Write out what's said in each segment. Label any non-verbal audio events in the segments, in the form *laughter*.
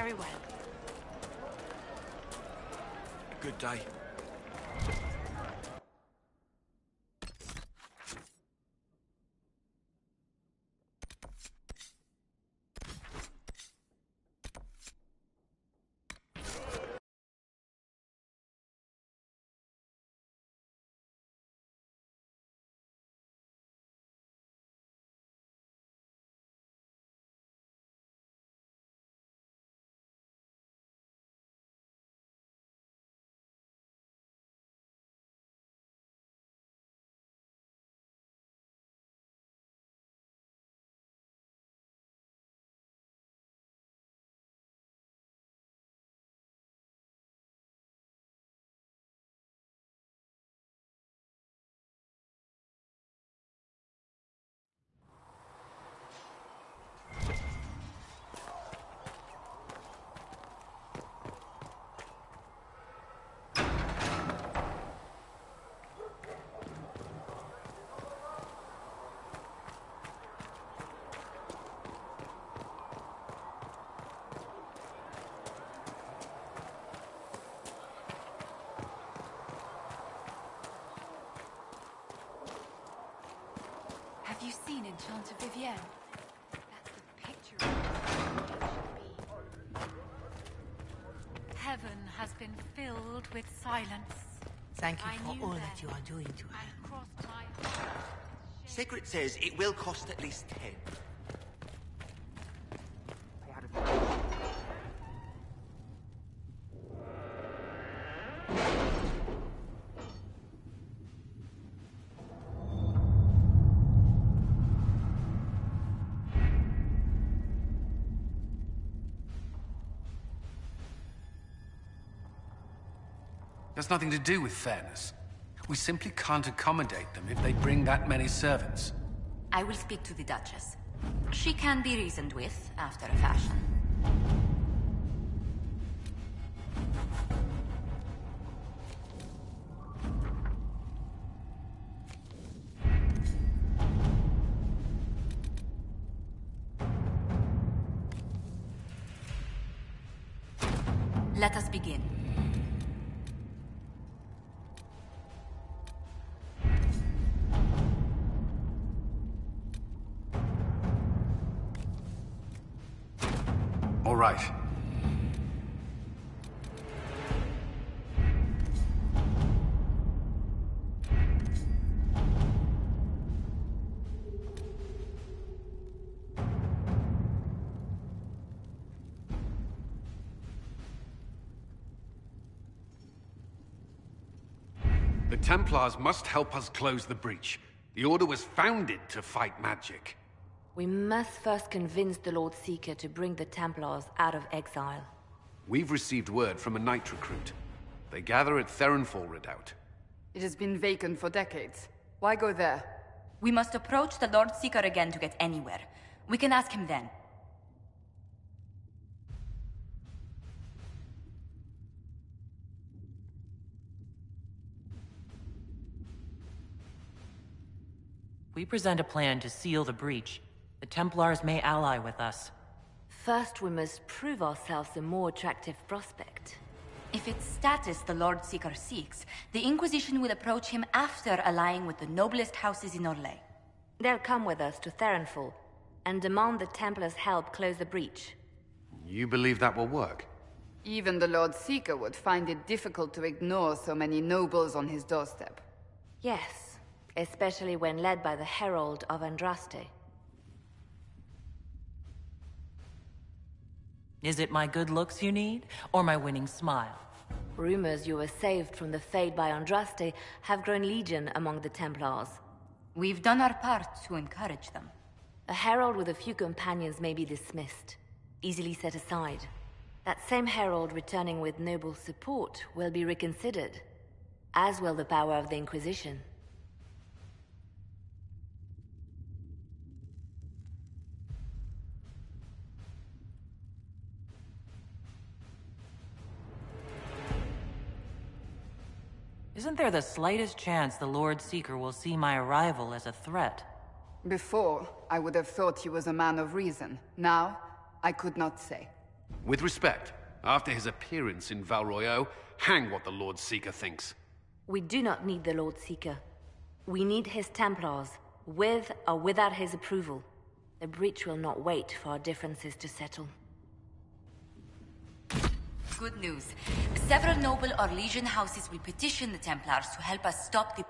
Very well. Good day. Have you seen Enchanter Vivienne? That's the picture of it should be. Heaven has been filled with silence. Thank you I for all that. that you are doing to her. And crossed my heart. Sigrid says it will cost at least ten. Nothing to do with fairness. We simply can't accommodate them if they bring that many servants. I will speak to the Duchess. She can be reasoned with, after a fashion. Templars must help us close the breach. The Order was founded to fight magic. We must first convince the Lord Seeker to bring the Templars out of exile. We've received word from a knight recruit. They gather at Therinfal Redoubt. It has been vacant for decades. Why go there? We must approach the Lord Seeker again to get anywhere. We can ask him then. We present a plan to seal the breach. The Templars may ally with us. First, we must prove ourselves a more attractive prospect. If it's status the Lord Seeker seeks, the Inquisition will approach him after allying with the noblest houses in Orlais. They'll come with us to Therinfal and demand the Templars' help close the breach. You believe that will work? Even the Lord Seeker would find it difficult to ignore so many nobles on his doorstep. Yes, especially when led by the Herald of Andraste. Is it my good looks you need, or my winning smile? Rumors you were saved from the Fade by Andraste have grown legion among the Templars. We've done our part to encourage them. A herald with a few companions may be dismissed, easily set aside. That same herald returning with noble support will be reconsidered, as will the power of the Inquisition. Isn't there the slightest chance the Lord Seeker will see my arrival as a threat? Before, I would have thought he was a man of reason. Now, I could not say. With respect, after his appearance in Val Royeaux, hang what the Lord Seeker thinks. We do not need the Lord Seeker. We need his Templars, with or without his approval. The breach will not wait for our differences to settle. Good news. Several noble Orlesian houses will petition the Templars to help us stop the...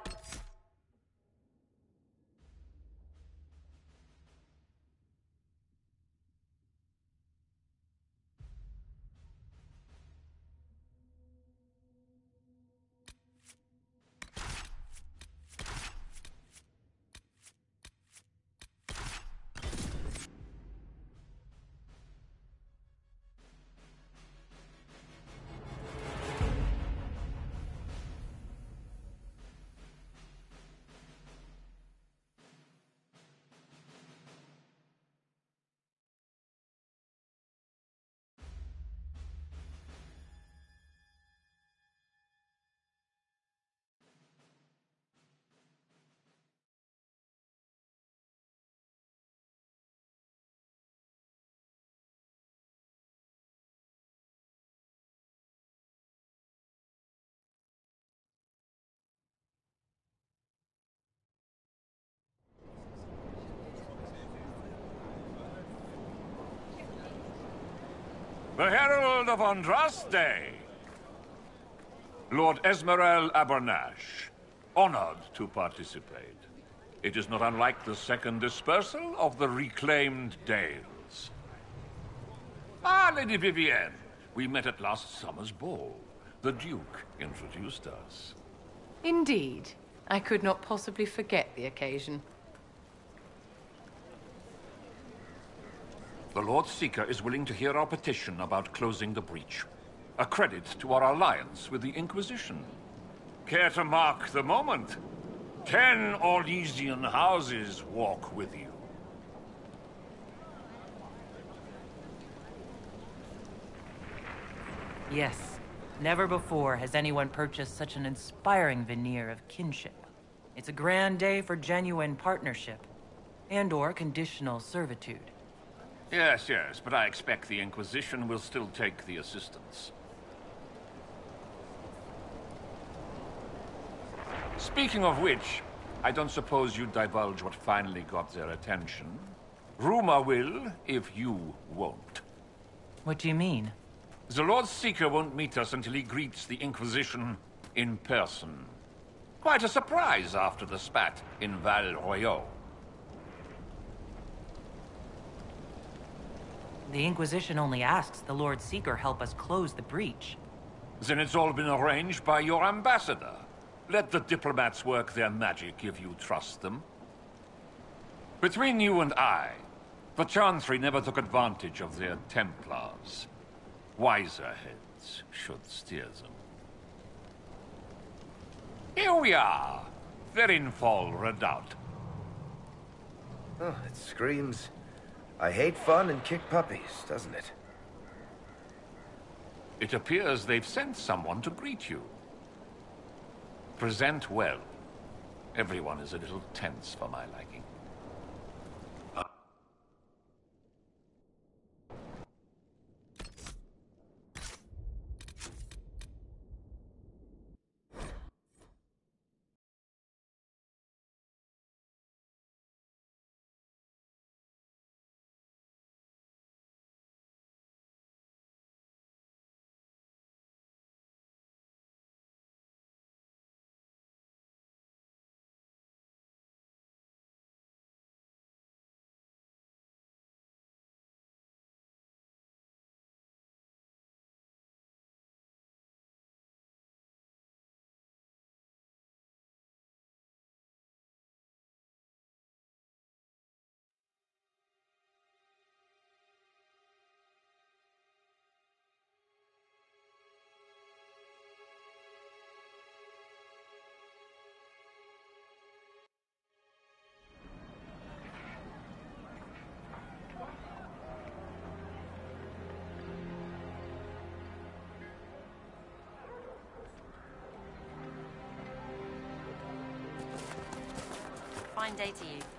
The Herald of Andraste. Lord Esmerel Abernash, honored to participate. It is not unlike the second dispersal of the reclaimed Dales. Ah, Lady Vivienne, we met at last summer's ball. The Duke introduced us. Indeed. I could not possibly forget the occasion. The Lord Seeker is willing to hear our petition about closing the breach. A credit to our alliance with the Inquisition. Care to mark the moment? Ten Orlesian houses walk with you. Yes. Never before has anyone purchased such an inspiring veneer of kinship. It's a grand day for genuine partnership. And or conditional servitude. Yes, yes, but I expect the Inquisition will still take the assistance. Speaking of which, I don't suppose you'd divulge what finally got their attention. Rumor will, if you won't. What do you mean? The Lord Seeker won't meet us until he greets the Inquisition in person. Quite a surprise after the spat in Val Royeaux. The Inquisition only asks the Lord Seeker help us close the breach. Then it's all been arranged by your ambassador. Let the diplomats work their magic if you trust them. Between you and I, the Chantry never took advantage of their Templars. Wiser heads should steer them. Here we are, Therinfal Redoubt. Oh, it screams. I hate fun and kick puppies, doesn't it? It appears they've sent someone to greet you. Present well. Everyone is a little tense for my liking. Day to you.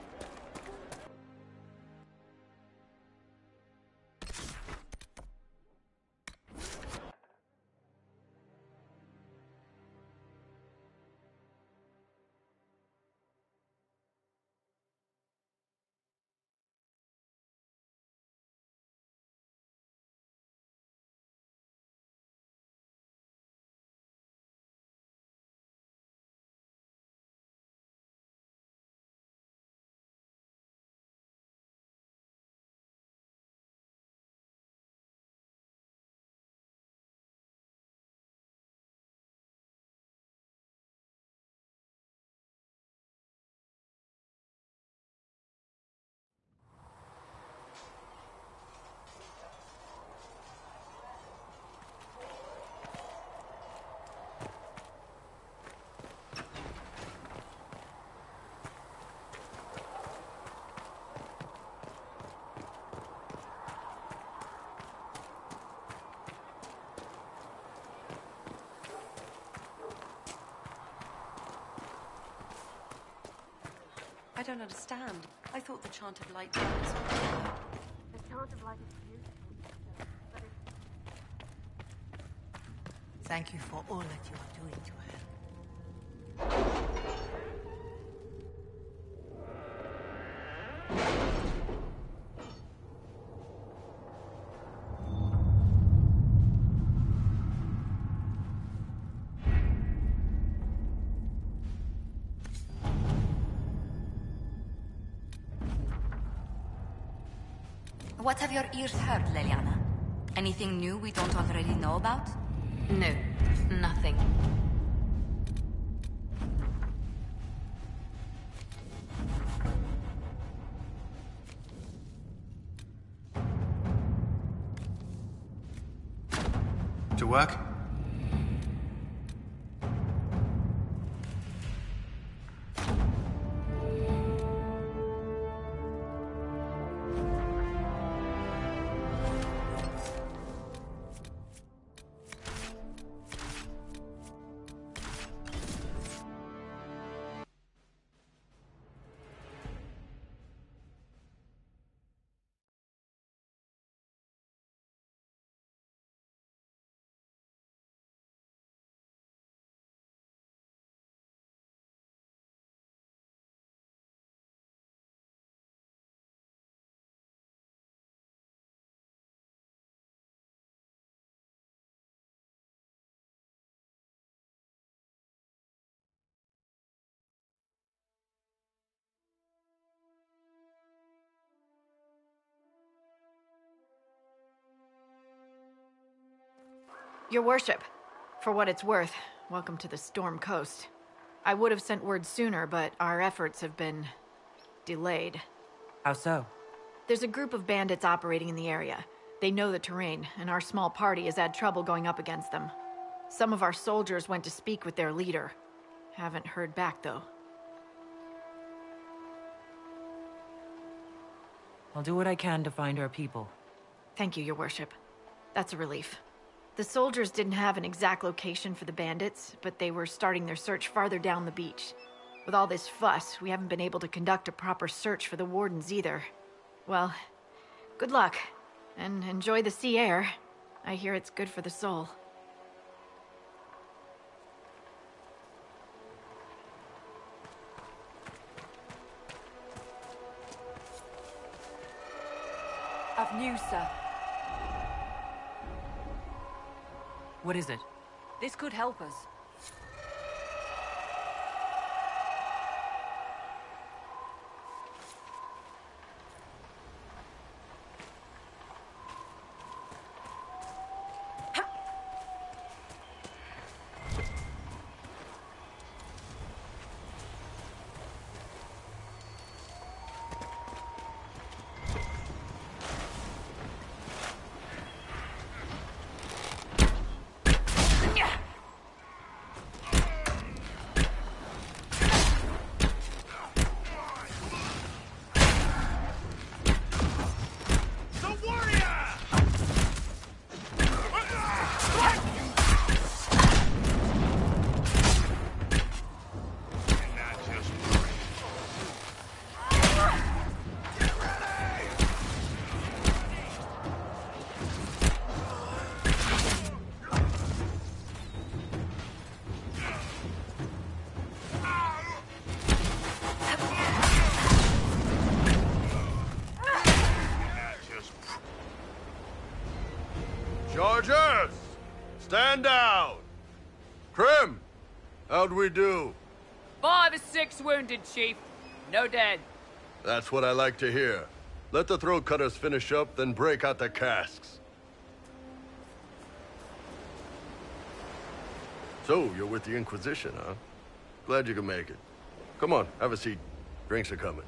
I don't understand. I thought the chant of light was... The chant of light is beautiful, but Thank you for all that you are doing to her. What have your ears heard, Leliana? Anything new we don't already know about? No, nothing. To work? Your worship, for what it's worth, welcome to the Storm Coast. I would have sent word sooner, but our efforts have been delayed. How so? There's a group of bandits operating in the area. They know the terrain, and our small party has had trouble going up against them. Some of our soldiers went to speak with their leader. Haven't heard back, though. I'll do what I can to find our people. Thank you, Your Worship. That's a relief. The soldiers didn't have an exact location for the bandits, but they were starting their search farther down the beach. With all this fuss, we haven't been able to conduct a proper search for the wardens either. Well, good luck, and enjoy the sea air. I hear it's good for the soul. Of news, sir. What is it? This could help us. We do? Five or six wounded, Chief. No dead. That's what I like to hear. Let the throat cutters finish up, then break out the casks. So, you're with the Inquisition, huh? Glad you could make it. Come on, have a seat. Drinks are coming.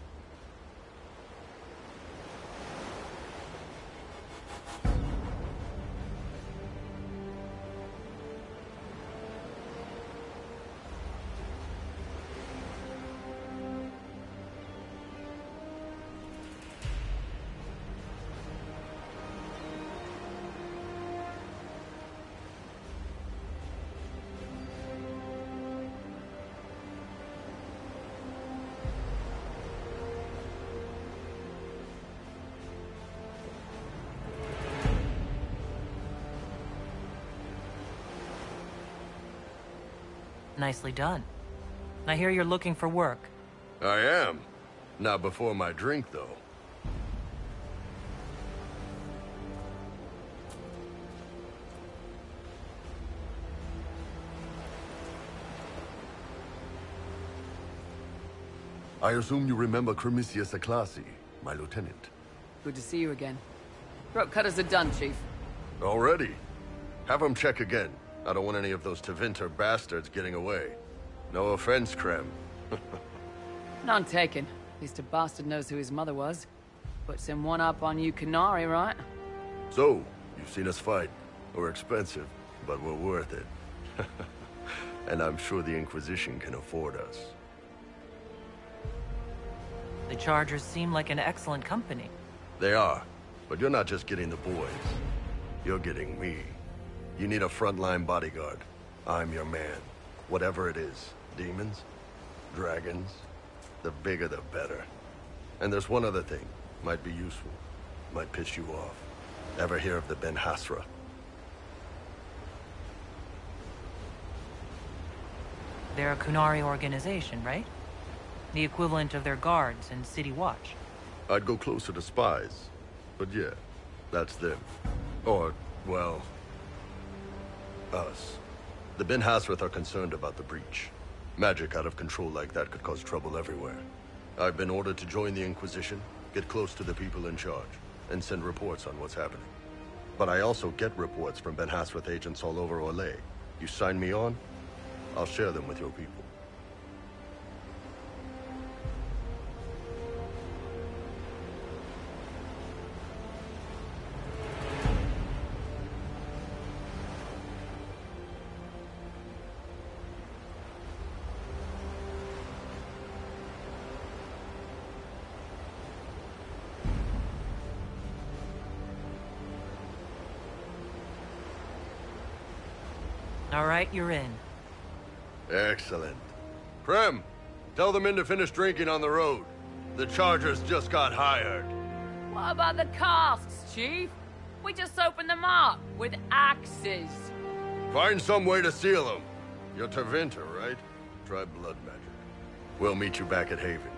Nicely done. I hear you're looking for work. I am. Not before my drink, though. I assume you remember Cremisius Aclassi, my lieutenant. Good to see you again. Throat cutters are done, Chief. Already? Have him check again. I don't want any of those Tevinter bastards getting away. No offense, Krem. *laughs* None taken. At least a bastard knows who his mother was. Puts him one up on you Qunari, right? So, you've seen us fight. We're expensive, but we're worth it. *laughs* and I'm sure the Inquisition can afford us. The Chargers seem like an excellent company. They are. But you're not just getting the boys. You're getting me. You need a frontline bodyguard. I'm your man. Whatever it is. Demons? Dragons? The bigger the better. And there's one other thing. Might be useful. Might piss you off. Ever hear of the Ben-Hassrath? They're a Qunari organization, right? The equivalent of their guards and City Watch. I'd go closer to spies. But yeah, that's them. Or, well, us. The Ben-Hassrath are concerned about the breach. Magic out of control like that could cause trouble everywhere. I've been ordered to join the Inquisition, get close to the people in charge, and send reports on what's happening. But I also get reports from Ben-Hassrath agents all over Orlais. You sign me on, I'll share them with your people. Right, you're in. Excellent. Krem, tell the men to finish drinking on the road. The Chargers just got hired. What about the casks, Chief? We just opened them up with axes. Find some way to seal them. You're Tevinter, right? Try blood magic. We'll meet you back at Haven.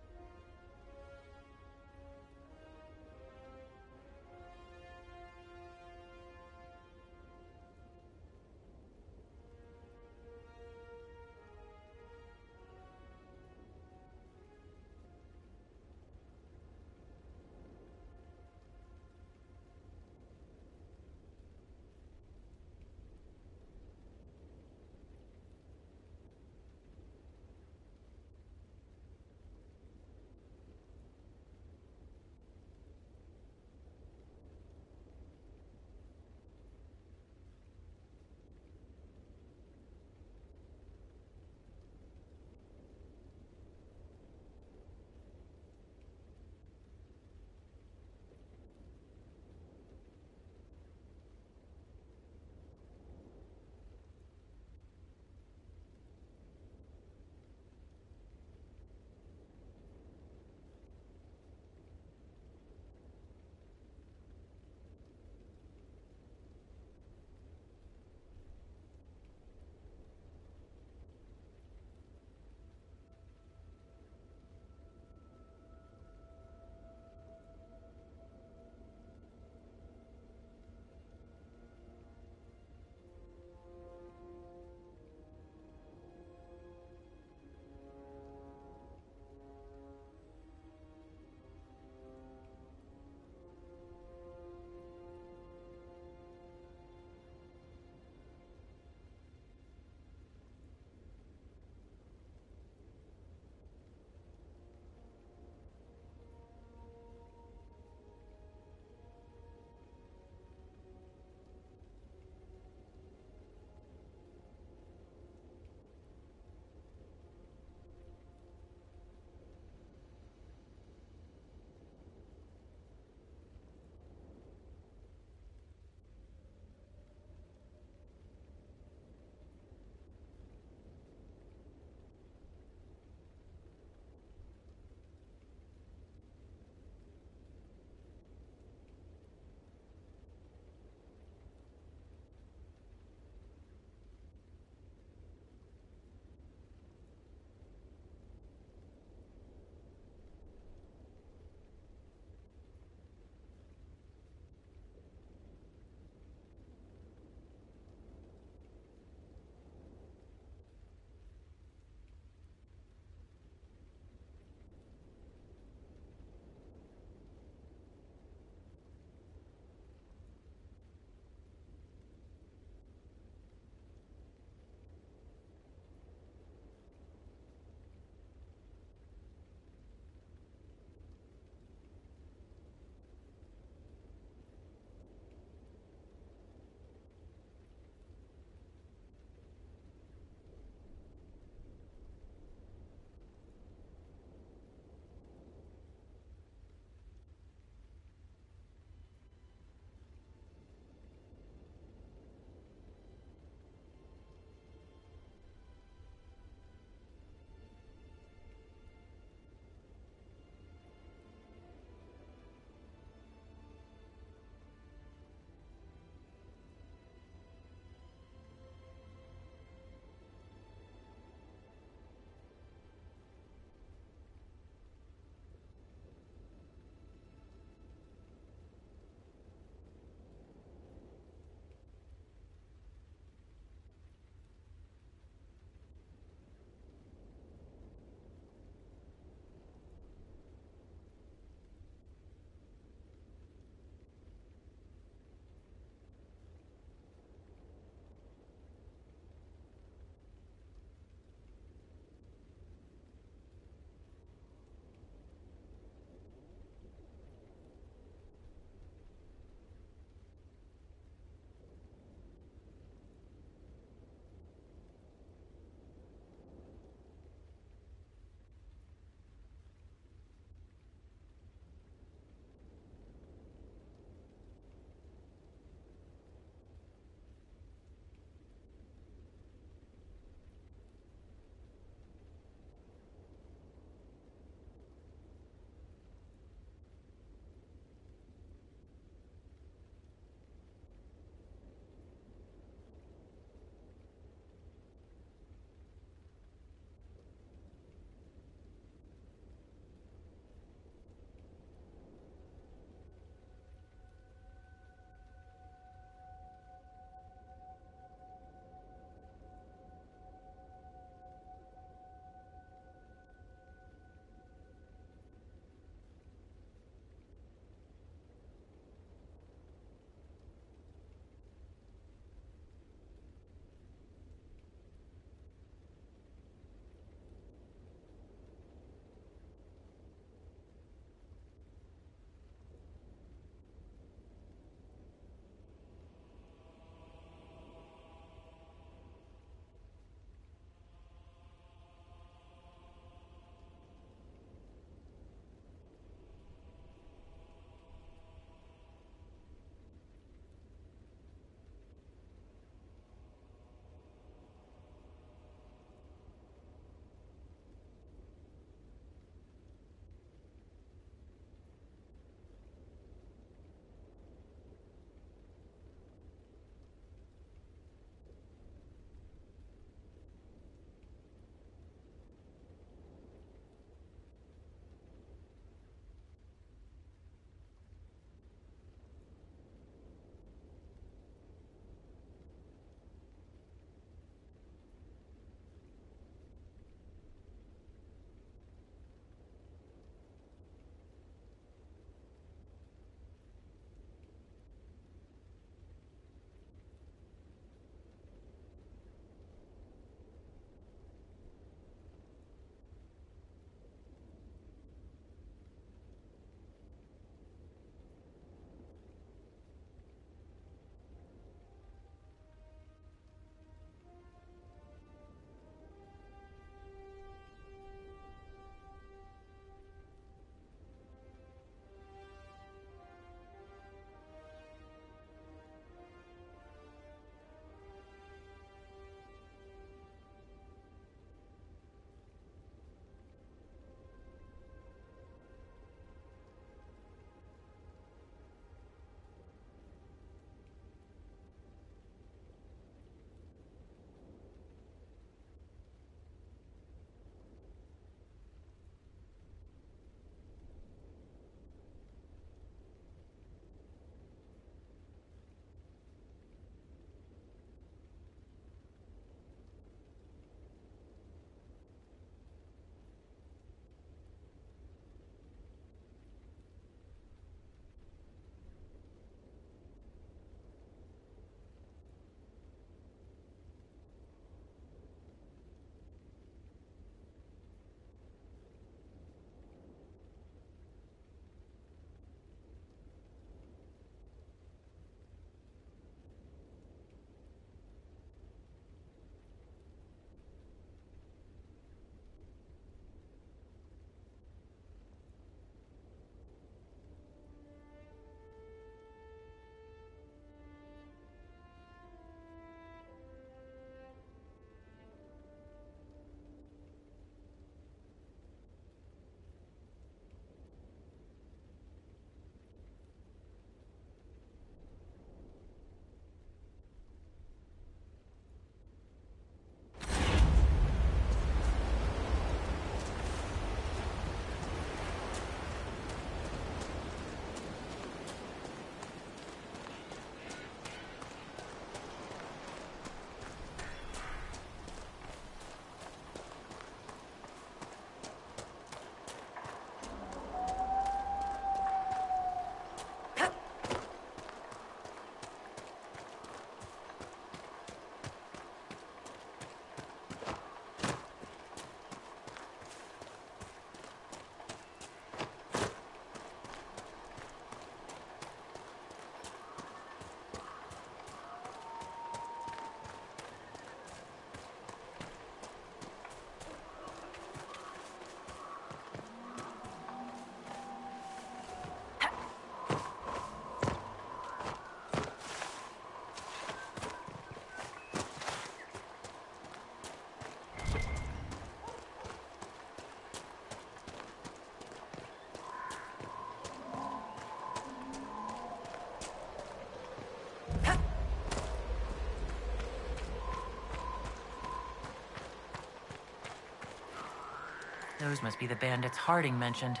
Those must be the bandits Harding mentioned.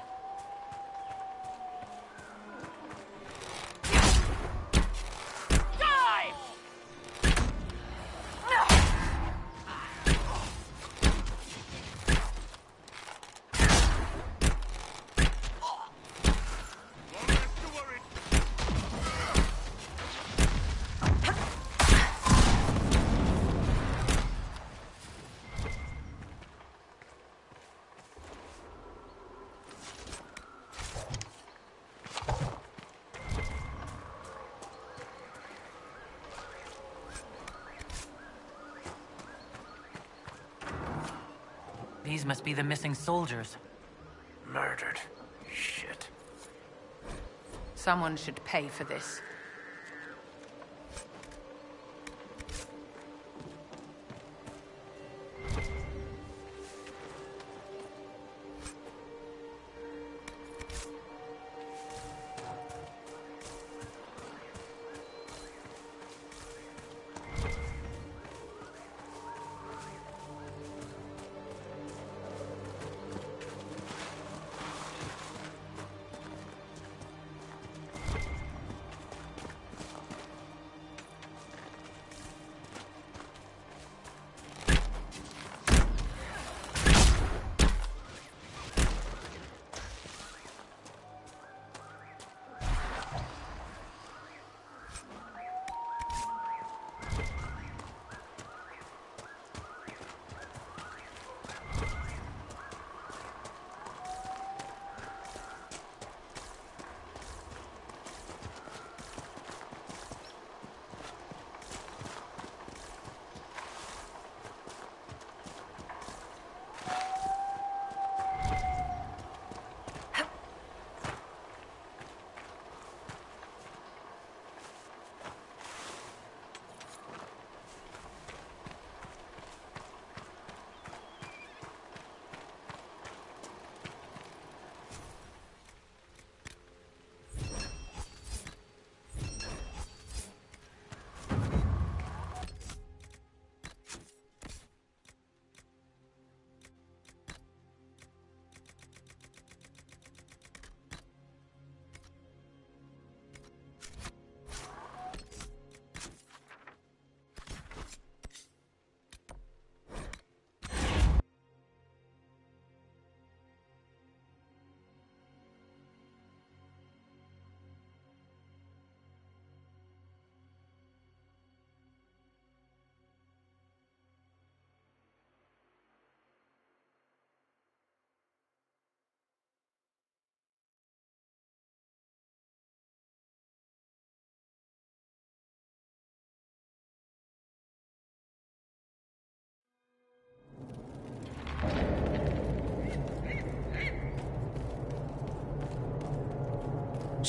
Must be the missing soldiers. Murdered. Shit. Someone should pay for this.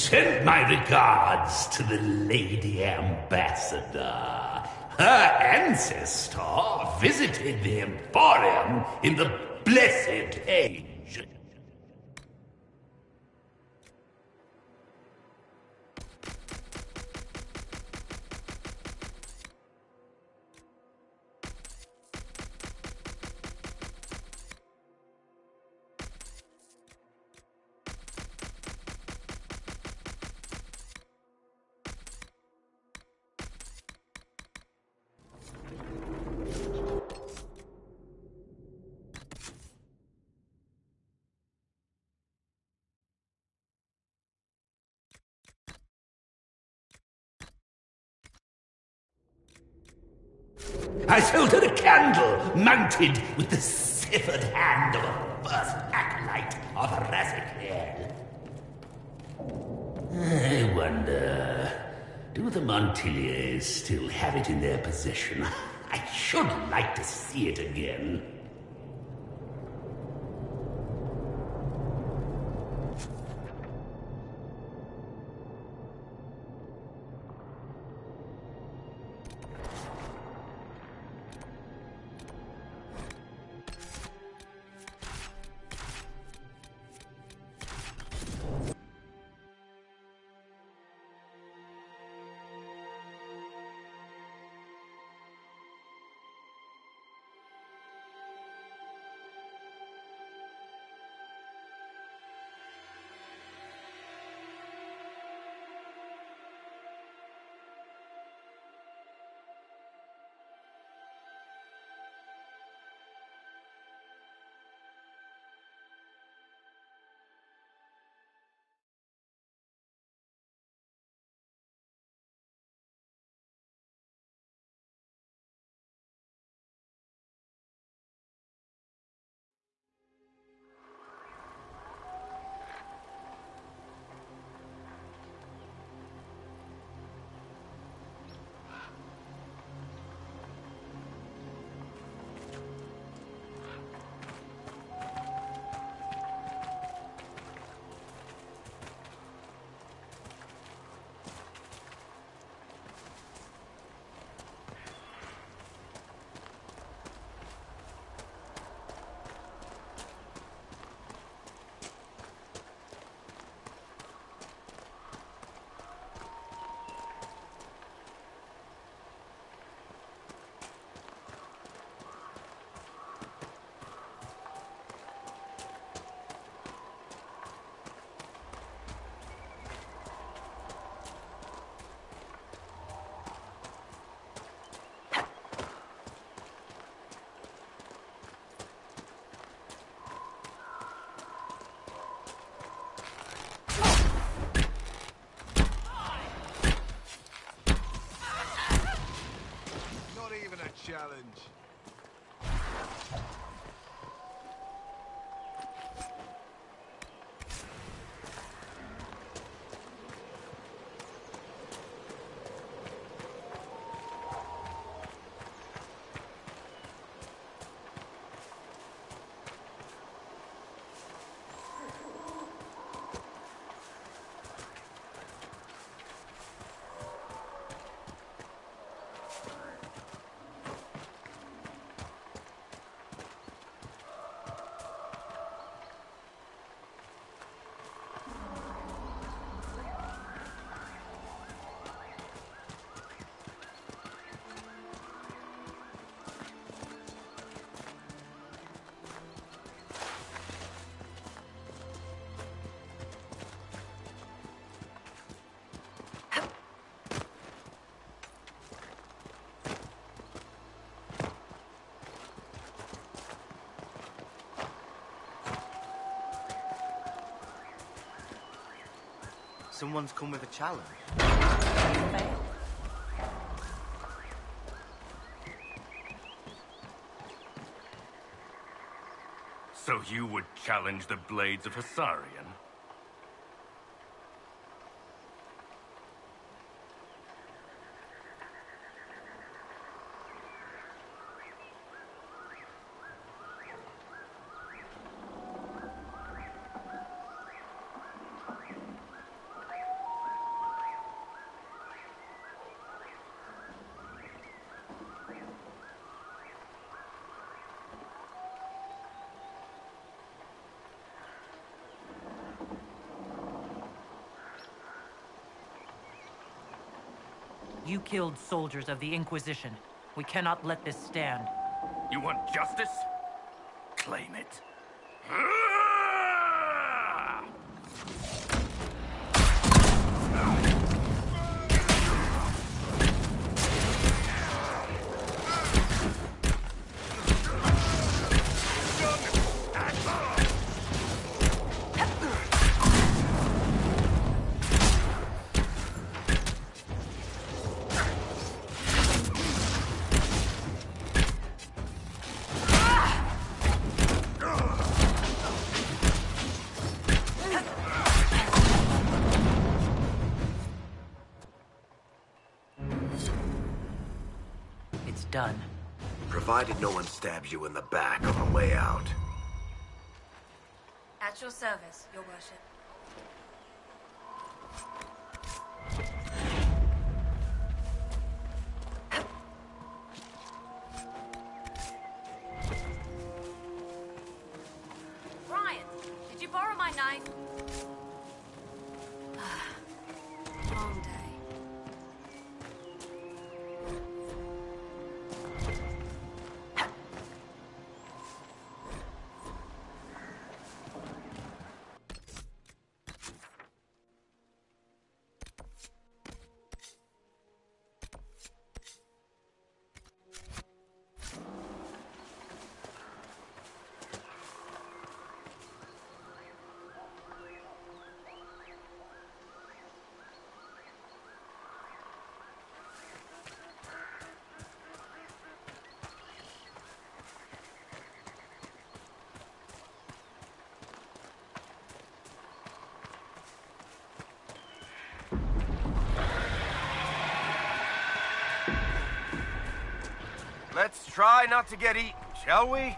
Send my regards to the Lady Ambassador. Her ancestor visited the Emporium in the Blessed Age. Sold her a candle mounted with the severed hand of a first acolyte of Razikale. I wonder, do the Montilyets still have it in their possession? *laughs* I should like to see it again. Challenge. Someone's come with a challenge. So you would challenge the Blades of Hessarian? You killed soldiers of the Inquisition. We cannot let this stand. You want justice? Claim it. Provided no one stabs you in the back on the way out. At your service, your worship. Let's try not to get eaten, shall we?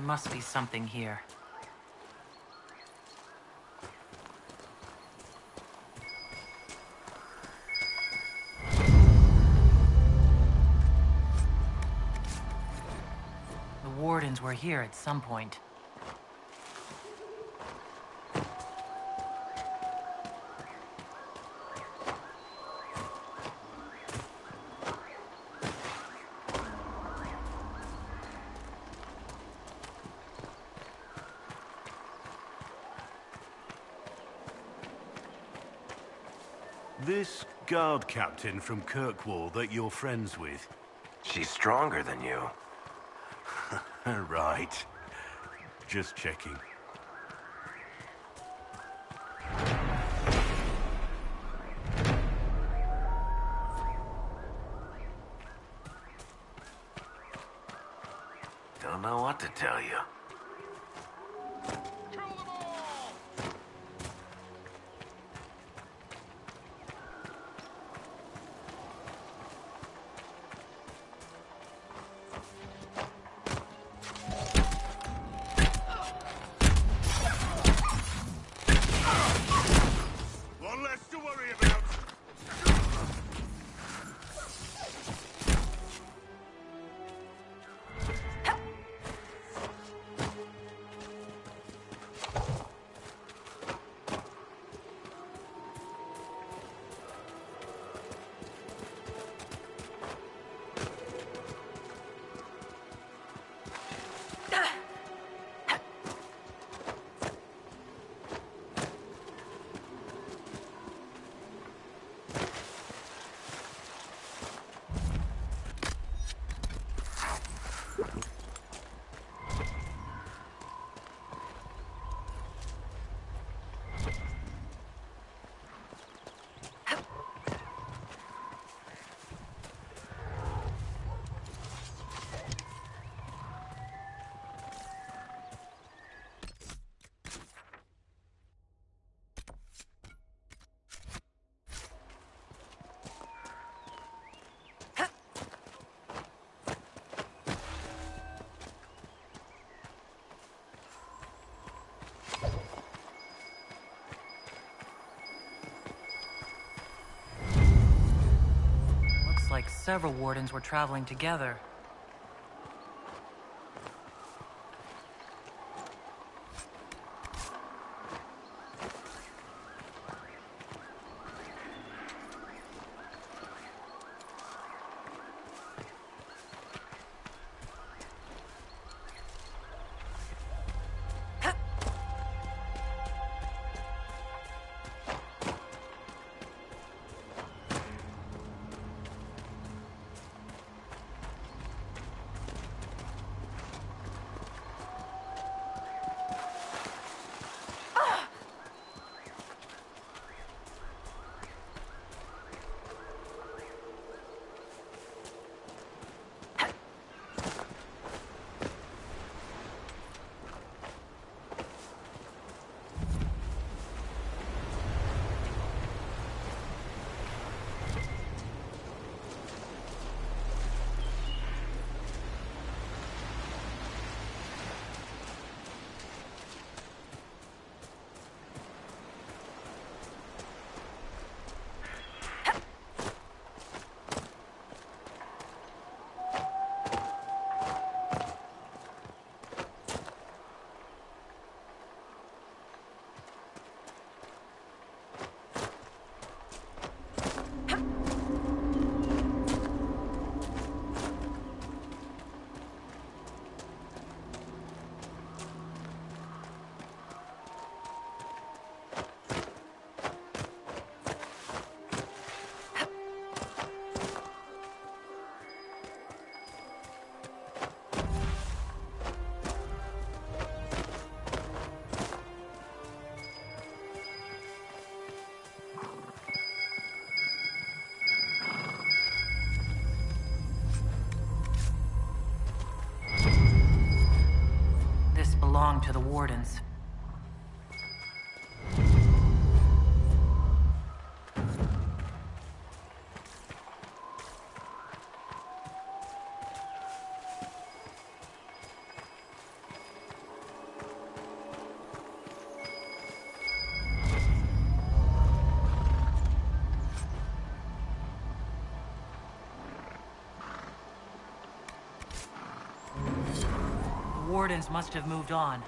Must be something here. The Wardens were here at some point. This guard captain from Kirkwall that you're friends with. She's stronger than you. *laughs* right. Just checking. Like several Wardens were traveling together. to the Wardens. wardens must have moved on.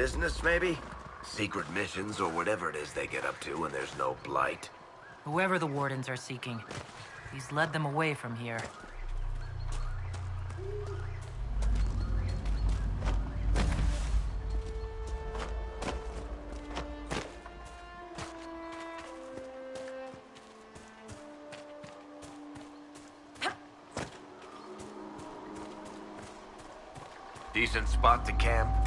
Business, maybe? Secret missions or whatever it is they get up to when there's no blight. Whoever the wardens are seeking, he's led them away from here. Decent spot to camp.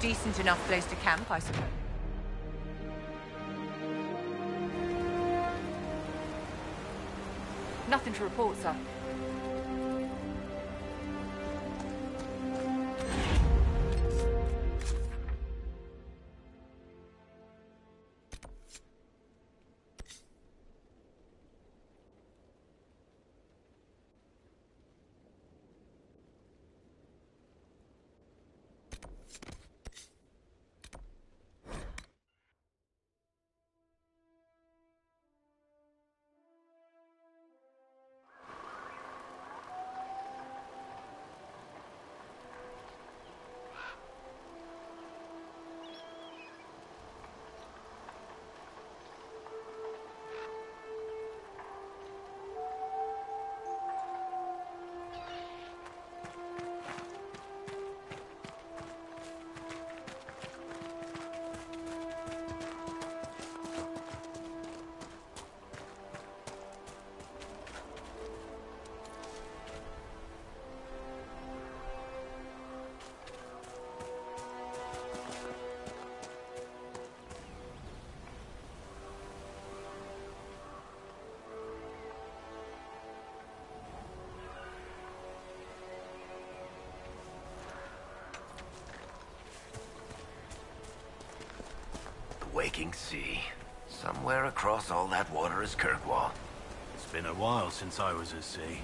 Decent enough place to camp, I suppose. Nothing to report, sir. Waking Sea. Somewhere across all that water is Kirkwall. It's been a while since I was at sea.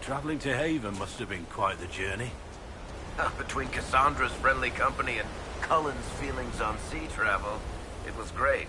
Traveling to Haven must have been quite the journey. *laughs* Between Cassandra's friendly company and Cullen's feelings on sea travel, it was great.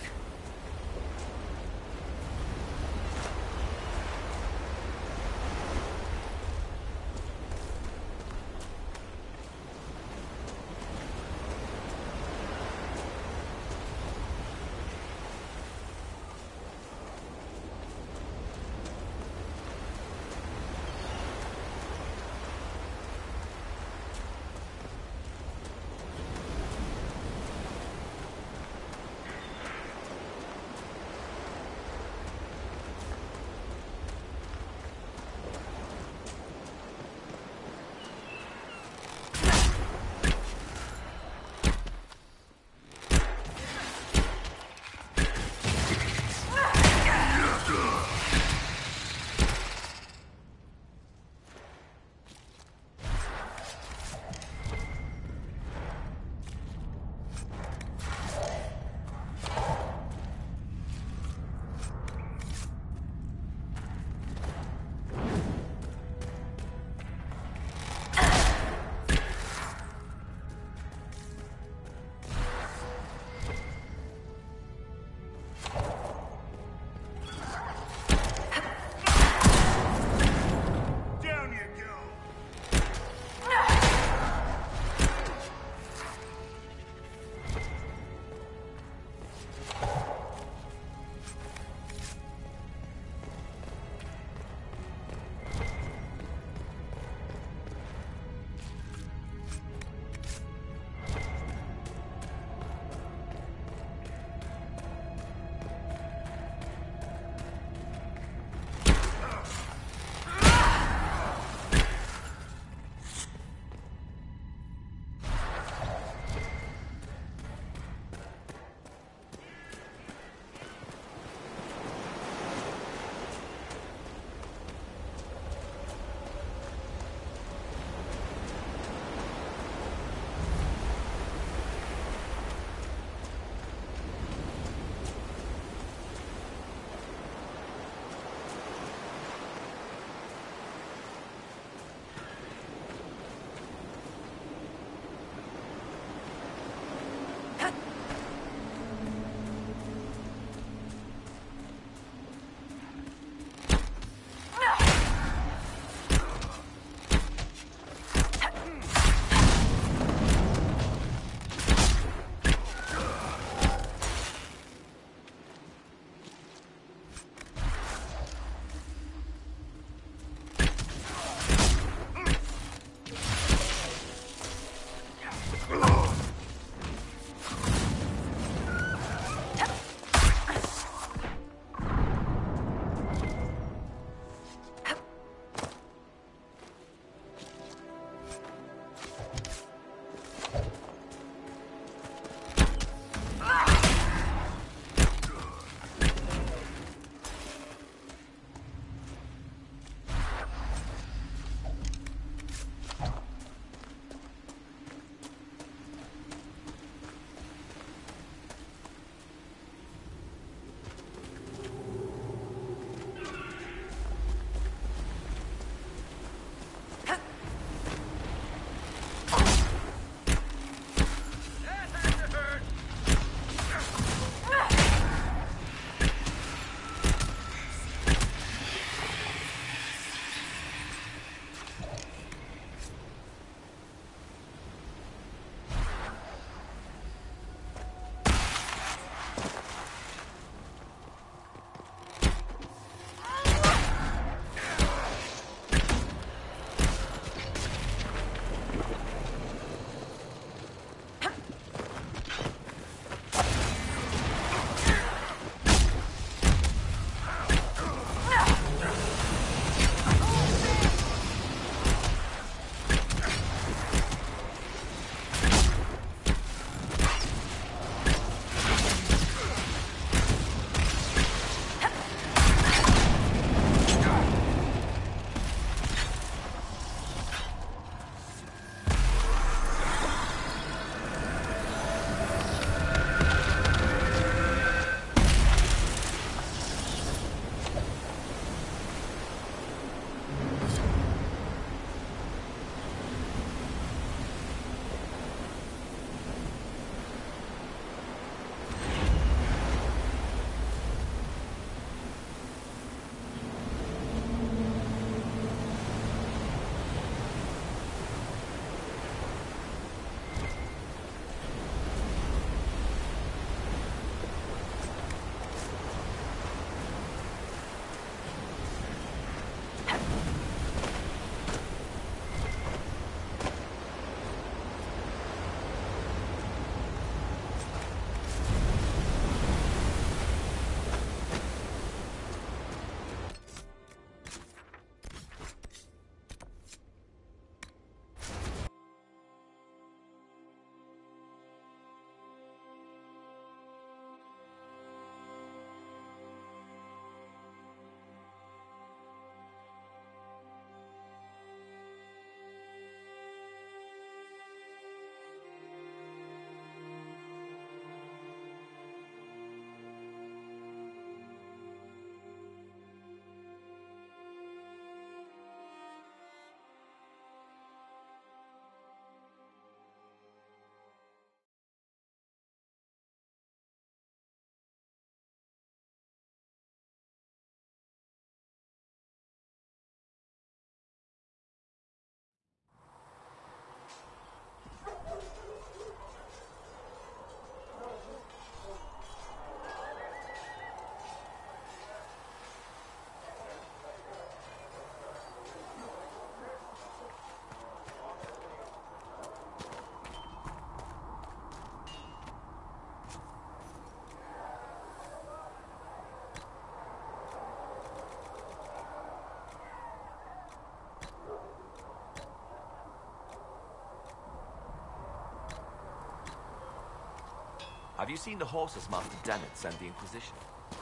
Have you seen the horses Master Dennett sent the Inquisition?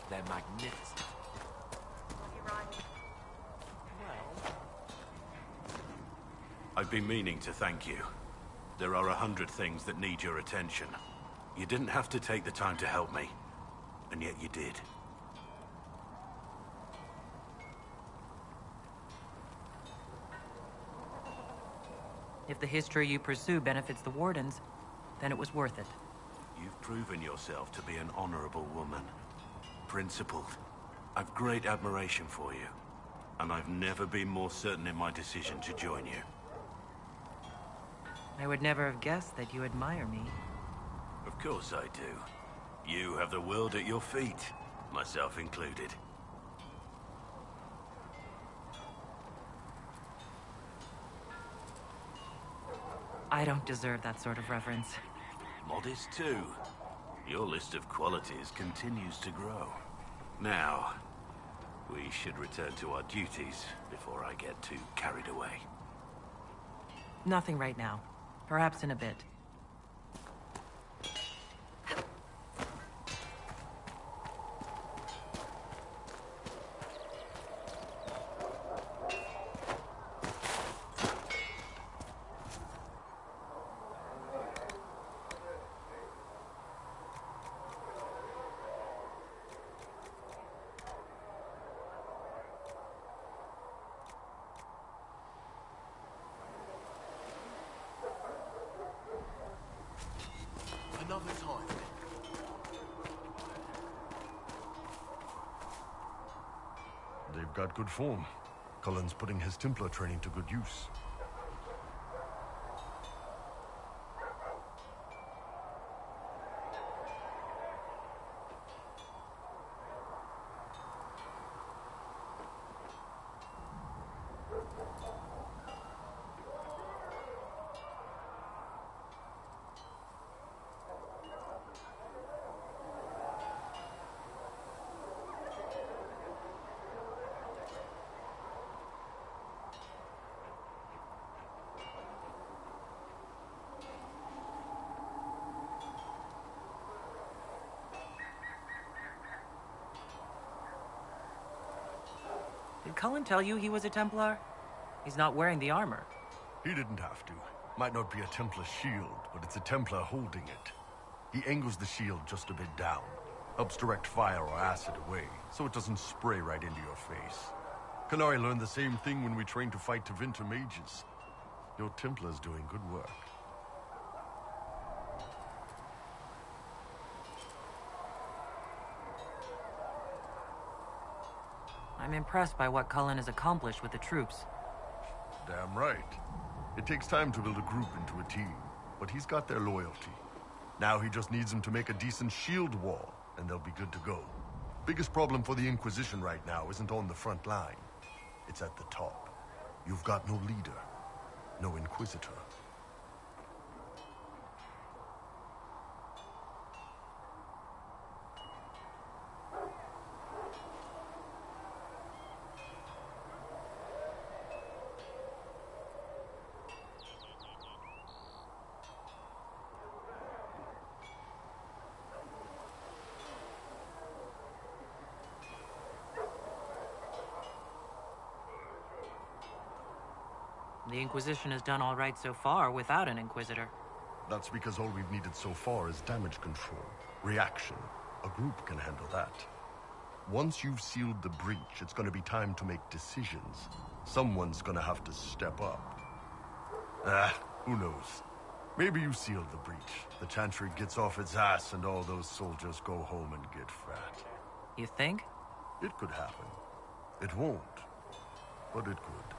They're magnificent. I've been meaning to thank you. There are a hundred things that need your attention. You didn't have to take the time to help me, and yet you did. If the history you pursue benefits the Wardens, then it was worth it. You've proven yourself to be an honorable woman. Principled. I've great admiration for you. And I've never been more certain in my decision to join you. I would never have guessed that you admire me. Of course I do. You have the world at your feet, myself included. I don't deserve that sort of reverence. Modest too. Your list of qualities continues to grow. Now, we should return to our duties before I get too carried away. Nothing right now. Perhaps in a bit. Got good form. Cullen's putting his Templar training to good use. Did Cullen tell you he was a Templar? He's not wearing the armor. He didn't have to. Might not be a Templar shield, but it's a Templar holding it. He angles the shield just a bit down. Helps direct fire or acid away, so it doesn't spray right into your face. Qunari learned the same thing when we trained to fight Tevinter mages. Your Templar's doing good work. Impressed by what Cullen has accomplished with the troops. Damn right. It takes time to build a group into a team, but he's got their loyalty. Now he just needs them to make a decent shield wall, and they'll be good to go. Biggest problem for the Inquisition right now isn't on the front line. It's at the top. You've got no leader, no Inquisitor. Inquisition has done all right so far without an Inquisitor. That's because all we've needed so far is damage control, reaction. A group can handle that. Once you've sealed the breach, it's gonna be time to make decisions. Someone's gonna have to step up. Ah, who knows? Maybe you sealed the breach. The Chantry gets off its ass and all those soldiers go home and get fat. You think? It could happen. It won't, but it could.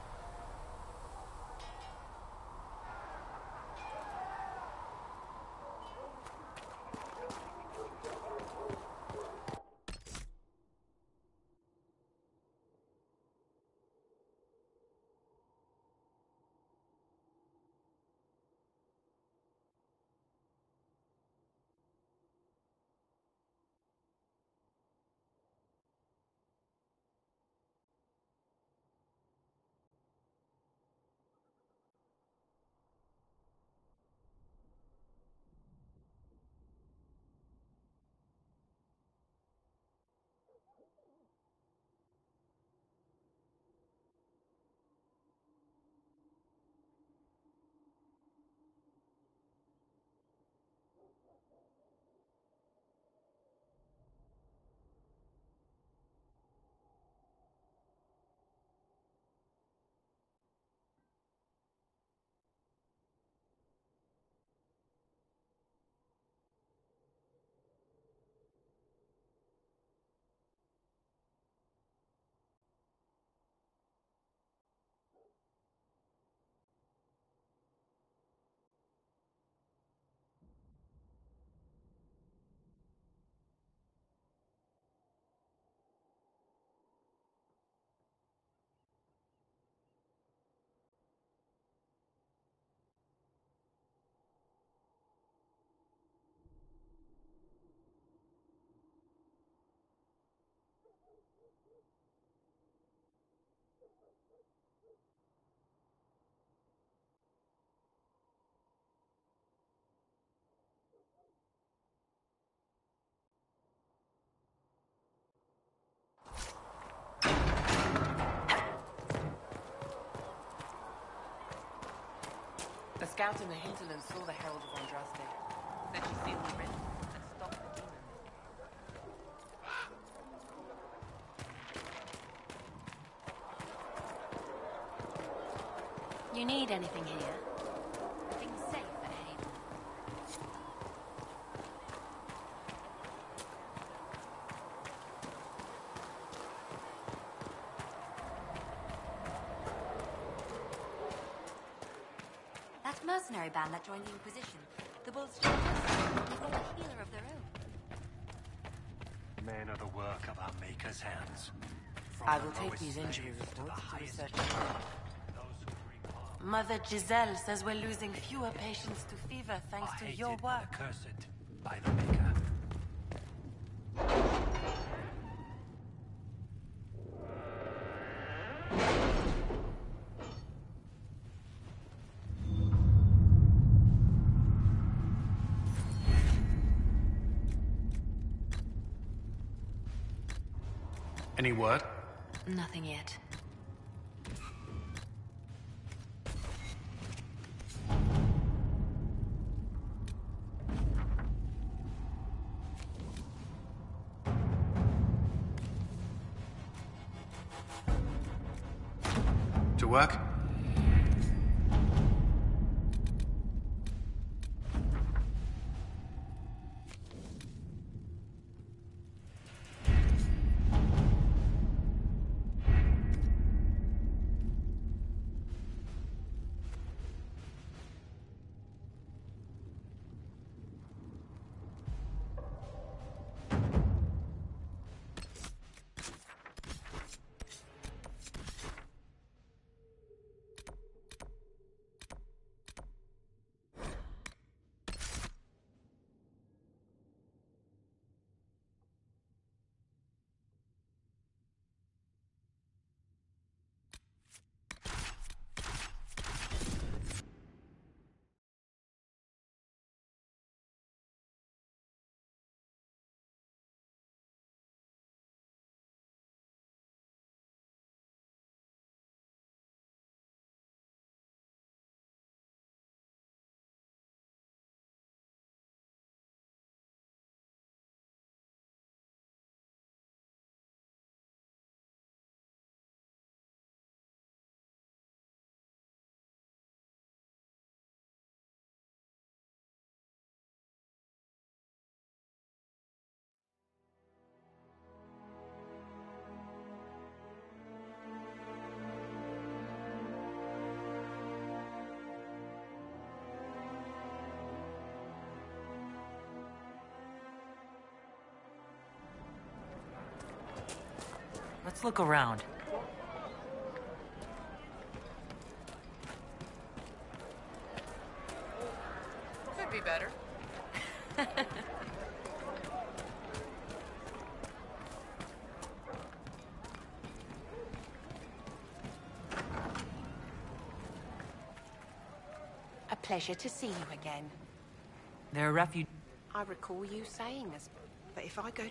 Scout in the hinterland saw the Herald of Andraste. Said she sealed the rift and stopped the demon. You need anything here? Things safe at Haven. That band that joined the Inquisition. The Bulls They've got a healer of their own. Men are the work of our Maker's hands. From I the will take these injury slaves to the reports to research. Mother Giselle says we're losing fewer patients to fever thanks to your work. and accursed by the Maker. Any word? Nothing yet. Let's look around. Could be better. A pleasure to see you again. There are refugees. I recall you saying this, but if I go,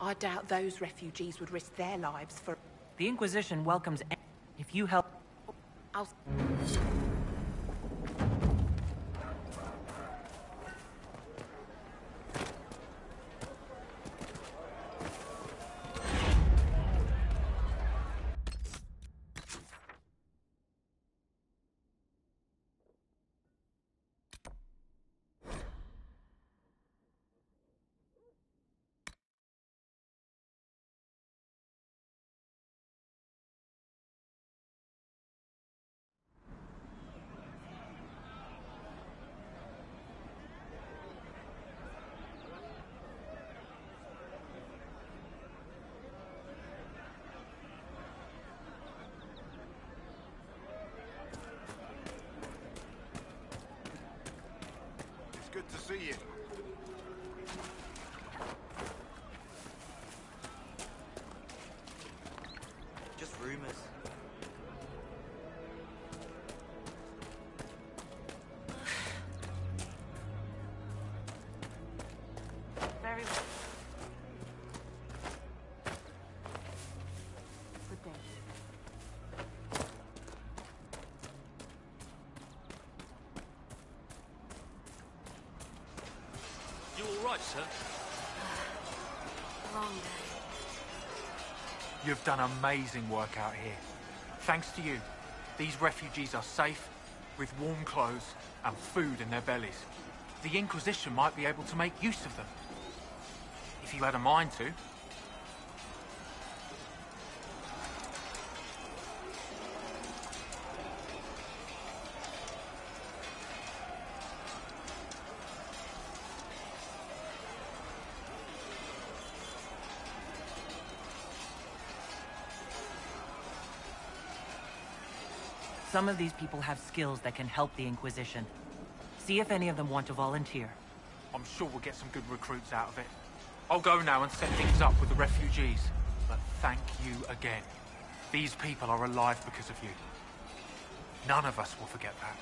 I doubt those refugees would risk their lives for. The Inquisition welcomes. If you help. I'll. Right, sir? Ah, wrong day. You've done amazing work out here. Thanks to you, these refugees are safe, with warm clothes and food in their bellies. The Inquisition might be able to make use of them. If you had a mind to. Some of these people have skills that can help the Inquisition. See if any of them want to volunteer. I'm sure we'll get some good recruits out of it. I'll go now and set things up with the refugees. But thank you again. These people are alive because of you. None of us will forget that.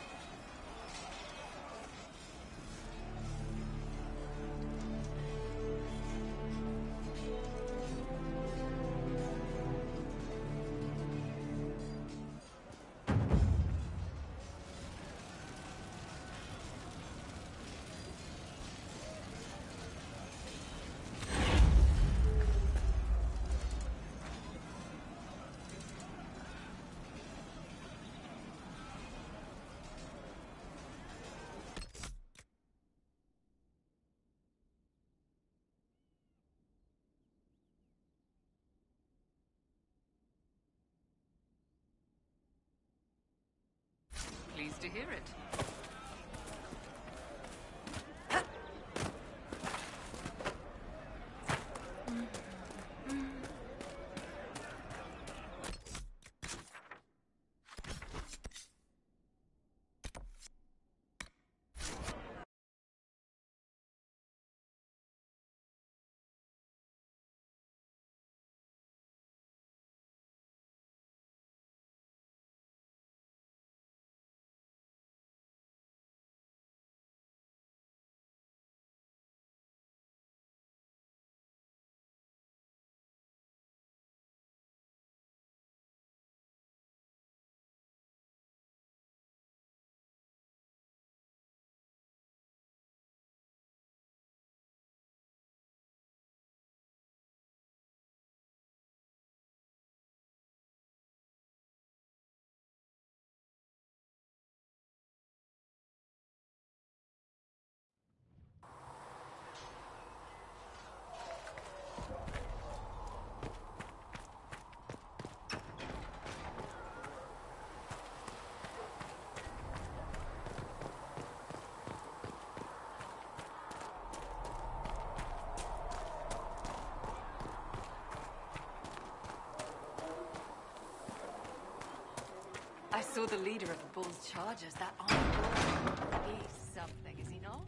I saw the leader of the Bull's Chargers, that Arnold Gordon. He's something, is he not?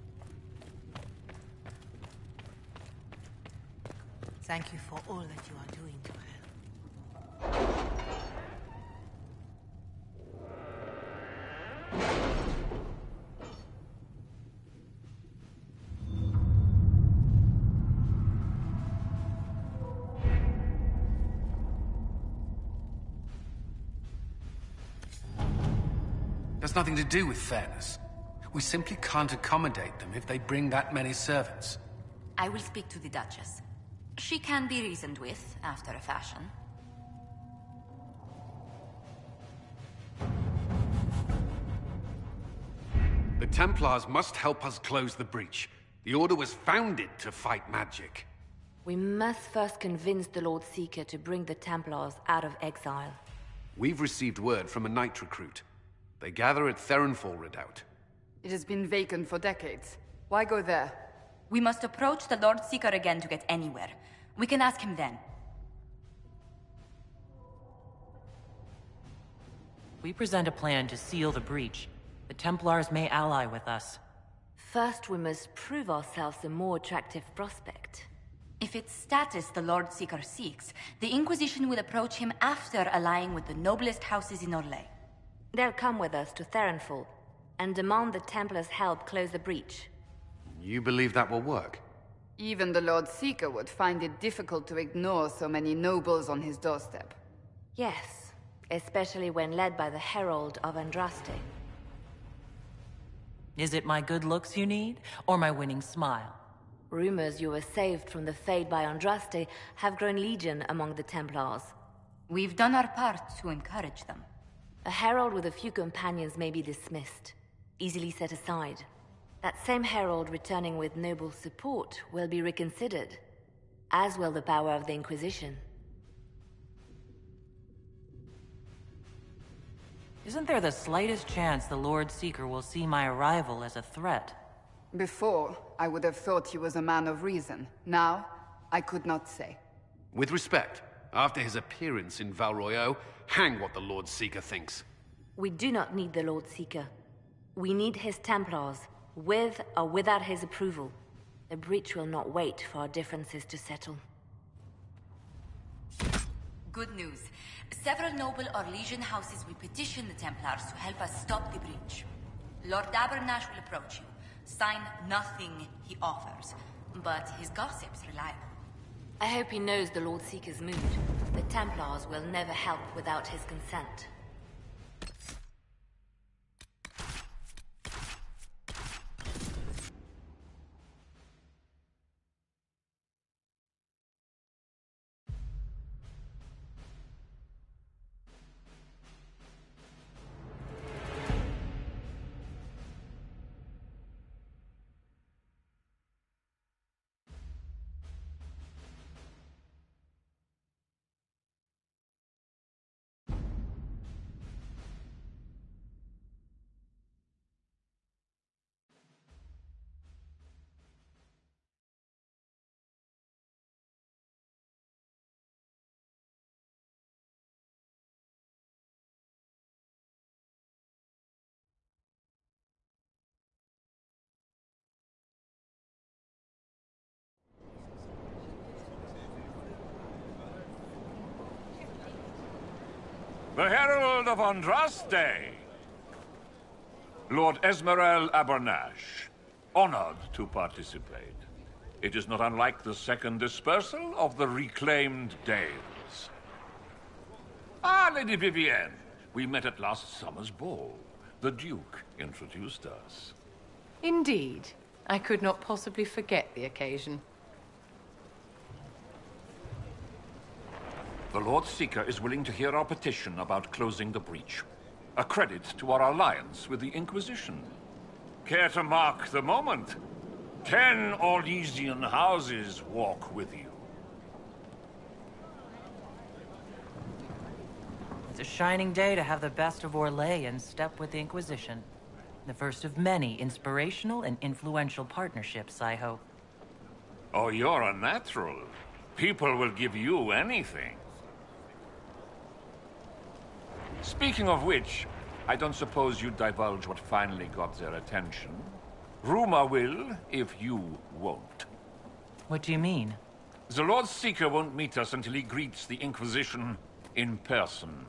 Thank you for all that you are doing There's nothing to do with fairness. We simply can't accommodate them if they bring that many servants. I will speak to the Duchess. She can be reasoned with, after a fashion. The Templars must help us close the breach. The Order was founded to fight magic. We must first convince the Lord Seeker to bring the Templars out of exile. We've received word from a knight recruit. They gather at Therinfal Redoubt. It has been vacant for decades. Why go there? We must approach the Lord Seeker again to get anywhere. We can ask him then. We present a plan to seal the breach. The Templars may ally with us. First, we must prove ourselves a more attractive prospect. If it's status the Lord Seeker seeks, the Inquisition will approach him after allying with the noblest houses in Orlais. They'll come with us to Therinfal and demand the Templars' help close the breach. You believe that will work? Even the Lord Seeker would find it difficult to ignore so many nobles on his doorstep. Yes, especially when led by the Herald of Andraste. Is it my good looks you need, or my winning smile? Rumors you were saved from the fate by Andraste have grown legion among the Templars. We've done our part to encourage them. A herald with a few companions may be dismissed, easily set aside. That same herald returning with noble support will be reconsidered, as will the power of the Inquisition. Isn't there the slightest chance the Lord Seeker will see my arrival as a threat? Before, I would have thought he was a man of reason. Now, I could not say. With respect, after his appearance in Val Royeaux, hang what the Lord Seeker thinks. We do not need the Lord Seeker. We need his Templars, with or without his approval. The breach will not wait for our differences to settle. Good news. Several noble or legion houses will petition the Templars to help us stop the breach. Lord Abernache will approach you. Sign nothing he offers, but his gossip's reliable. I hope he knows the Lord Seeker's mood. The Templars will never help without his consent. The Herald of Andraste. Lord Esmerel Abernache, honored to participate. It is not unlike the second dispersal of the reclaimed Dales. Ah, Lady Vivienne, we met at last summer's ball. The Duke introduced us. Indeed. I could not possibly forget the occasion. The Lord Seeker is willing to hear our petition about closing the breach. A credit to our alliance with the Inquisition. Care to mark the moment? Ten Orlesian houses walk with you. It's a shining day to have the best of Orlais in step with the Inquisition. The first of many inspirational and influential partnerships, I hope. Oh, you're a natural. People will give you anything. Speaking of which, I don't suppose you'd divulge what finally got their attention. Rumor will, if you won't. What do you mean? The Lord Seeker won't meet us until he greets the Inquisition in person.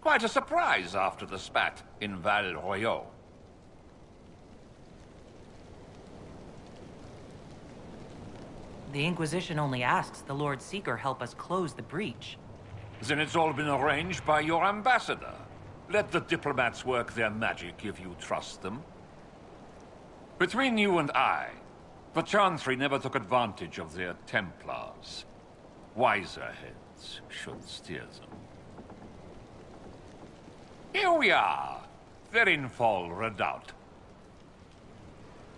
Quite a surprise after the spat in Val Royeaux. The Inquisition only asks the Lord Seeker help us close the breach. Then it's all been arranged by your ambassador. Let the diplomats work their magic if you trust them. Between you and I, the Chantry never took advantage of their Templars. Wiser heads should steer them. Here we are, Therinfal Redoubt.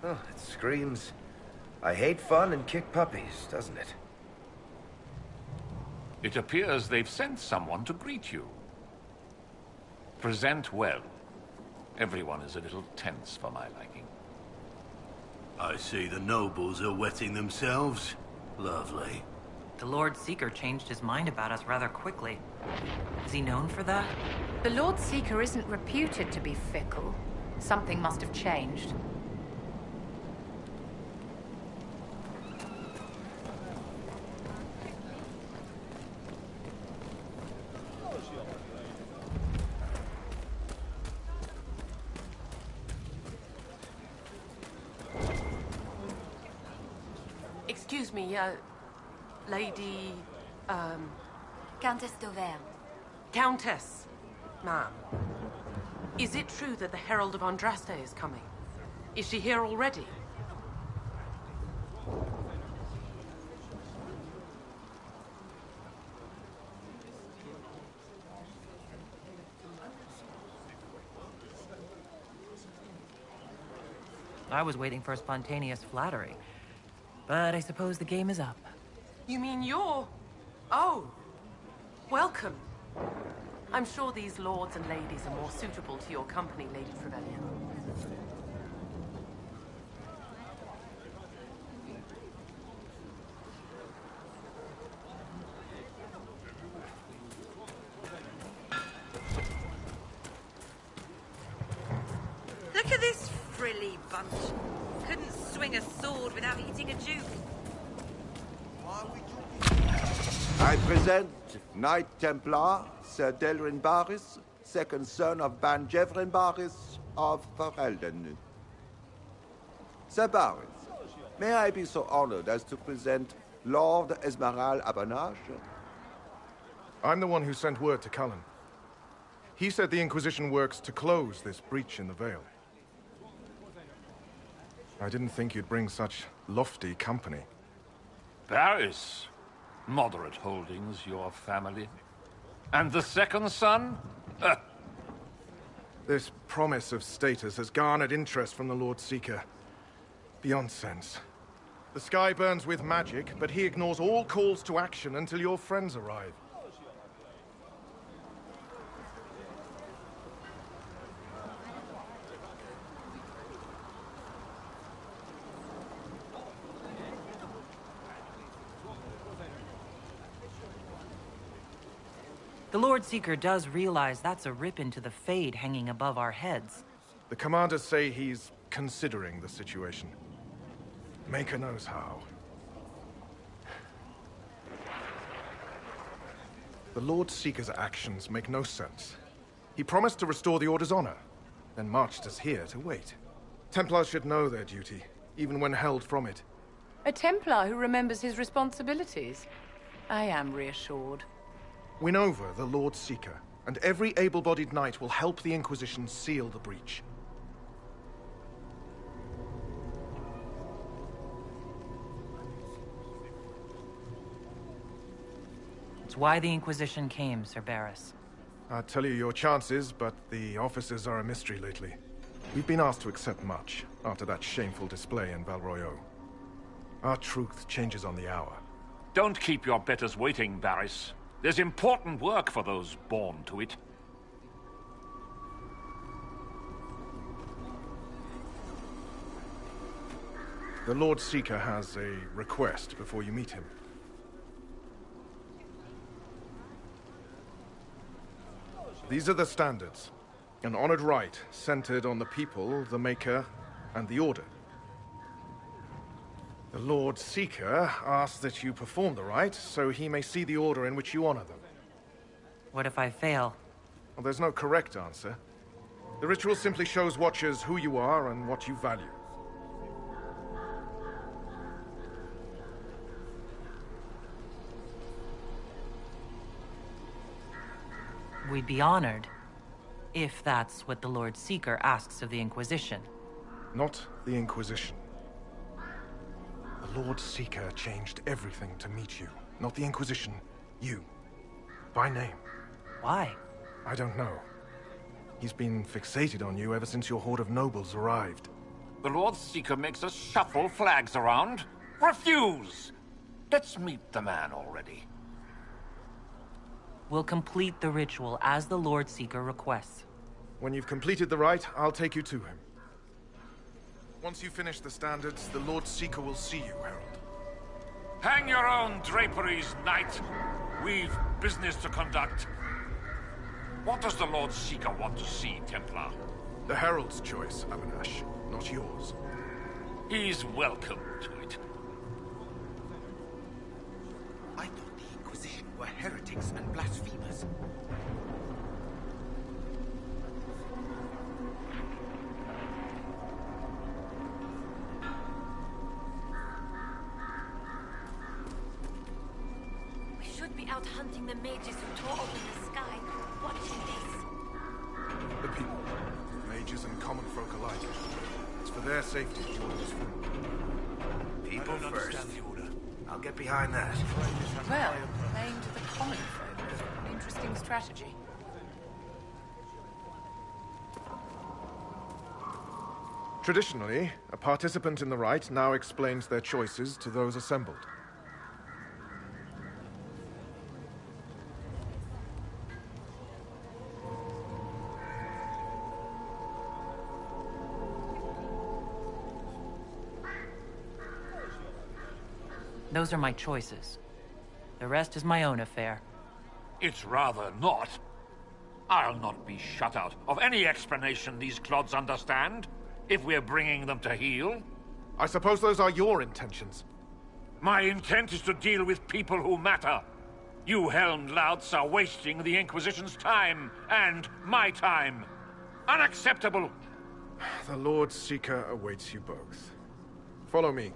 Oh, it screams. I hate fun and kick puppies, doesn't it? It appears they've sent someone to greet you. Present well. Everyone is a little tense for my liking. I see the nobles are wetting themselves. Lovely. The Lord Seeker changed his mind about us rather quickly. Is he known for that? The Lord Seeker isn't reputed to be fickle. Something must have changed. Uh, lady, um... Countess d'Auvergne. Countess, ma'am. Is it true that the Herald of Andraste is coming? Is she here already? I was waiting for a spontaneous flattery. But I suppose the game is up. You mean you're... Oh. Welcome. I'm sure these lords and ladies are more suitable to your company, Lady Trevelyan. Look at this frilly bunch. Couldn't swing a sword without hitting a duke. I present Knight Templar Sir Delrin Barris, second son of Ban Jevrin Barris of Ferelden. Sir Barris, may I be so honored as to present Lord Esmerel Abernache? I'm the one who sent word to Cullen. He said the Inquisition works to close this breach in the Veil. I didn't think you'd bring such lofty company. Paris. Moderate holdings, your family. And the second son? *laughs* This promise of status has garnered interest from the Lord Seeker. Beyond sense. The sky burns with magic, but he ignores all calls to action until your friends arrive. The Lord Seeker does realize that's a rip into the Fade hanging above our heads. The commanders say he's considering the situation. Maker knows how. The Lord Seeker's actions make no sense. He promised to restore the Order's honor, then marched us here to wait. Templars should know their duty, even when held from it. A Templar who remembers his responsibilities. I am reassured. Win over the Lord Seeker, and every able-bodied knight will help the Inquisition seal the breach. It's why the Inquisition came, Sir Barris. I'd tell you your chances, but the officers are a mystery lately. We've been asked to accept much after that shameful display in Val Royeaux. Our truth changes on the hour. don't keep your betters waiting, Barris. There's important work for those born to it. The Lord Seeker has a request before you meet him. These are the standards. An honored right centered on the people, the Maker, and the Order. The Lord Seeker asks that you perform the rite so he may see the order in which you honor them. What if I fail? Well, there's no correct answer. The ritual simply shows Watchers who you are and what you value. We'd be honored. If that's what the Lord Seeker asks of the Inquisition. Not the Inquisition. The Lord Seeker changed everything to meet you. Not the Inquisition. You. By name. Why? I don't know. He's been fixated on you ever since your horde of nobles arrived. The Lord Seeker makes us shuffle flags around. Refuse! Let's meet the man already. We'll complete the ritual as the Lord Seeker requests. When you've completed the rite, I'll take you to him. Once you finish the standards, the Lord Seeker will see you, Herald. Hang your own draperies, knight. We've business to conduct. What does the Lord Seeker want to see, Templar? The Herald's choice, Abernache, not yours. He's welcome to it. I thought the Inquisition were heretics and blasphemers. Should be out hunting the mages who tore open the sky. Watching this. The people, mages and common folk alike. It's for their safety to join this front. People first. I'll get behind that. Well, playing to the common folk. An interesting strategy. Traditionally, a participant in the rite now explains their choices to those assembled. Those are my choices. The rest is my own affair. It's rather not. I'll not be shut out of any explanation these clods understand, if we're bringing them to heel. I suppose those are your intentions. My intent is to deal with people who matter. You helmed louts are wasting the Inquisition's time, and my time. Unacceptable! *sighs* The Lord Seeker awaits you both. Follow me.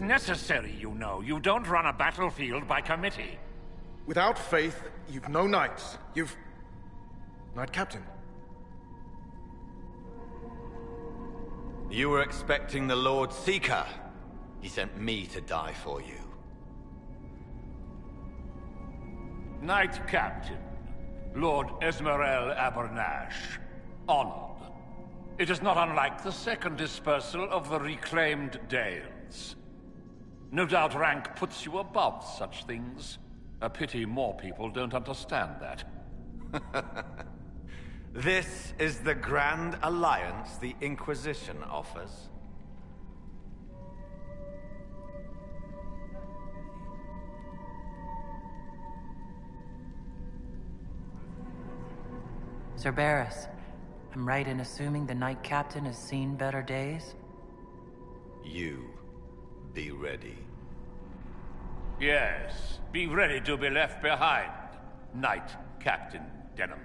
It's necessary, you know. You don't run a battlefield by committee. Without faith, you've no knights. You've... Knight Captain. You were expecting the Lord Seeker. He sent me to die for you. Knight Captain, Lord Esmerel Abernache. Honored. It is not unlike the second dispersal of the reclaimed Dales. No doubt rank puts you above such things. A pity more people don't understand that. *laughs* This is the Grand Alliance the Inquisition offers. Cerberus, I'm right in assuming the Knight Captain has seen better days? You be ready. Yes, be ready to be left behind, Knight Captain Denam.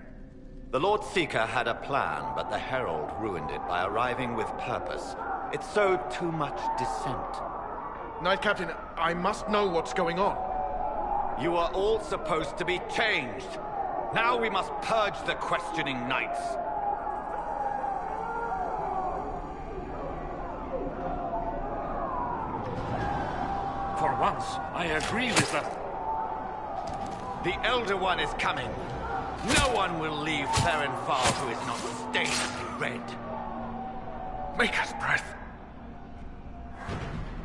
The Lord Seeker had a plan, but the Herald ruined it by arriving with purpose. It sowed too much dissent. Knight Captain, I must know what's going on. You are all supposed to be changed. Now we must purge the questioning knights. Once, I agree with the... The Elder One is coming. No one will leave Therinfal who is not stained red. Make us breath.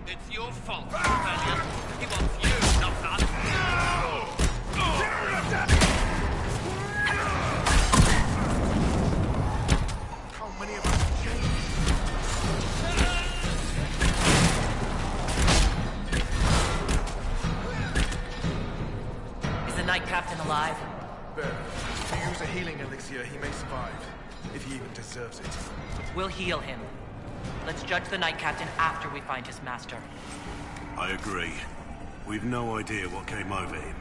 It's your fault, rebellion. He wants you, not us. Is the Knight Captain alive? There. If you use a healing elixir, he may survive. If he even deserves it. We'll heal him. Let's judge the Knight Captain after we find his master. I agree. We've no idea what came over him.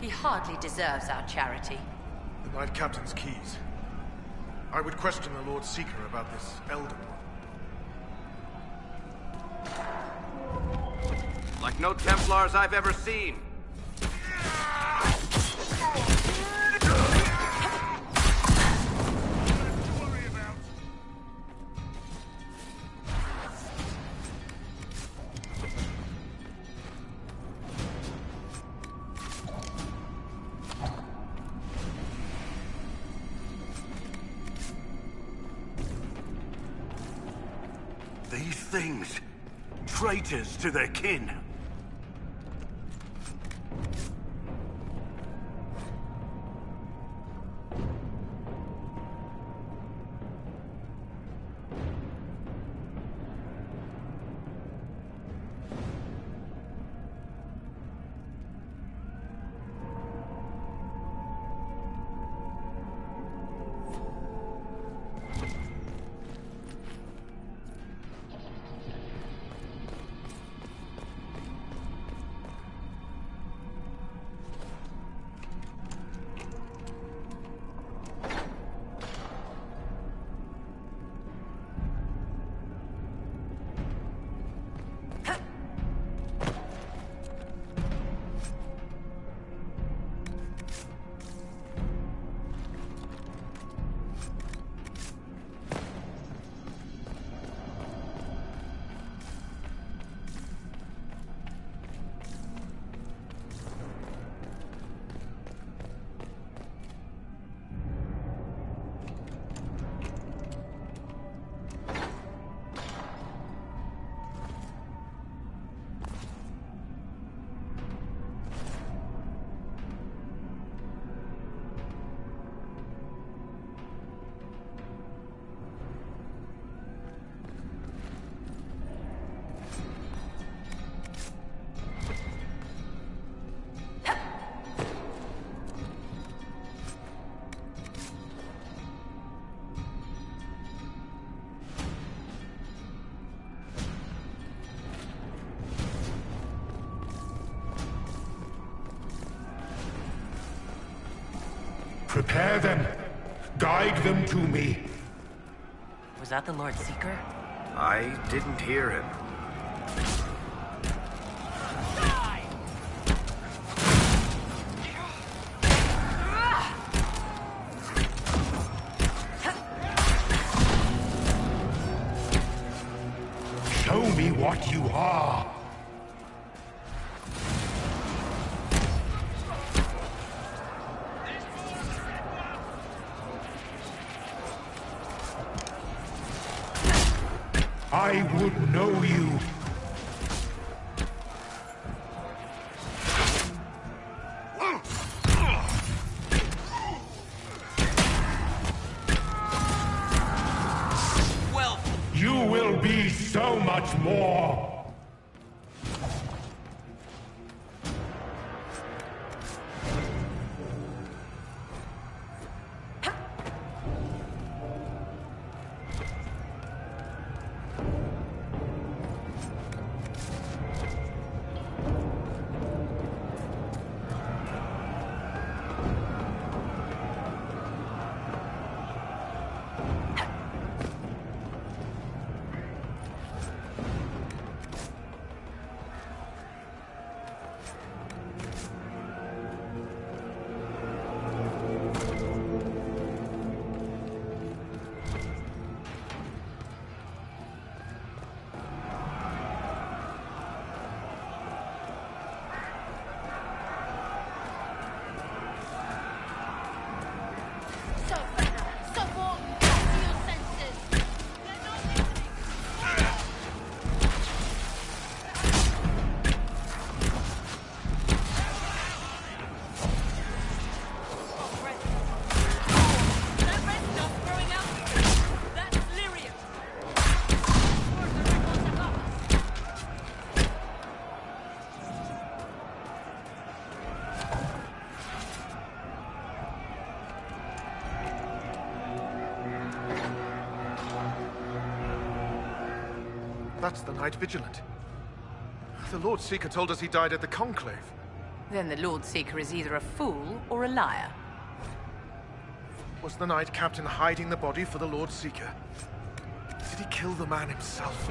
He hardly deserves our charity. The Knight Captain's keys. I would question the Lord Seeker about this Elder One. Like no Templars I've ever seen. These Things, traitors to their kin. Guide them to me. Was that the Lord Seeker? I didn't hear him. That's the Knight Vigilant. The Lord Seeker told us he died at the Conclave. then the Lord Seeker is either a fool or a liar. Was the Knight Captain hiding the body for the Lord Seeker? Did he kill the man himself?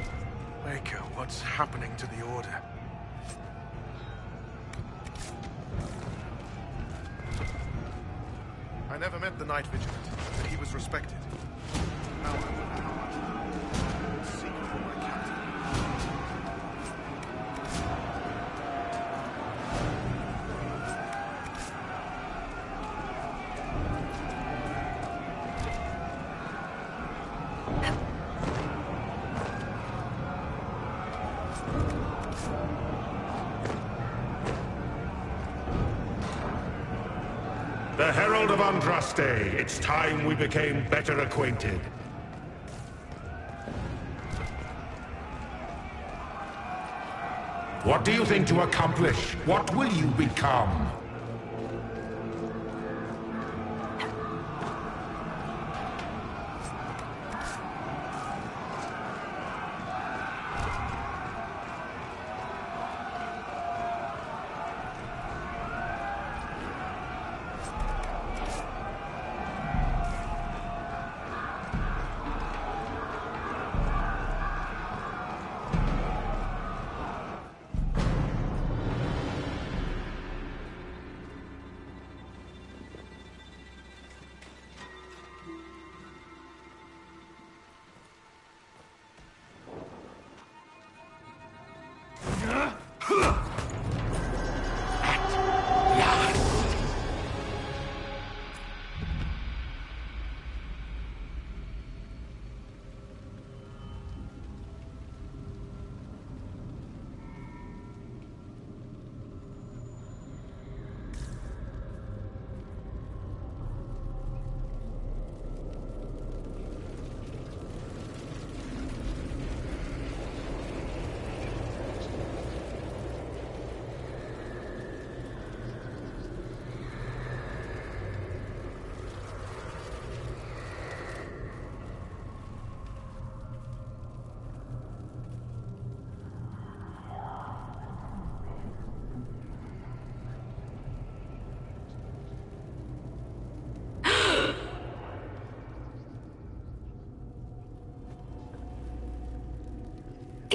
Maker, what's happening to the Order? I never met the Knight Vigilant, It's time we became better acquainted. What do you think to accomplish? What will you become?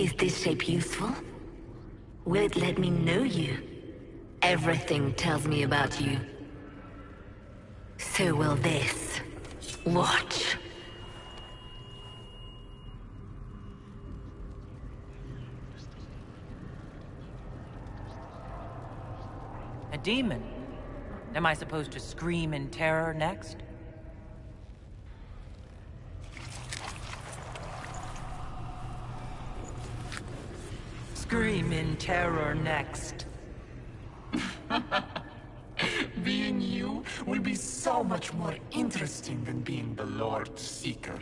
Is this shape useful? Will it let me know you? Everything tells me about you. So will this. Watch. A demon? Am I supposed to scream in terror next? Scream in terror next. *laughs* being you will be so much more interesting than being the Lord Seeker.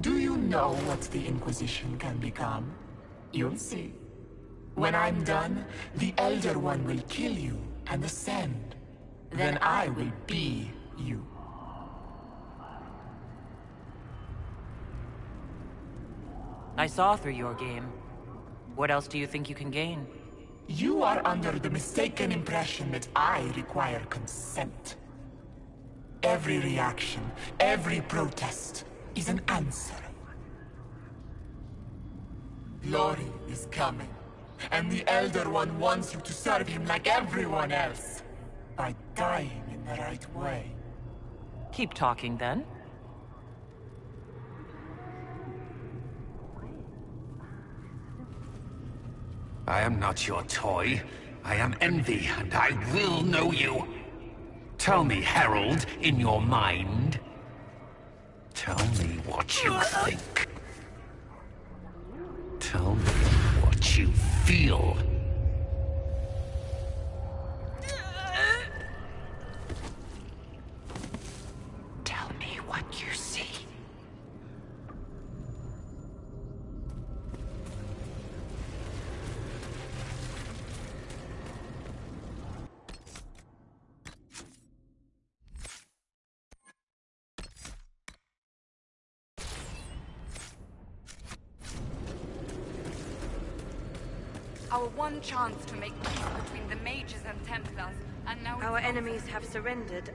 Do you know what the Inquisition can become? You'll see. When I'm done, the Elder One will kill you and ascend. Then I will be you. I saw through your game. What else do you think you can gain? You are under the mistaken impression that I require consent. Every reaction, every protest, is an answer. Glory is coming, and the Elder One wants you to serve him like everyone else, by dying in the right way. Keep talking, then. I am not your toy. I am Envy, and I will know you. Tell me, Herald, in your mind. Tell me what you think. Tell me what you feel.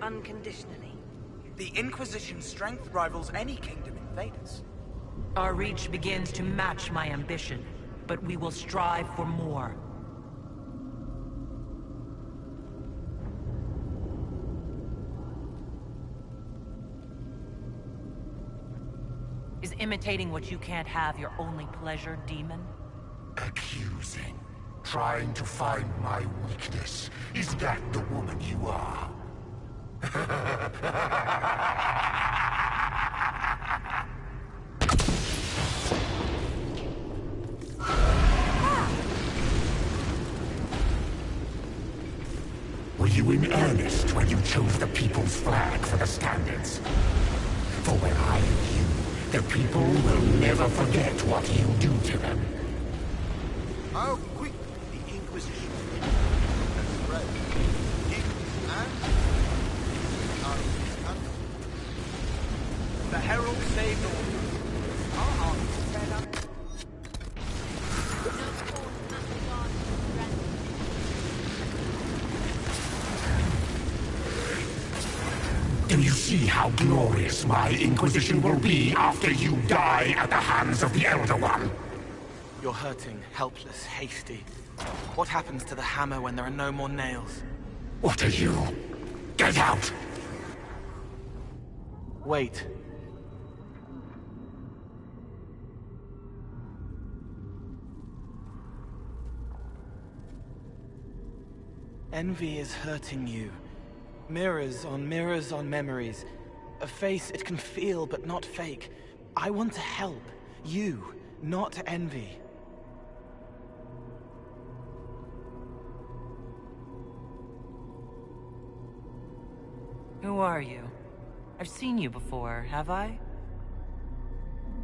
Unconditionally. The Inquisition's strength rivals any kingdom in Thedas. Our reach begins to match my ambition, but we will strive for more. Is imitating what you can't have your only pleasure, demon? Accusing. Trying to find my weakness. Is that the woman you are? Were you in earnest when you chose the people's flag for the standards? For when I and you, the people will never forget what you do to them. Okay. Inquisition will be after you die at the hands of the Elder One? You're hurting, helpless, hasty. What happens to the hammer when there are no more nails? What are you? Get out! Wait. Envy is hurting you. Mirrors on mirrors on memories. A face it can feel but not fake. I want to help. You, not envy. Who are you? I've seen you before, have I?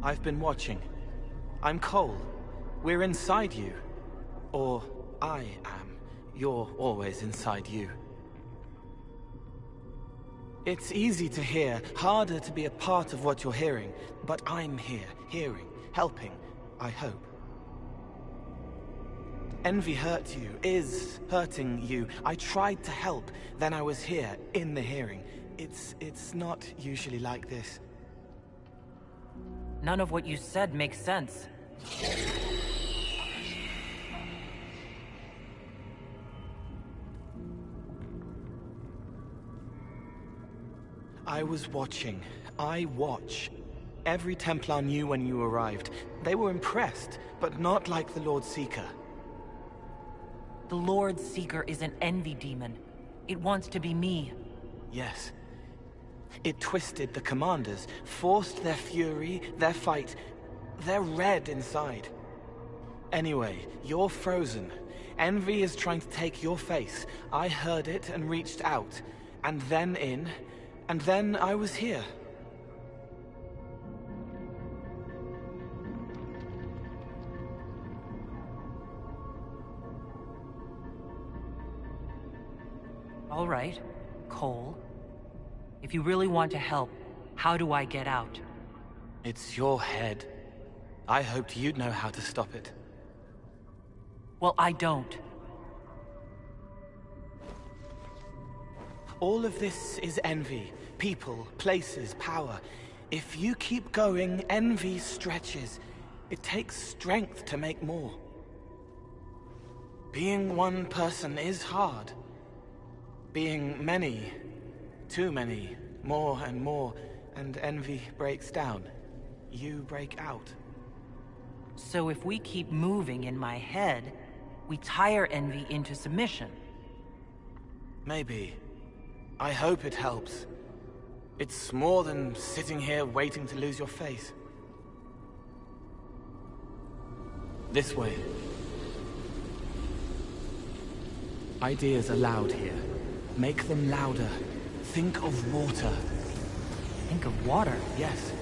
I've been watching. I'm Cole. We're inside you. Or I am. You're always inside you. It's easy to hear, harder to be a part of what you're hearing. But I'm here, hearing, helping, I hope. Envy hurt you, is hurting you. I tried to help, then I was here, in the hearing. It's... it's not usually like this. None of what you said makes sense. I was watching. I watch. Every Templar knew when you arrived. They were impressed, but not like the Lord Seeker. The Lord Seeker is an envy demon. It wants to be me. Yes. It twisted the commanders, forced their fury, their fight. They're red inside. Anyway, you're frozen. Envy is trying to take your face. I heard it and reached out. And then in, and then I was here. All right, Cole. If you really want to help, how do I get out? It's your head. I hoped you'd know how to stop it. Well, I don't. All of this is envy. People, places, power. If you keep going, envy stretches. It takes strength to make more. Being one person is hard. Being many, too many, more and more, and envy breaks down. You break out. So if we keep moving in my head, we tire envy into submission. Maybe. I hope it helps. It's more than sitting here waiting to lose your face. This way. Ideas are loud here. Make them louder. Think of water. Think of water? Yes.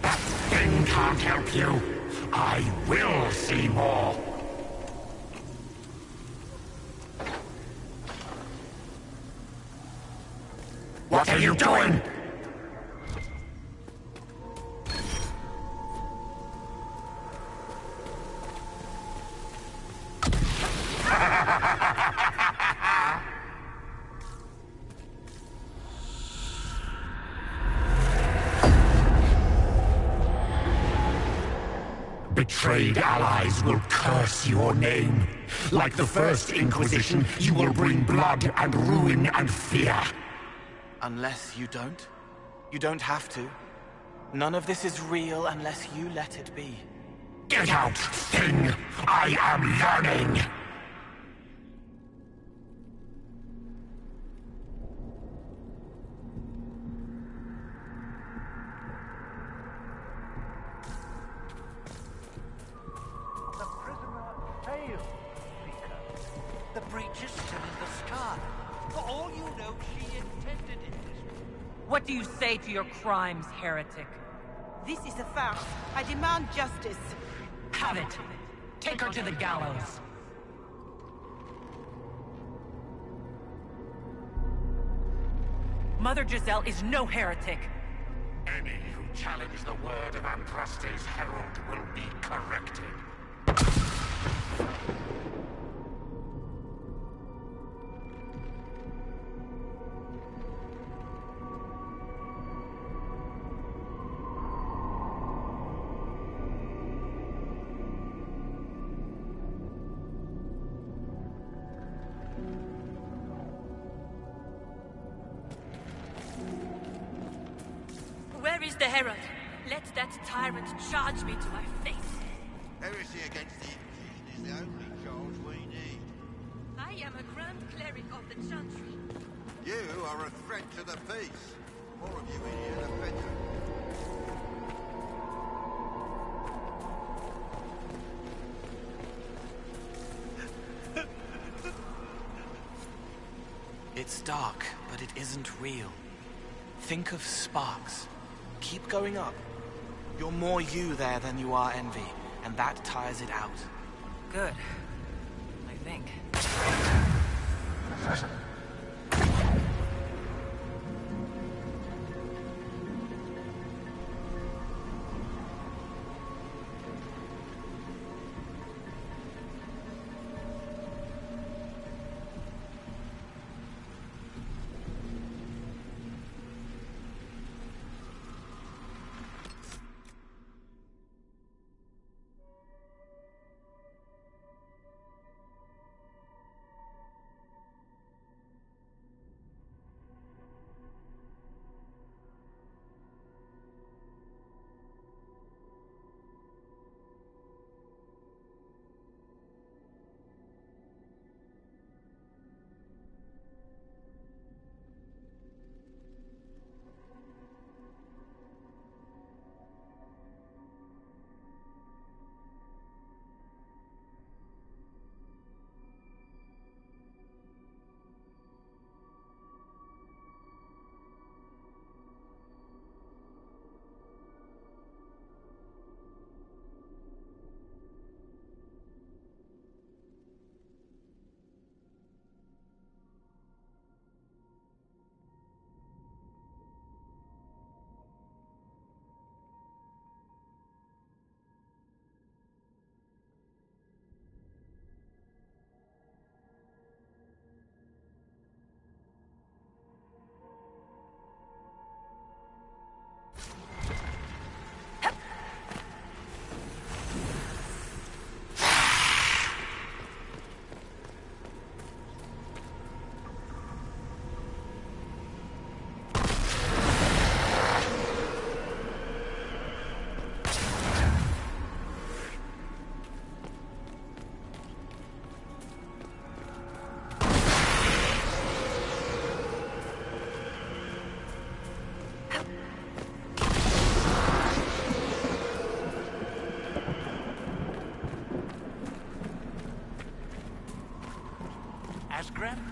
That thing can't help you. I will see more. What are you doing? Betrayed allies will curse your name. Like the first Inquisition, you will bring blood and ruin and fear. Unless you don't. You don't have to. None of this is real unless you let it be. Get out, thing! I am learning! What do you say to your crimes, heretic? This is a farce. I demand justice. Have it. Take her to the gallows. Mother Giselle is no heretic. Any who challenge the word of Andraste's herald will be corrected. Where is the Herald? Let that tyrant charge me to my face. Heresy against the Inquisition is the only charge we need. I am a Grand Cleric of the Chantry. You are a threat to the peace. The more of you in here, the better. It's dark, but it isn't real. Think of sparks. Keep going up. You're more you there than you are envy, and that tires it out. Good. I think.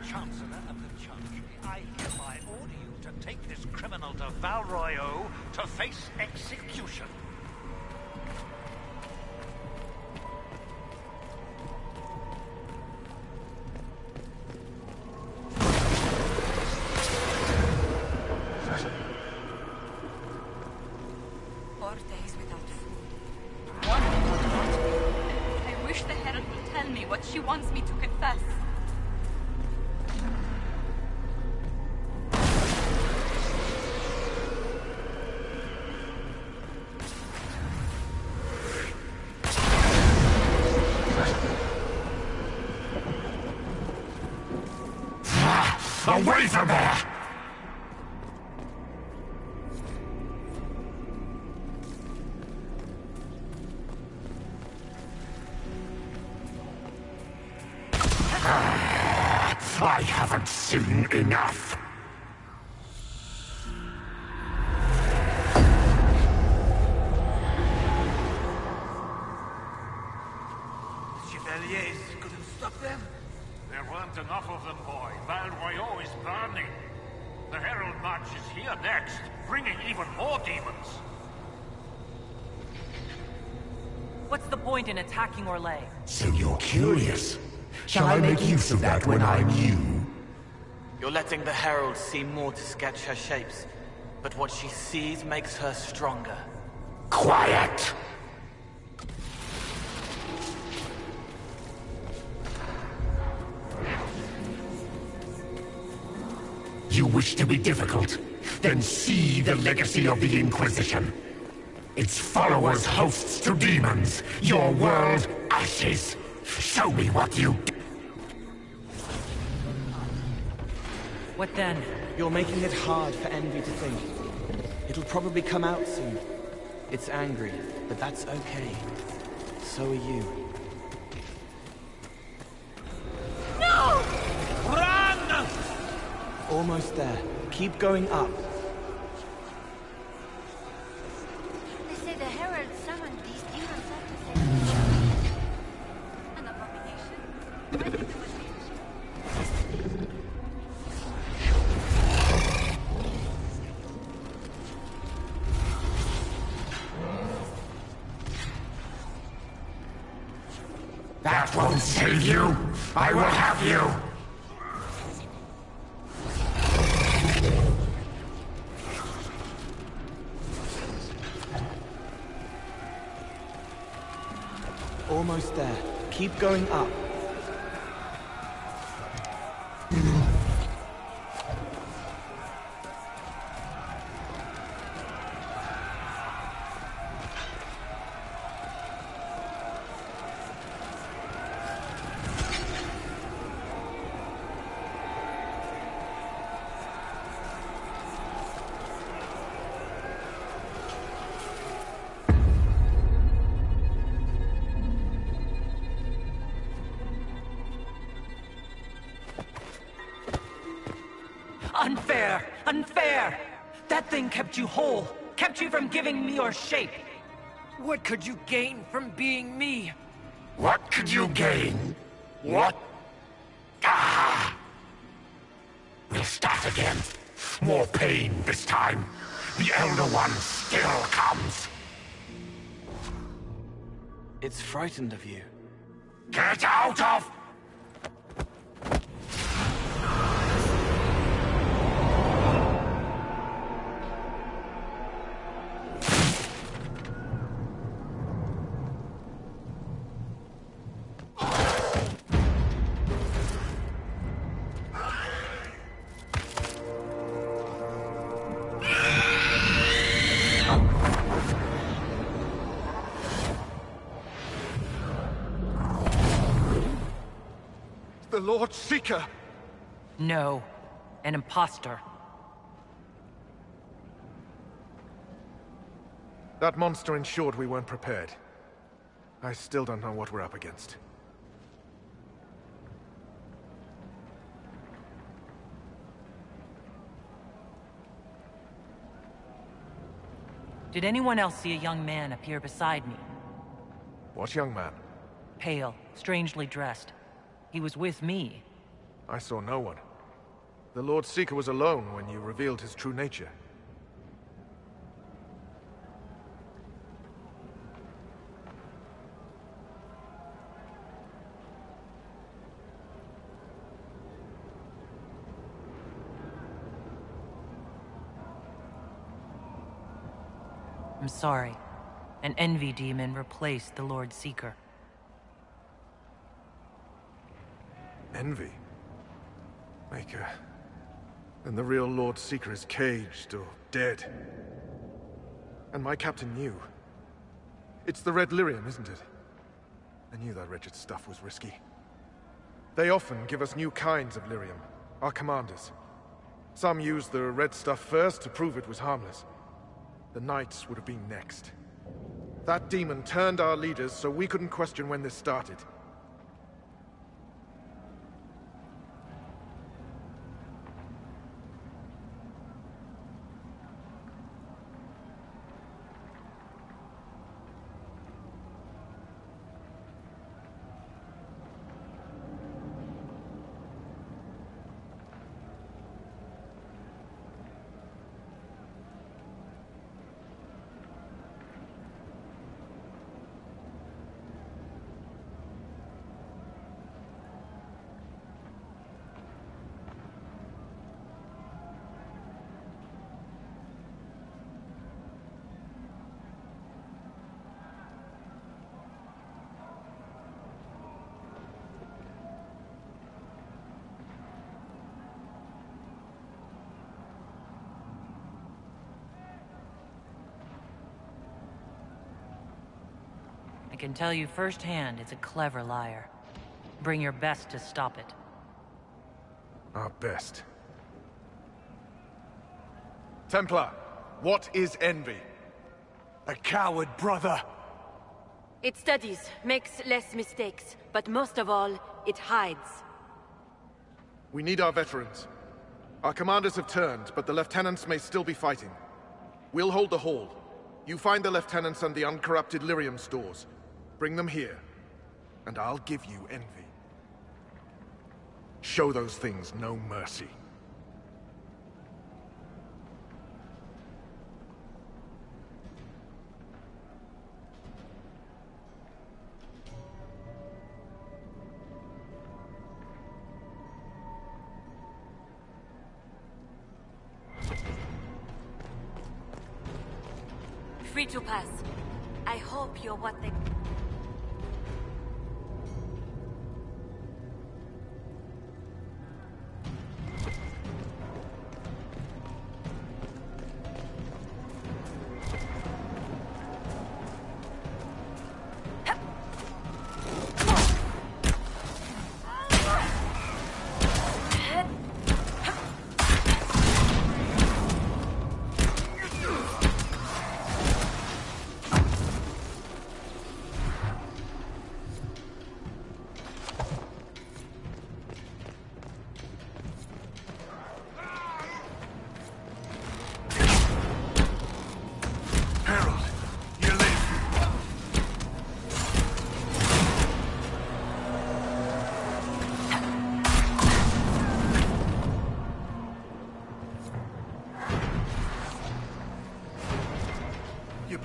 Chancellor of the Chantry, I hereby order you to take this criminal to Val Royeaux to face From there! Make use of that when I'm you? You're letting the Herald see more to sketch her shapes, but what she sees makes her stronger. Quiet! You wish to be difficult? Then see the legacy of the Inquisition. Its followers hosts to demons, your world ashes. Show me what you... What then? You're making it hard for Envy to think. It'll probably come out soon. It's angry, but that's okay. So are you. No! Run! Almost there. Keep going up. I will have you! Almost there. Keep going up. Kept you kept you from giving me your shape. What could you gain from being me? What could you gain? What? Ah! We'll start again. More pain this time. The Elder One still comes. It's frightened of you. Get out of... Seeker! No. An imposter. That monster ensured we weren't prepared. I still don't know what we're up against. Did anyone else see a young man appear beside me? What young man? Pale, strangely dressed. He was with me. I saw no one. The Lord Seeker was alone when you revealed his true nature. I'm sorry. An envy demon replaced the Lord Seeker. Envy? Maker. Then the real Lord Seeker is caged or dead. And my captain knew. It's the Red Lyrium, isn't it? I knew that wretched stuff was risky. They often give us new kinds of lyrium, our commanders. Some used the red stuff first to prove it was harmless. The Knights would have been next. That demon turned our leaders so we couldn't question when this started. Can tell you firsthand it's a clever liar. Bring your best to stop it. Our best. Templar, what is envy? A coward, brother. It studies, makes less mistakes, but most of all, it hides. We need our veterans. Our commanders have turned, but the lieutenants may still be fighting. We'll hold the hall. You find the lieutenants and the uncorrupted lyrium stores. Bring them here, and I'll give you envy. Show those things no mercy. Free to pass. I hope you're what they...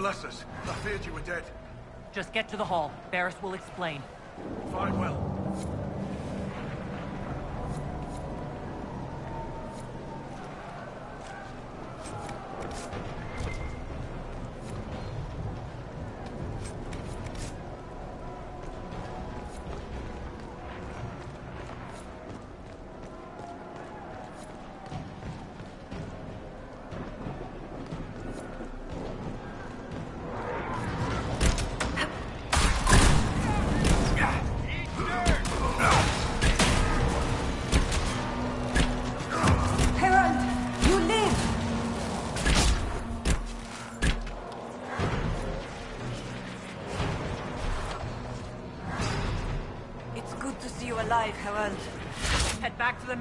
bless us. I feared you were dead. Just get to the hall. Barris will explain.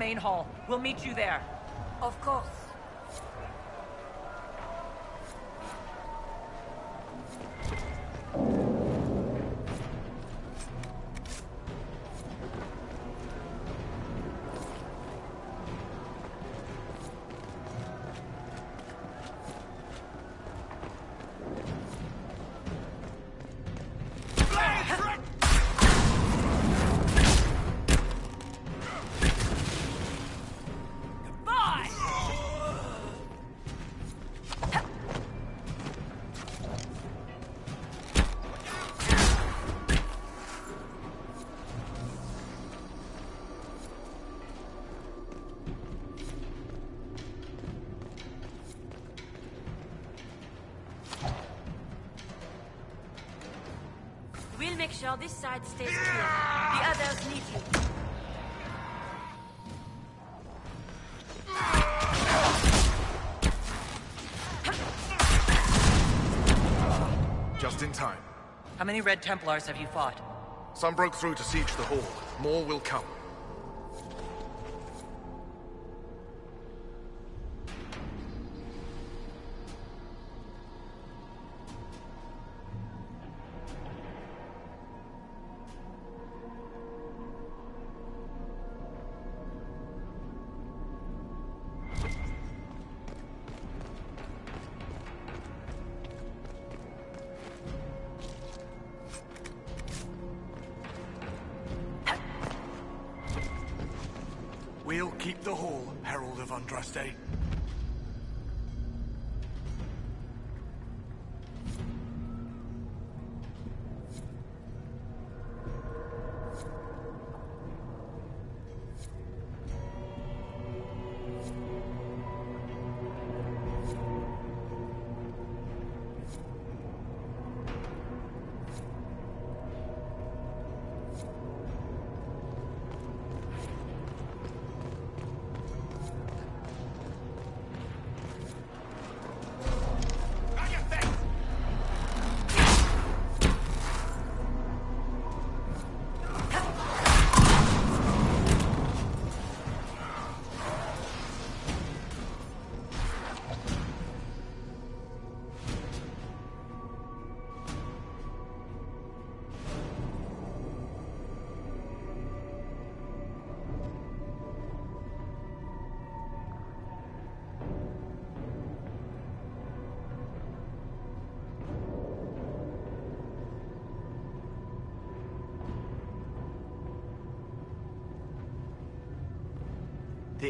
Main hall. We'll meet you there. This side stays clear. The others need you. Just in time. How many Red Templars have you fought? Some broke through to siege the hall. More will come.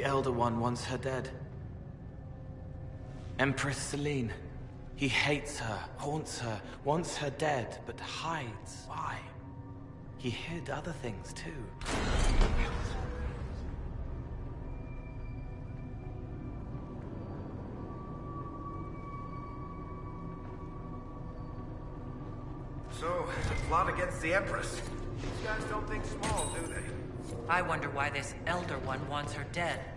The Elder One wants her dead. Empress Celine. He hates her, haunts her, wants her dead, but hides. Why? He hid other things too. So, a plot against the Empress. These guys don't think small, do they? I wonder why this Elder One wants her dead.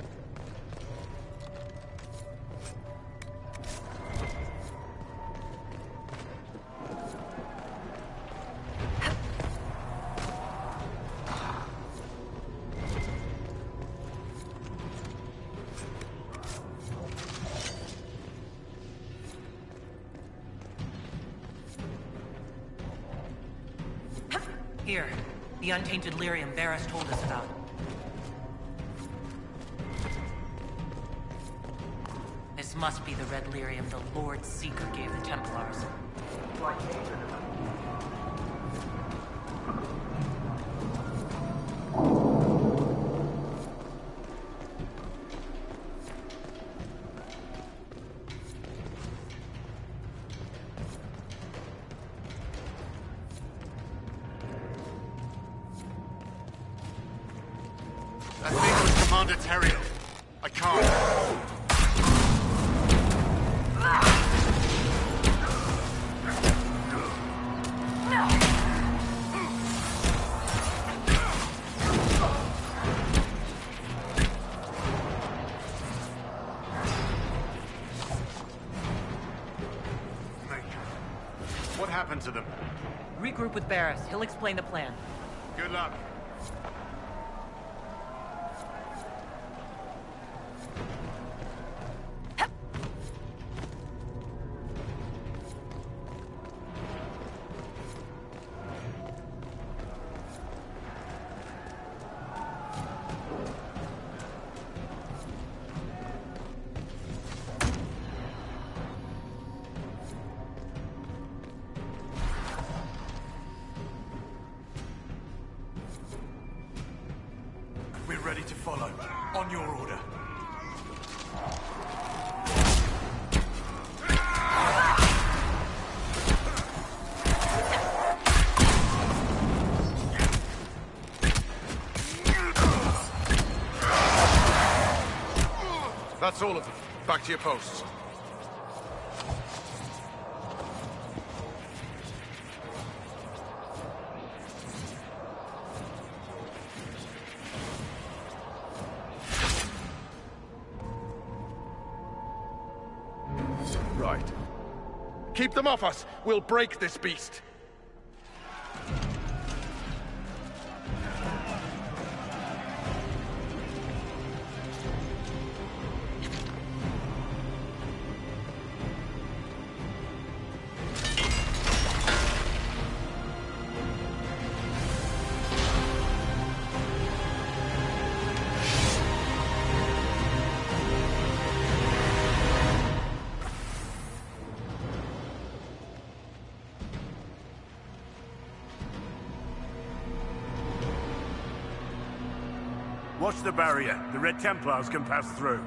With Barris. He'll explain the plan. That's all of them. Back to your posts. Right. Keep them off us. We'll break this beast. The barrier. The Red Templars can pass through.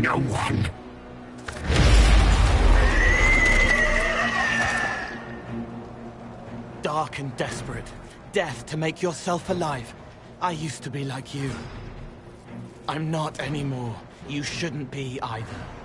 No one. Dark and desperate. Death to make yourself alive. I used to be like you. I'm not anymore. You shouldn't be either.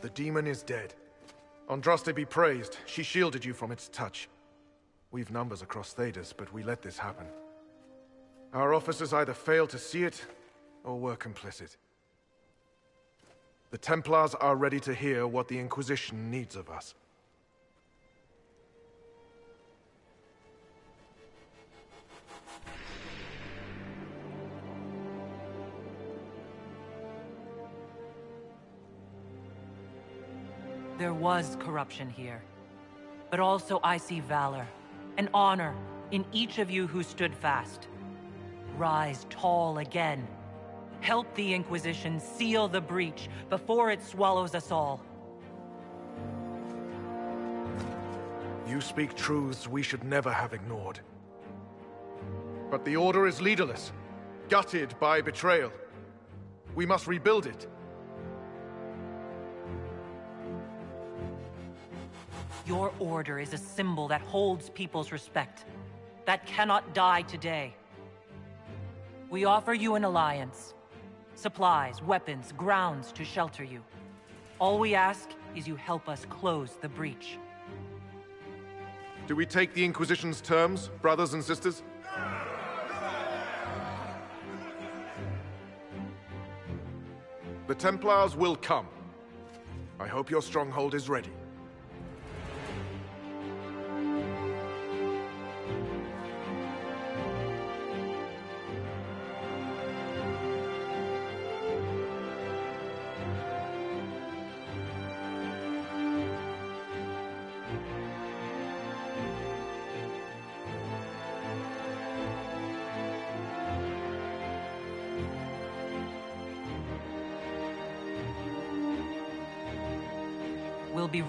The demon is dead. Andraste be praised. She shielded you from its touch. We've numbers across Thedas, but we let this happen. Our officers either failed to see it, or were complicit. The Templars are ready to hear what the Inquisition needs of us. Was corruption here. But also I see valor and honor in each of you who stood fast. Rise tall again. Help the Inquisition seal the breach before it swallows us all. You speak truths we should never have ignored. But the Order is leaderless, gutted by betrayal. We must rebuild it. Your order is a symbol that holds people's respect. That cannot die today. We offer you an alliance. Supplies, weapons, grounds to shelter you. All we ask is you help us close the breach. Do we take the Inquisition's terms, brothers and sisters? The Templars will come. I hope your stronghold is ready.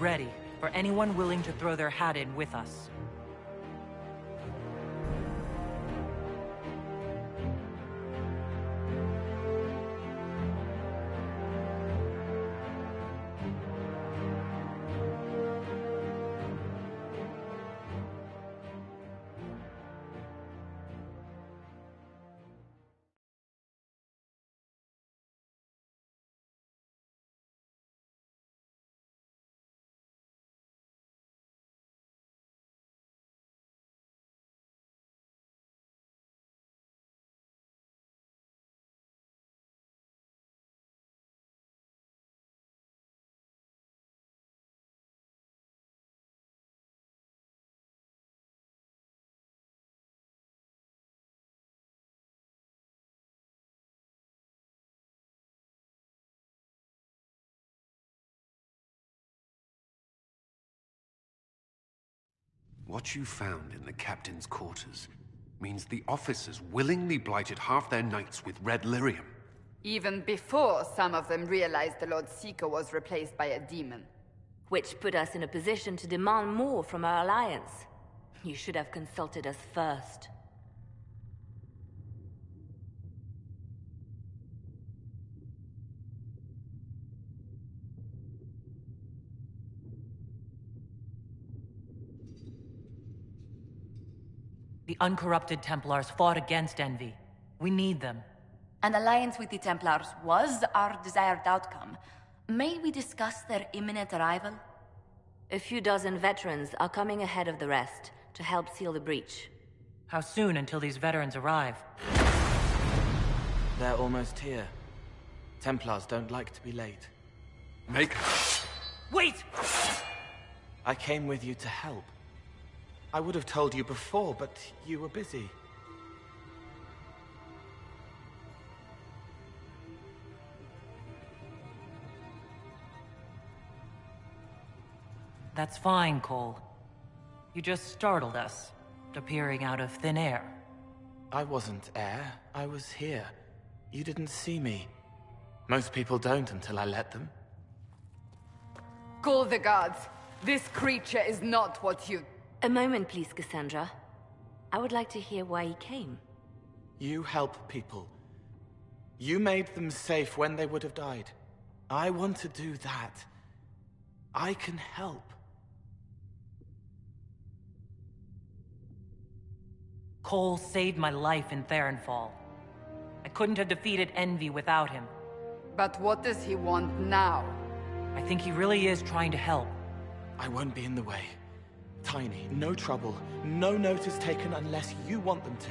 Ready for anyone willing to throw their hat in with us. What you found in the captain's quarters means the officers willingly blighted half their knights with red lyrium. Even before some of them realized the Lord Seeker was replaced by a demon. Which put us in a position to demand more from our alliance. You should have consulted us first. The uncorrupted Templars fought against Envy. We need them. An alliance with the Templars was our desired outcome. May we discuss their imminent arrival? A few dozen veterans are coming ahead of the rest to help seal the breach. How soon until these veterans arrive? They're almost here. Templars don't like to be late. Make... Wait! I came with you to help. I would have told you before, but you were busy. That's fine, Cole. You just startled us, appearing out of thin air. I wasn't air. I was here. You didn't see me. Most people don't until I let them. Call the guards. This creature is not what you... A moment, please, Cassandra. I would like to hear why he came. You help people. You made them safe when they would have died. I want to do that. I can help. Cole saved my life in Therinfal. I couldn't have defeated Envy without him. But what does he want now? I think he really is trying to help. I won't be in the way. Tiny, no trouble, no notice taken unless you want them to.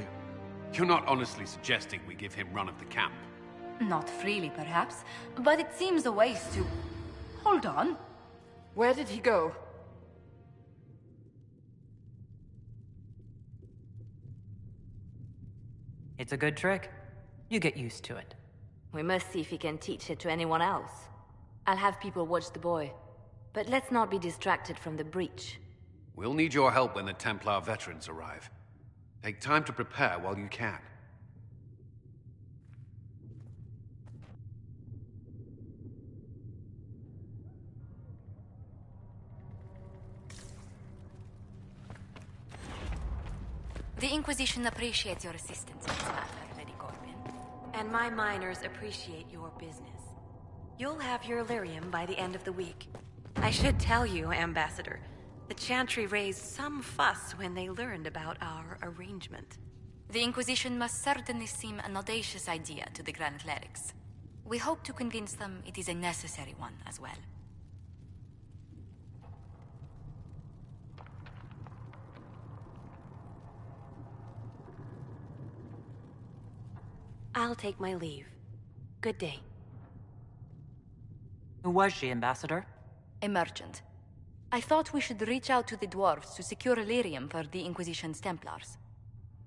You're not honestly suggesting we give him run of the camp? Not freely, perhaps, but it seems a waste to... Hold on. Where did he go? It's a good trick. You get used to it. We must see if he can teach it to anyone else. I'll have people watch the boy. But let's not be distracted from the breach. We'll need your help when the Templar veterans arrive. Take time to prepare while you can. The Inquisition appreciates your assistance in this matter, Lady Corbin. And my miners appreciate your business. You'll have your lyrium by the end of the week. I should tell you, Ambassador, the Chantry raised some fuss when they learned about our arrangement. The Inquisition must certainly seem an audacious idea to the Grand Clerics. We hope to convince them it is a necessary one as well. I'll take my leave. Good day. Who was she, Ambassador? A merchant. I thought we should reach out to the dwarves to secure lyrium for the Inquisition's Templars.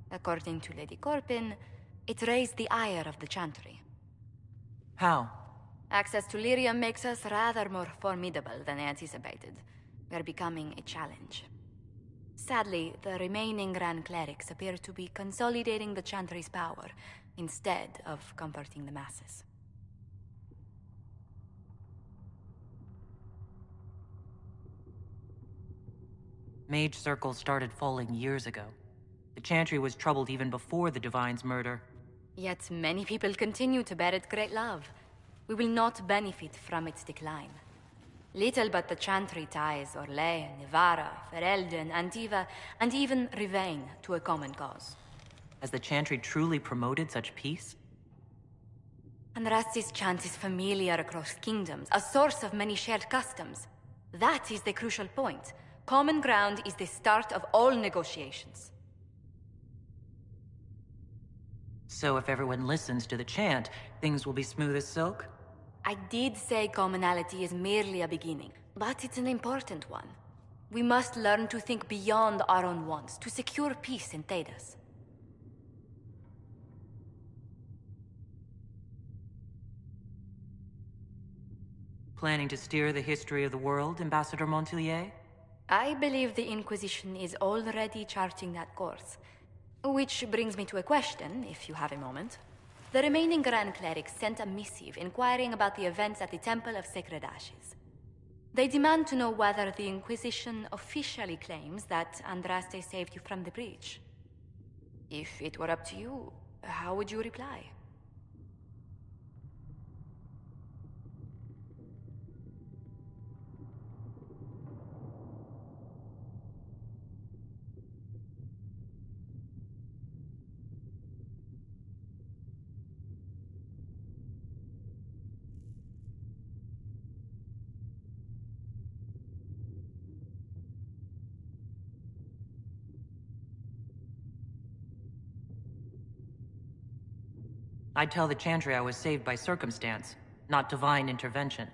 According to Lady Corpin, it raised the ire of the Chantry. How? Access to lyrium makes us rather more formidable than anticipated. We're becoming a challenge. Sadly, the remaining Grand Clerics appear to be consolidating the Chantry's power, instead of comforting the masses. Mage circles started falling years ago. The Chantry was troubled even before the Divine's murder. Yet many people continue to bear it great love. We will not benefit from its decline. Little but the Chantry ties Orlais, Nevarra, Ferelden, Antiva, and even Rivain to a common cause. Has the Chantry truly promoted such peace? Andraste's chant is familiar across kingdoms, a source of many shared customs. That is the crucial point. Common ground is the start of all negotiations. So if everyone listens to the chant, things will be smooth as silk? I did say commonality is merely a beginning, but it's an important one. We must learn to think beyond our own wants to secure peace in Thedas. Planning to steer the history of the world, Ambassador Montilyet? I believe the Inquisition is already charting that course. Which brings me to a question, if you have a moment. The remaining Grand Clerics sent a missive inquiring about the events at the Temple of Sacred Ashes. They demand to know whether the Inquisition officially claims that Andraste saved you from the breach. If it were up to you, how would you reply? I'd tell the Chantry I was saved by circumstance, not divine intervention.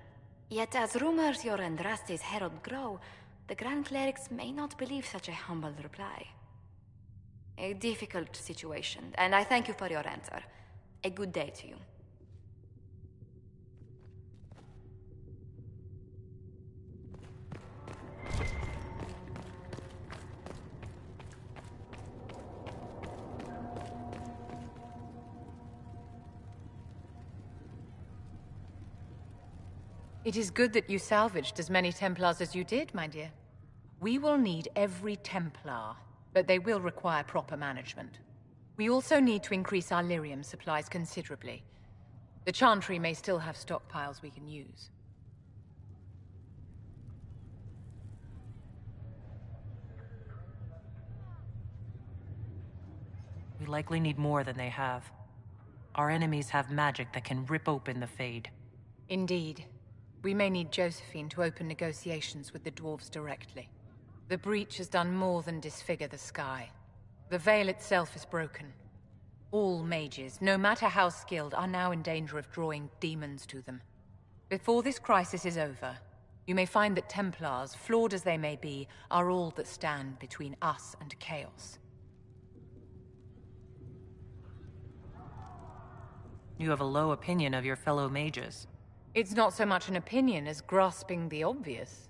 Yet as rumors your Andraste's herald grow, the Grand Clerics may not believe such a humble reply. A difficult situation, and I thank you for your answer. A good day to you. It is good that you salvaged as many Templars as you did, my dear. We will need every Templar, but they will require proper management. We also need to increase our lyrium supplies considerably. The Chantry may still have stockpiles we can use. We likely need more than they have. Our enemies have magic that can rip open the Fade. Indeed. We may need Josephine to open negotiations with the dwarves directly. The breach has done more than disfigure the sky. The veil itself is broken. All mages, no matter how skilled, are now in danger of drawing demons to them. Before this crisis is over, you may find that Templars, flawed as they may be, are all that stand between us and chaos. You have a low opinion of your fellow mages. It's not so much an opinion as grasping the obvious.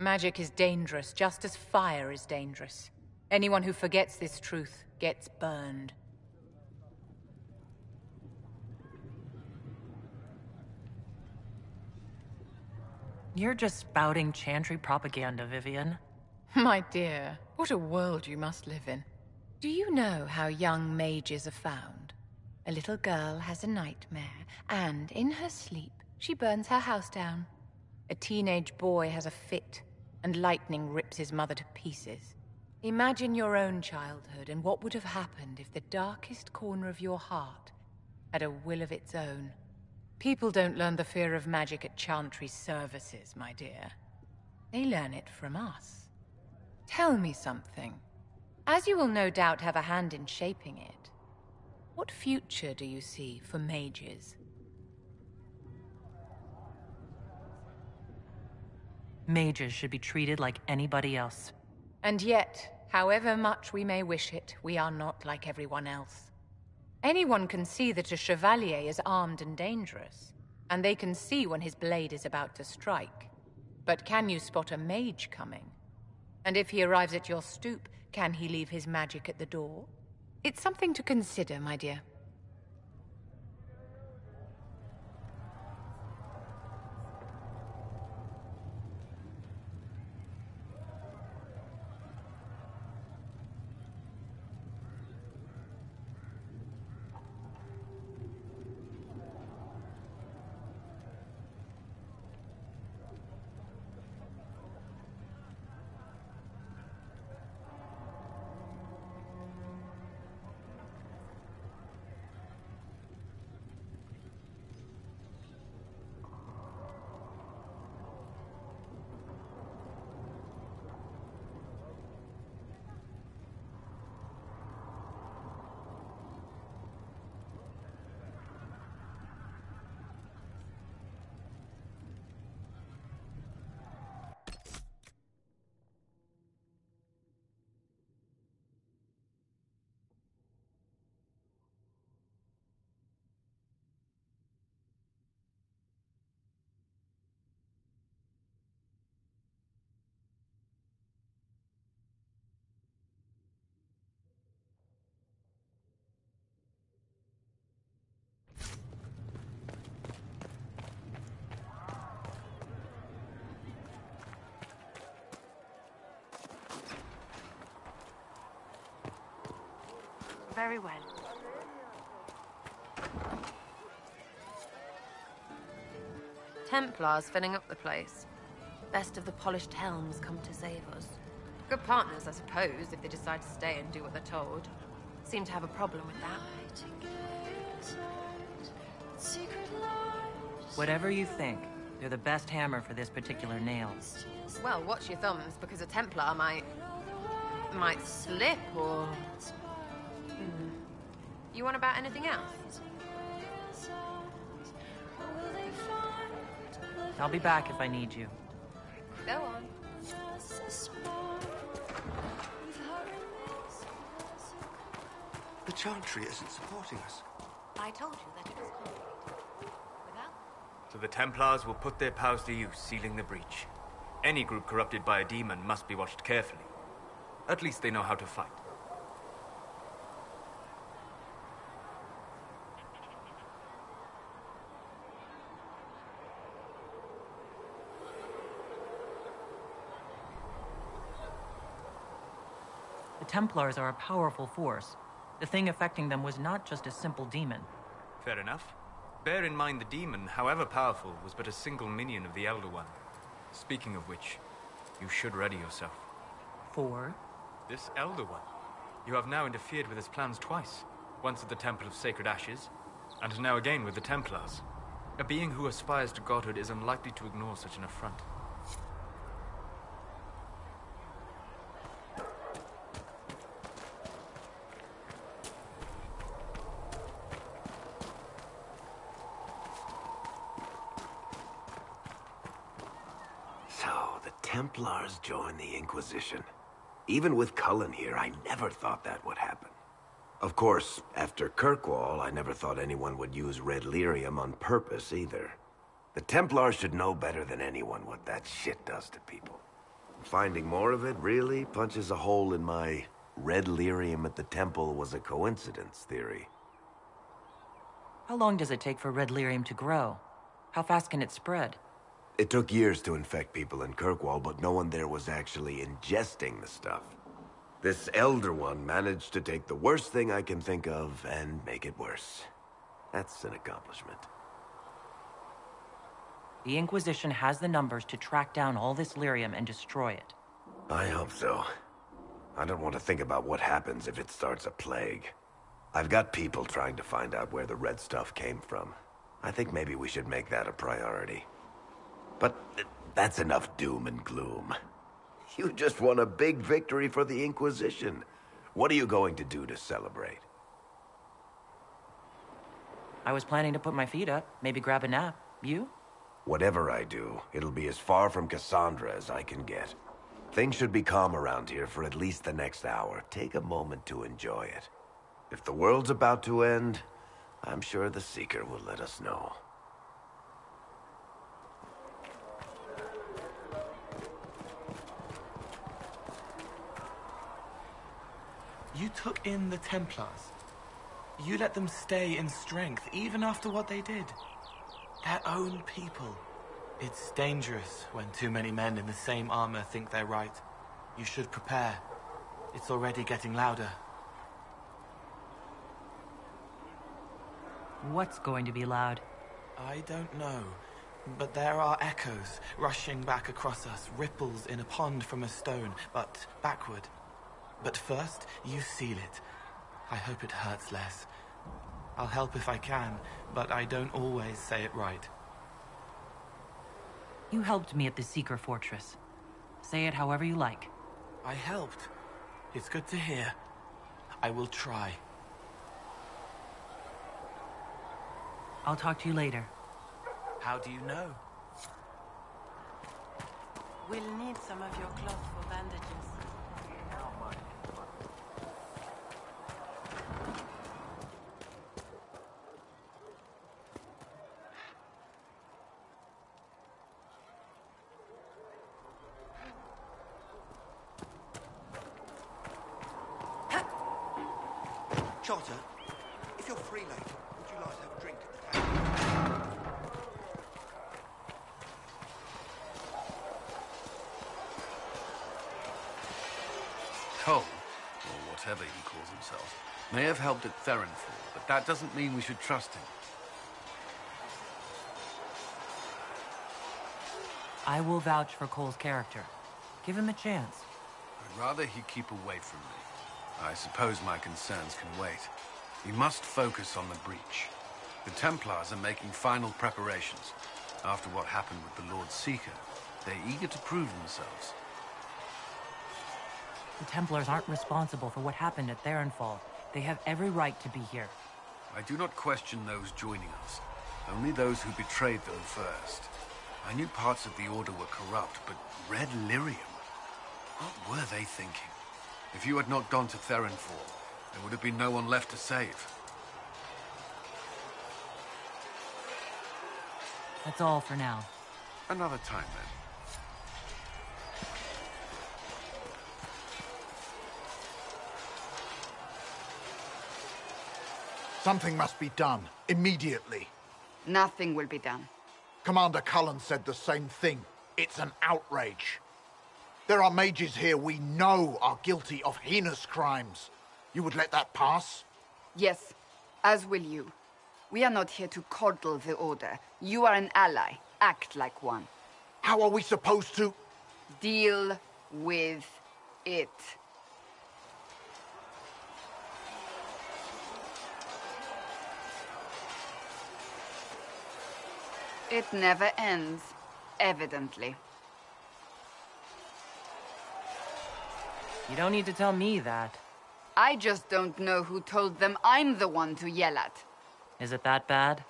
Magic is dangerous, just as fire is dangerous. Anyone who forgets this truth gets burned. You're just spouting Chantry propaganda, Vivienne. *laughs* My dear, what a world you must live in. Do you know how young mages are found? A little girl has a nightmare, and in her sleep, she burns her house down. A teenage boy has a fit, and lightning rips his mother to pieces. Imagine your own childhood and what would have happened if the darkest corner of your heart had a will of its own. People don't learn the fear of magic at Chantry services, my dear. They learn it from us. Tell me something. As you will no doubt have a hand in shaping it, What future do you see for mages? Mages should be treated like anybody else. And yet, however much we may wish it, we are not like everyone else. Anyone can see that a chevalier is armed and dangerous, and they can see when his blade is about to strike. But can you spot a mage coming? And if he arrives at your stoop, can he leave his magic at the door? It's something to consider, my dear. Very well. Templars filling up the place. Best of the polished helms come to save us. Good partners, I suppose, if they decide to stay and do what they're told. Seem to have a problem with that. Whatever you think, they're the best hammer for this particular nail. Well, watch your thumbs, because a Templar might... might slip, or... You want about anything else? I'll be back if I need you. Go on. The Chantry isn't supporting us. I told you that it was complicated. Without So the Templars will put their powers to use, sealing the breach. Any group corrupted by a demon must be watched carefully. At least they know how to fight. Templars are a powerful force. The thing affecting them was not just a simple demon. Fair enough. Bear in mind the demon, however powerful, was but a single minion of the Elder One. Speaking of which, you should ready yourself. For? This Elder One. You have now interfered with his plans twice. Once at the Temple of Sacred Ashes, and now again with the Templars. A being who aspires to godhood is unlikely to ignore such an affront. So, the Templars joined the Inquisition. Even with Cullen here, I never thought that would happen. Of course, after Kirkwall, I never thought anyone would use red lyrium on purpose either. The Templars should know better than anyone what that shit does to people. Finding more of it really punches a hole in my red lyrium at the temple was a coincidence theory. How long does it take for red lyrium to grow? How fast can it spread? It took years to infect people in Kirkwall, but no one there was actually ingesting the stuff. This Elder One managed to take the worst thing I can think of and make it worse. That's an accomplishment. The Inquisition has the numbers to track down all this lyrium and destroy it. I hope so. I don't want to think about what happens if it starts a plague. I've got people trying to find out where the red stuff came from. I think maybe we should make that a priority. But that's enough doom and gloom. You just won a big victory for the Inquisition. What are you going to do to celebrate? I was planning to put my feet up, maybe grab a nap. You? Whatever I do, it'll be as far from Cassandra as I can get. Things should be calm around here for at least the next hour. Take a moment to enjoy it. If the world's about to end, I'm sure the Seeker will let us know. You took in the Templars. You let them stay in strength, even after what they did. Their own people. It's dangerous when too many men in the same armor think they're right. You should prepare. It's already getting louder. What's going to be loud? I don't know. But there are echoes rushing back across us, ripples in a pond from a stone, but backward. But first, you seal it. I hope it hurts less. I'll help if I can, but I don't always say it right. You helped me at the Seeker Fortress. Say it however you like. I helped. It's good to hear. I will try. I'll talk to you later. How do you know? We'll need some of your cloth for bandages. Charter, if you're free later, would you like to have a drink at the tavern? Cole, or whatever he calls himself, may have helped at Therinfal, but that doesn't mean we should trust him. I will vouch for Cole's character. Give him a chance. I'd rather he keep away from me. I suppose my concerns can wait. We must focus on the breach. The Templars are making final preparations. After what happened with the Lord Seeker, they're eager to prove themselves. The Templars aren't responsible for what happened at Therinfal. They have every right to be here. I do not question those joining us. Only those who betrayed them first. I knew parts of the Order were corrupt, but Red Lyrium? What were they thinking? If you had not gone to Therinfal, there would have been no one left to save. That's all for now. Another time, then. Something must be done, immediately. Nothing will be done. Commander Cullen said the same thing. It's an outrage. There are mages here we know are guilty of heinous crimes. You would let that pass? Yes, as will you. We are not here to coddle the Order. You are an ally. Act like one. How are we supposed to... Deal with it. It never ends, evidently. You don't need to tell me that. I just don't know who told them I'm the one to yell at. Is it that bad?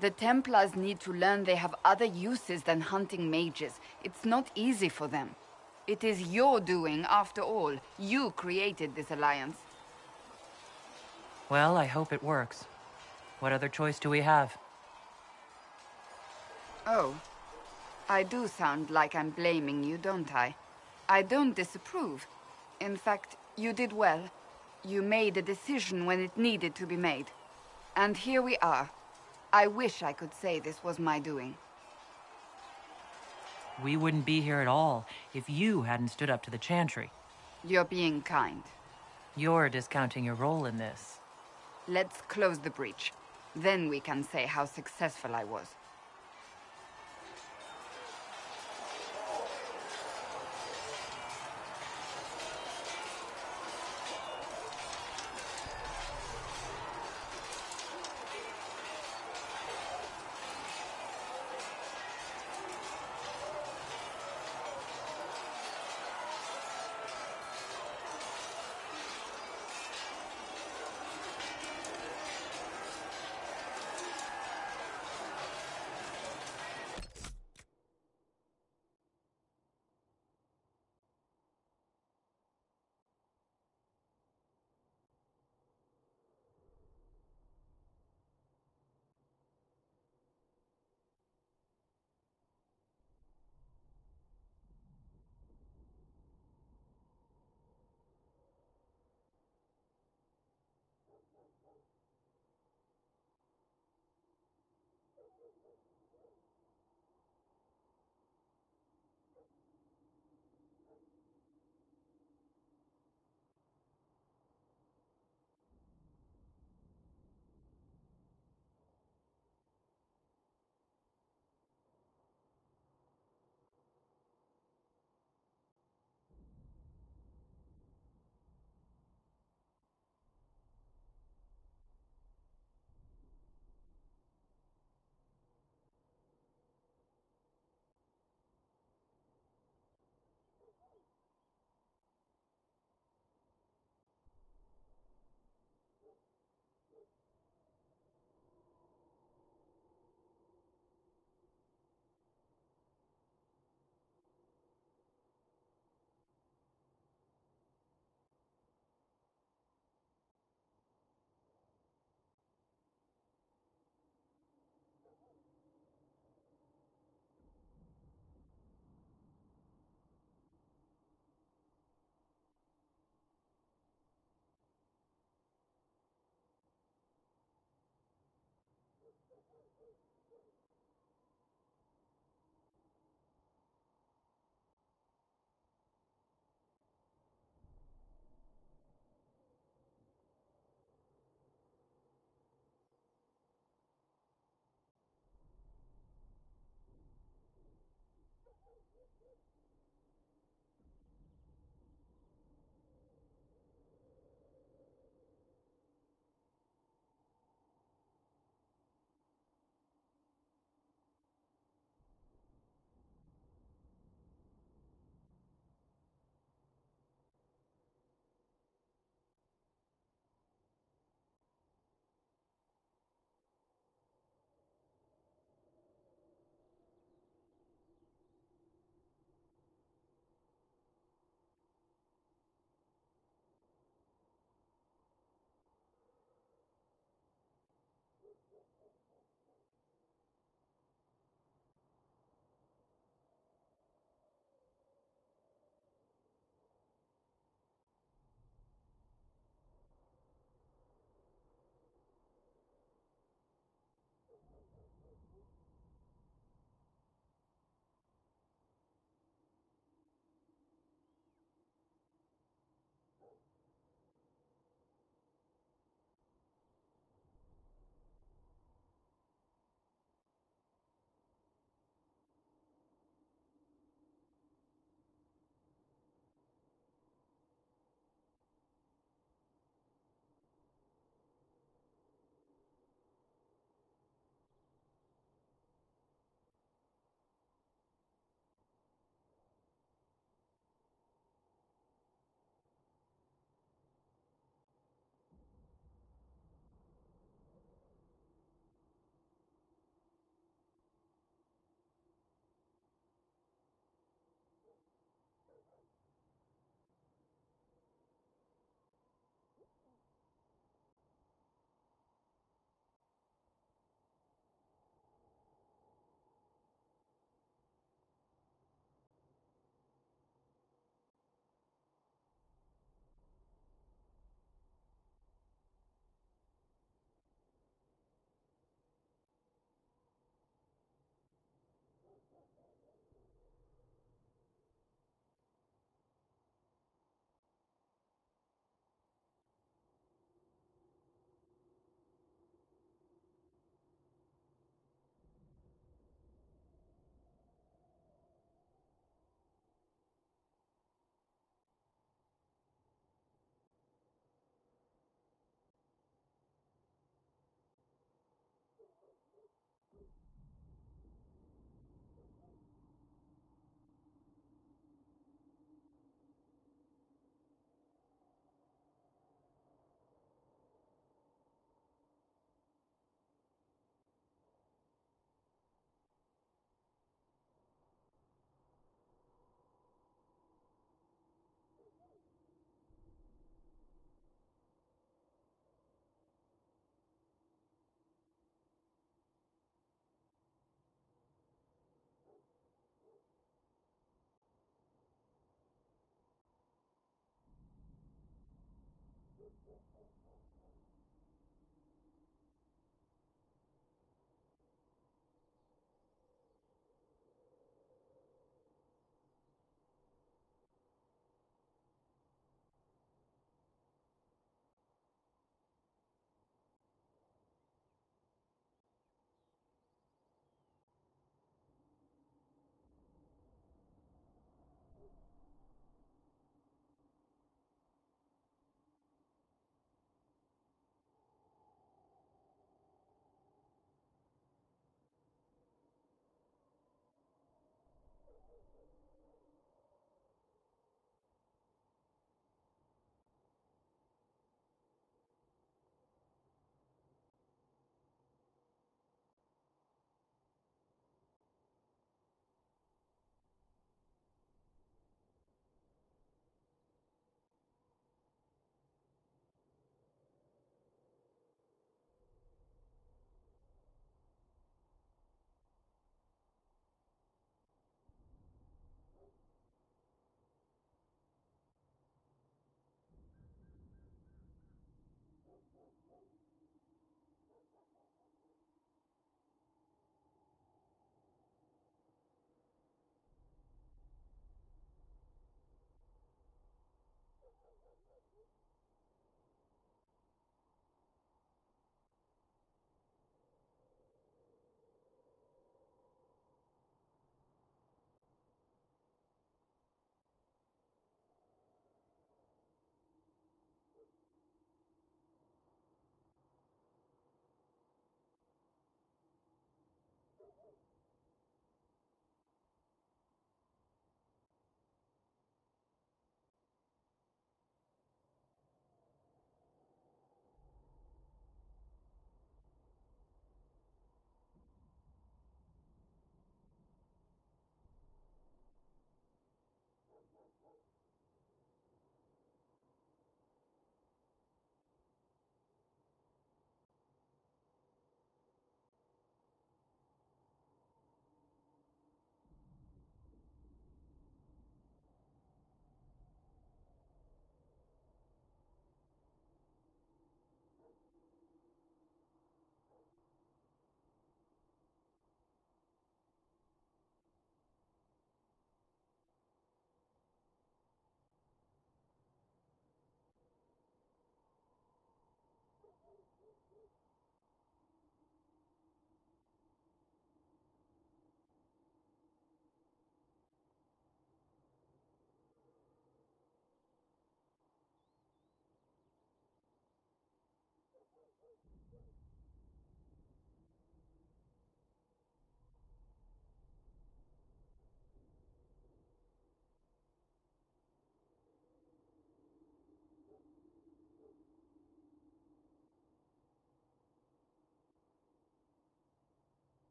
The Templars need to learn they have other uses than hunting mages. It's not easy for them. It is your doing, after all. You created this alliance. Well, I hope it works. What other choice do we have? Oh. I do sound like I'm blaming you, don't I? I don't disapprove. In fact, you did well. You made a decision when it needed to be made. And here we are. I wish I could say this was my doing. We wouldn't be here at all if you hadn't stood up to the Chantry. You're being kind. You're discounting your role in this. Let's close the breach. Then we can say how successful I was.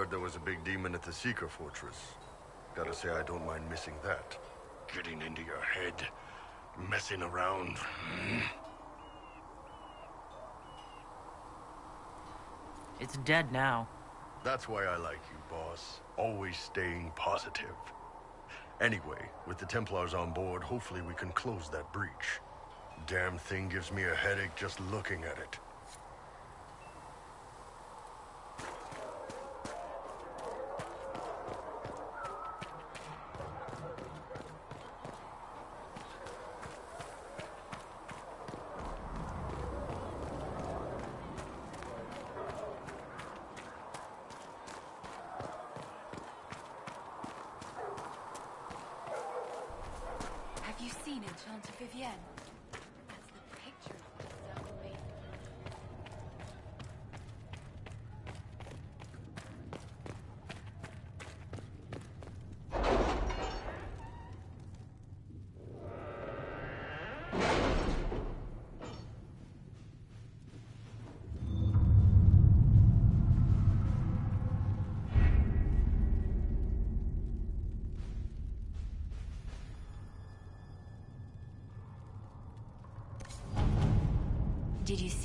Heard there was a big demon at the Seeker Fortress. Gotta say, I don't mind missing that. Getting into your head. Messing around. Hmm? It's dead now. That's why I like you, boss. Always staying positive. Anyway, with the Templars on board, hopefully we can close that breach. Damn thing gives me a headache just looking at it.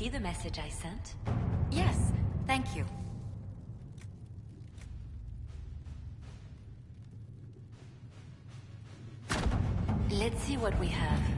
See the message I sent? Yes, thank you. Let's see what we have.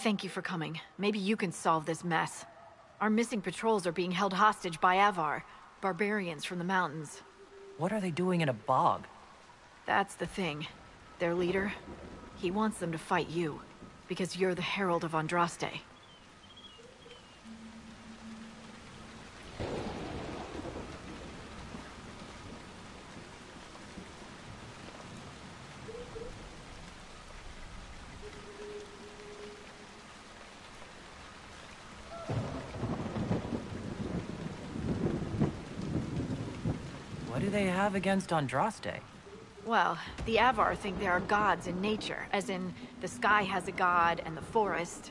Thank you for coming. Maybe you can solve this mess. Our missing patrols are being held hostage by Avvar, barbarians from the mountains. What are they doing in a bog? That's the thing. Their leader, he wants them to fight you, because you're the Herald of Andraste. What do they have against Andraste? Well, the Avvar think there are gods in nature, as in the sky has a god and the forest.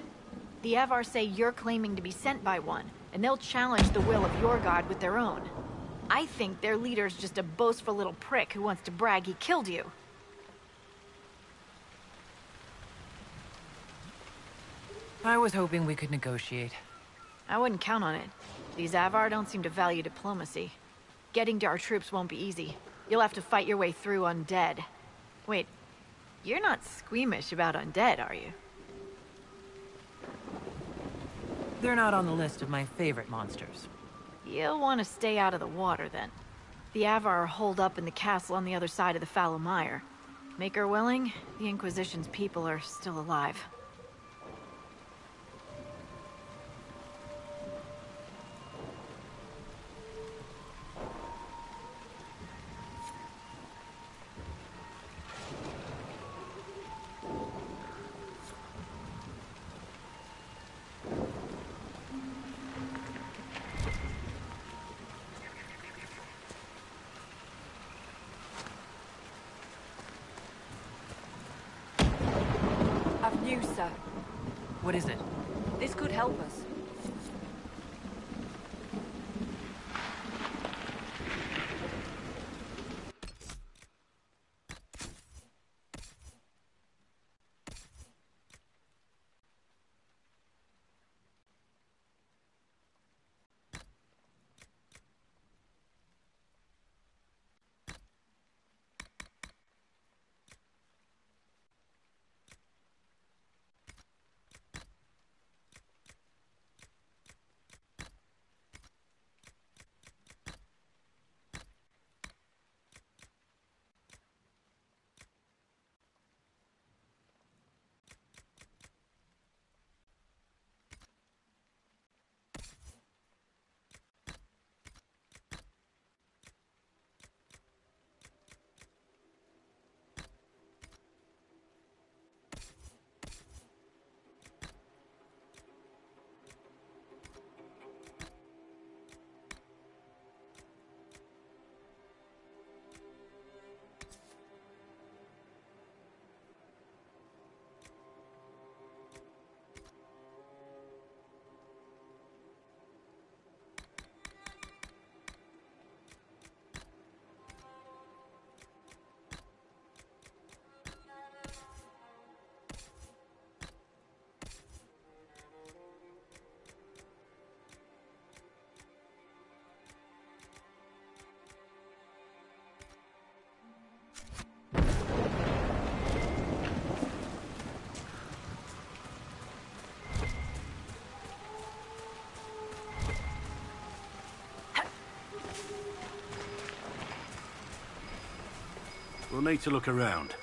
The Avvar say you're claiming to be sent by one, and they'll challenge the will of your god with their own. I think their leader's just a boastful little prick who wants to brag he killed you. I was hoping we could negotiate. I wouldn't count on it. These Avvar don't seem to value diplomacy. Getting to our troops won't be easy. You'll have to fight your way through undead. Wait, you're not squeamish about undead, are you? They're not on the list of my favorite monsters. You'll want to stay out of the water, then. The Avvar are holed up in the castle on the other side of the Fallow Mire. Maker willing, the Inquisition's people are still alive. We'll need to look around.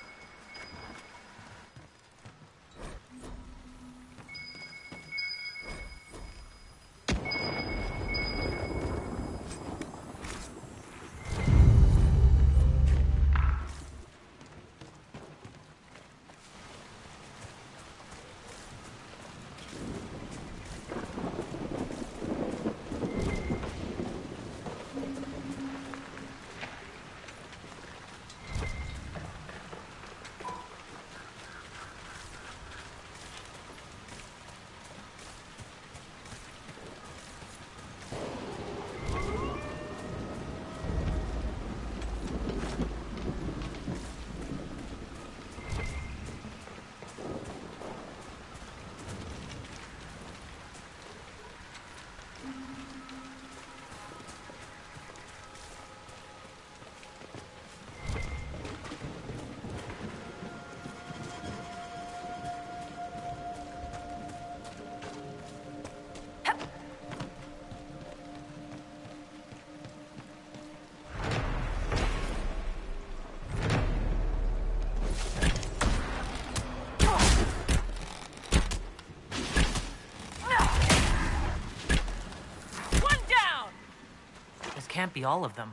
Can't be all of them.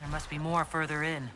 There must be more further in.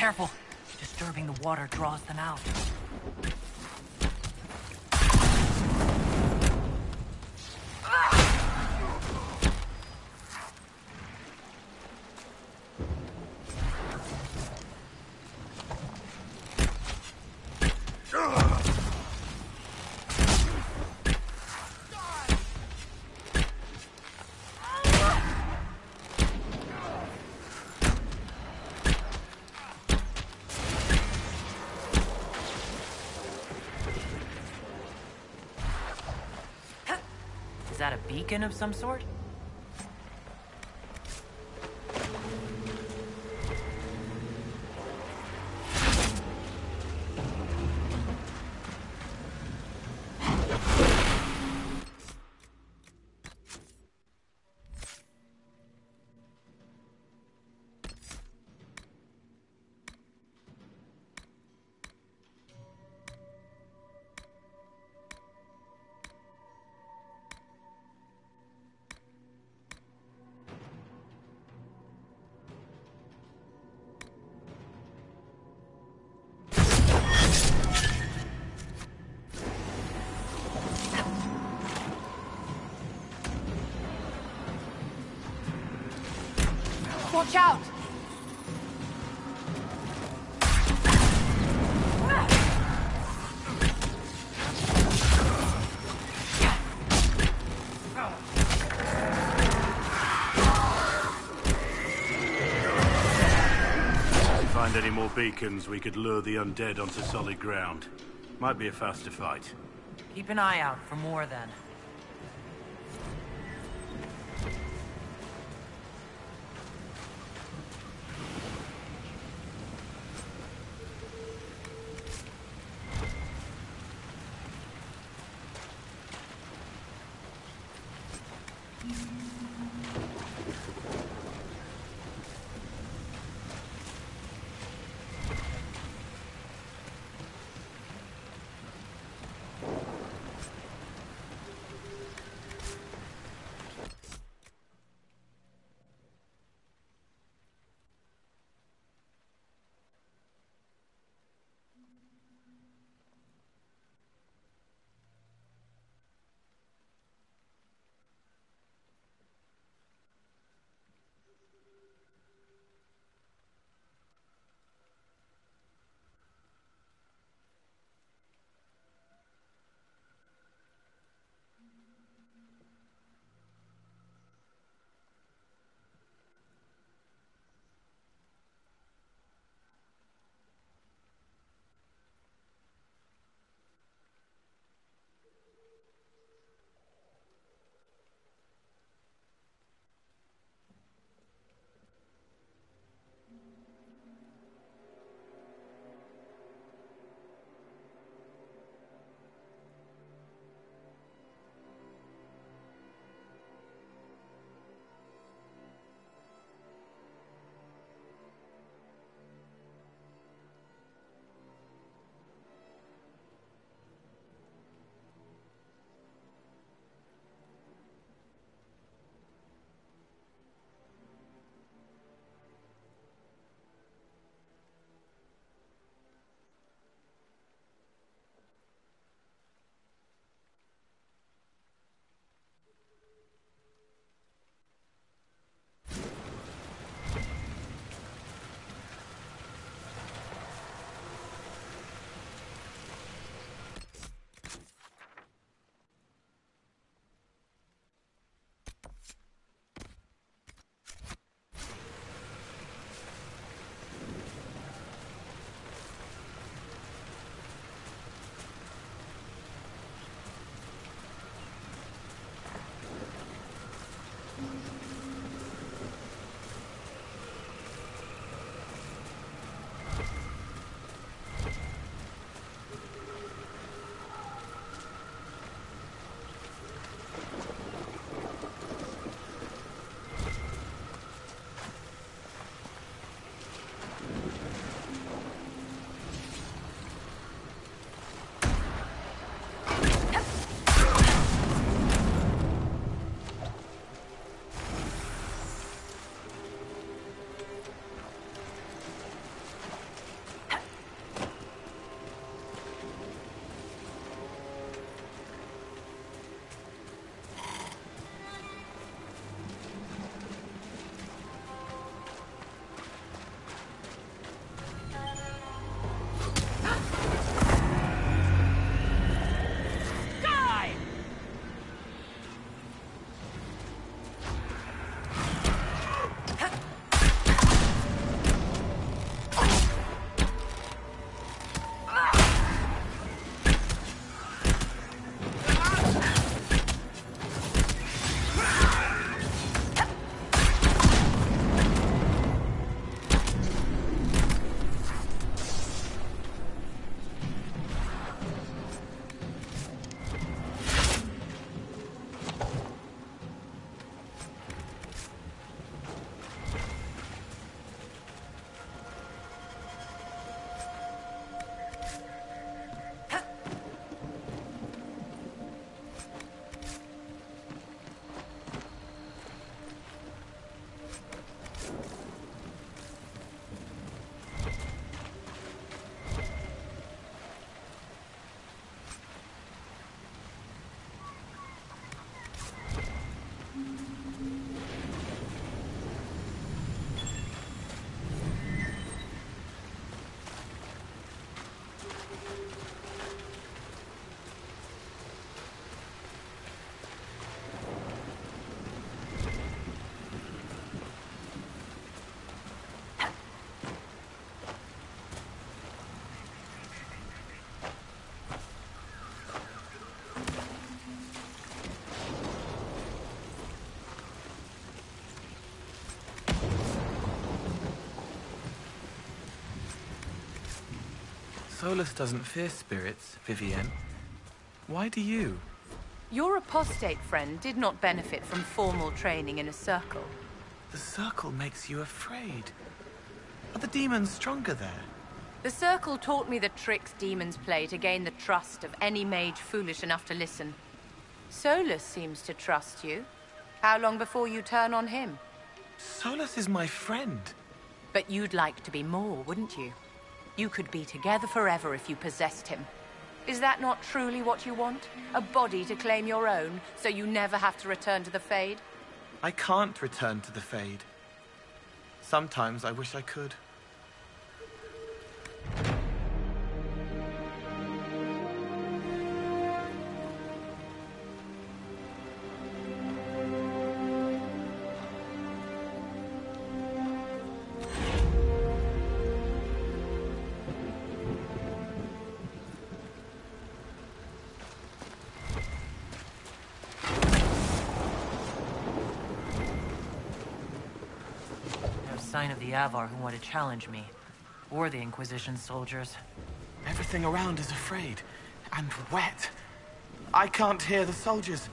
Careful. Disturbing the water draws them out. Is that a beacon of some sort? Watch out! If we find any more beacons, we could lure the undead onto solid ground. Might be a faster fight. Keep an eye out for more then. Solas doesn't fear spirits, Vivienne. Why do you? Your apostate friend did not benefit from formal training in a circle. The circle makes you afraid. Are the demons stronger there? The circle taught me the tricks demons play to gain the trust of any mage foolish enough to listen. Solas seems to trust you. How long before you turn on him? Solas is my friend. But you'd like to be more, wouldn't you? You could be together forever if you possessed him. Is that not truly what you want? A body to claim your own, so you never have to return to the Fade? I can't return to the Fade. Sometimes I wish I could. Sign Avvar who want to challenge me. Or the Inquisition soldiers. Everything around is afraid. And wet. I can't hear the soldiers.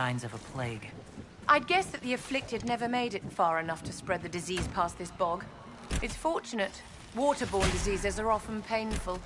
Signs of a plague. I'd guess that the afflicted never made it far enough to spread the disease past this bog. It's fortunate. Waterborne diseases are often painful.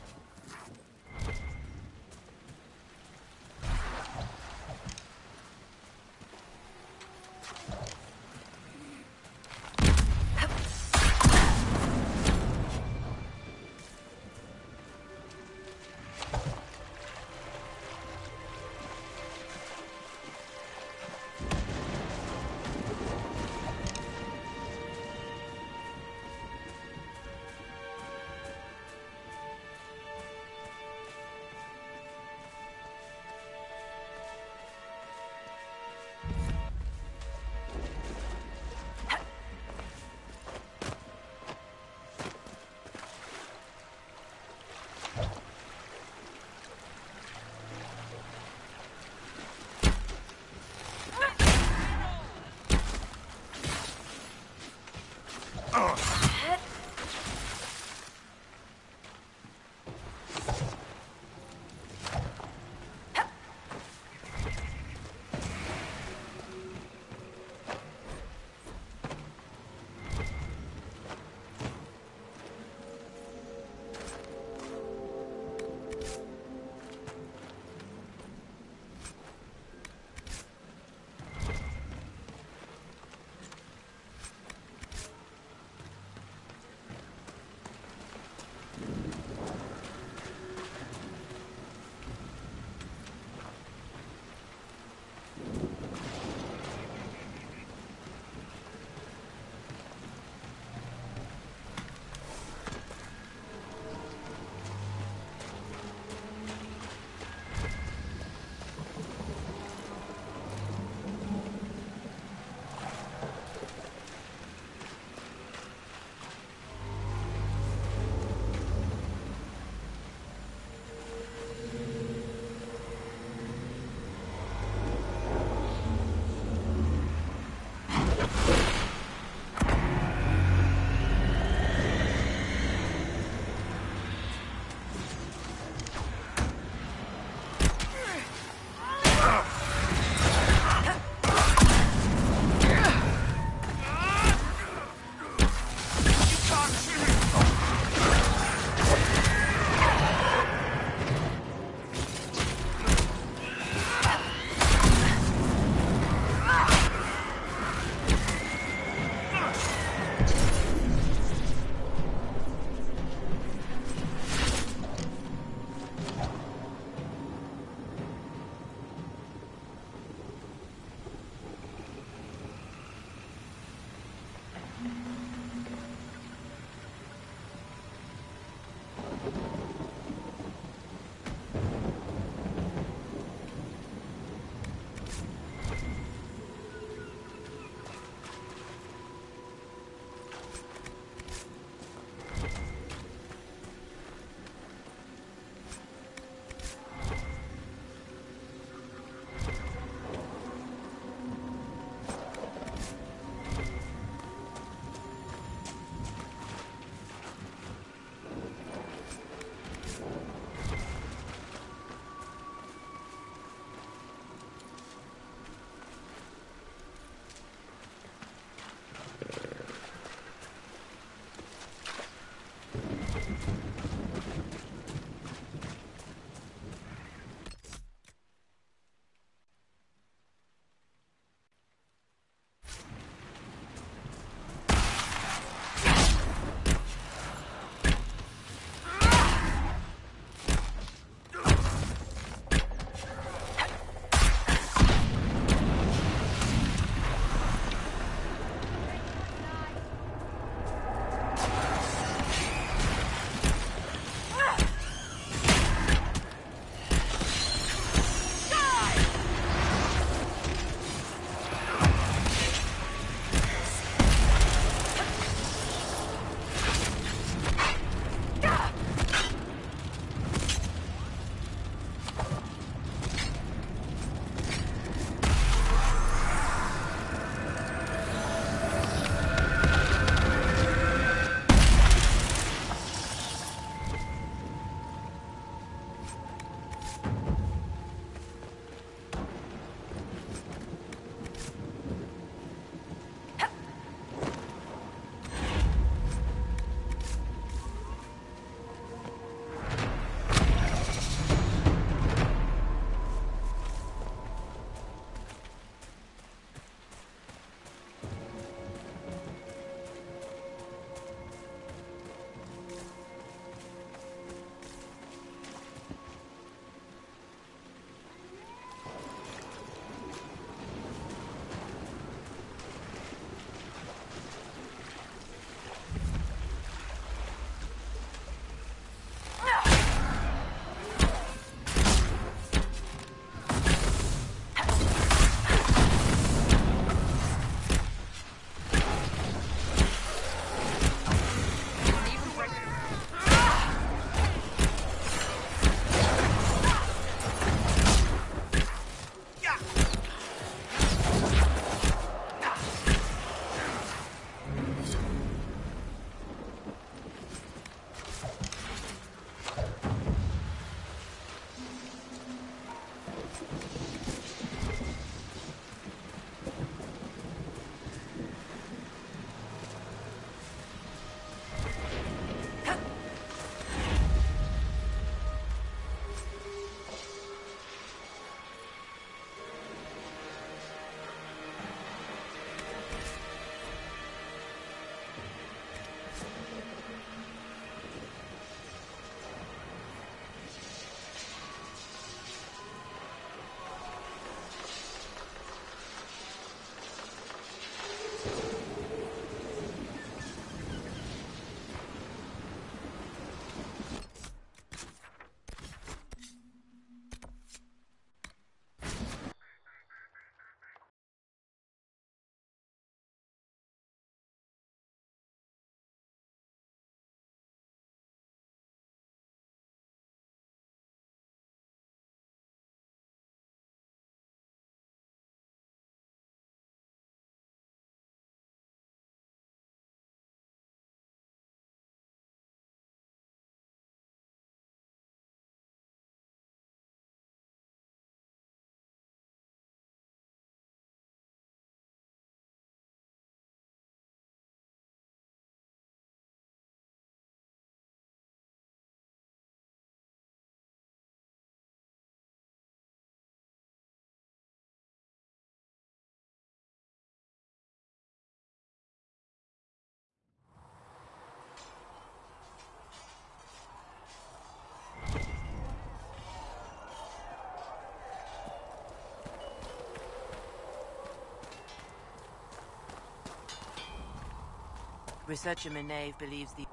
Researcher Minaeve believes the...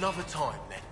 Another time, then.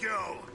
go!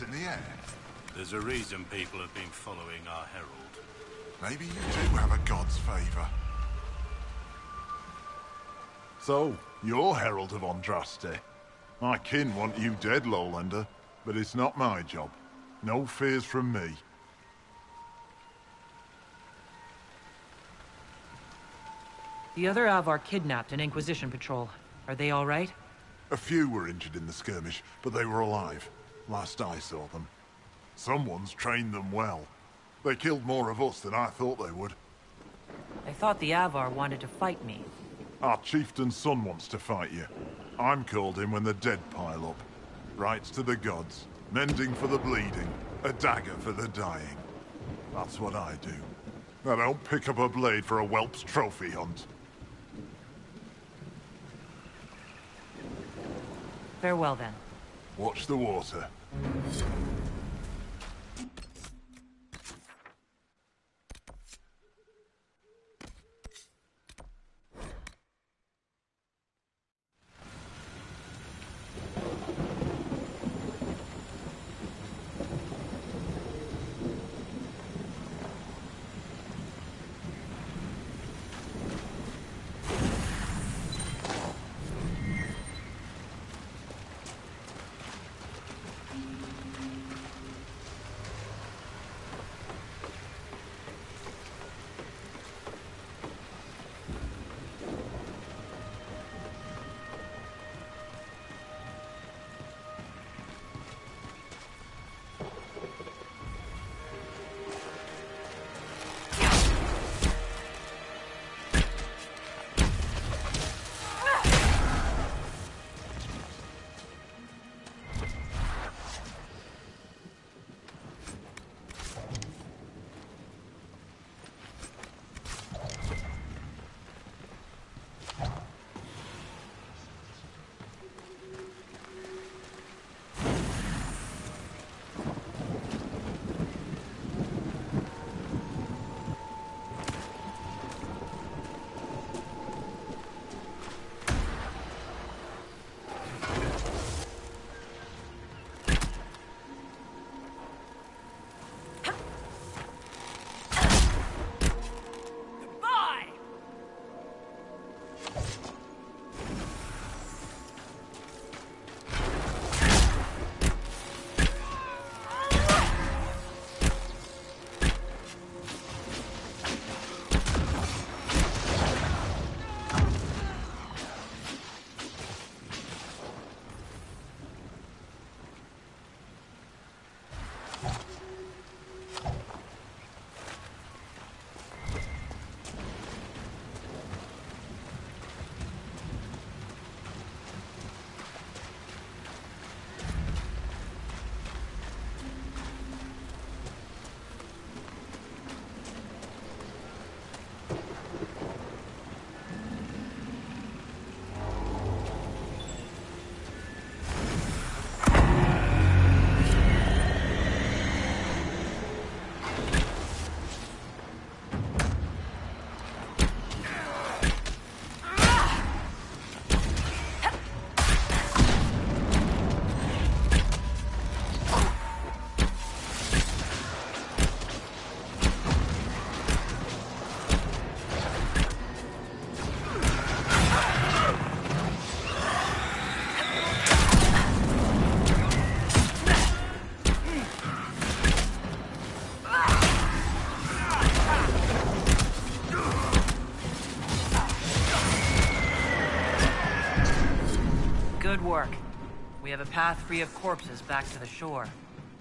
Down you go! care. There's a reason people have been following our herald. Maybe you do have a god's favor. So, you're Herald of Andraste. My kin want you dead, Lowlander, but it's not my job. No fears from me. The other Avvar kidnapped an Inquisition patrol. Are they all right? A few were injured in the skirmish, but they were alive. Last I saw them. Someone's trained them well. They killed more of us than I thought they would. I thought the Avvar wanted to fight me. Our chieftain's son wants to fight you. I'm called in when the dead pile up. Rites to the gods, mending for the bleeding, a dagger for the dying. That's what I do. I don't pick up a blade for a whelp's trophy hunt. Farewell, then. Watch the water. そう。We have a path free of corpses back to the shore.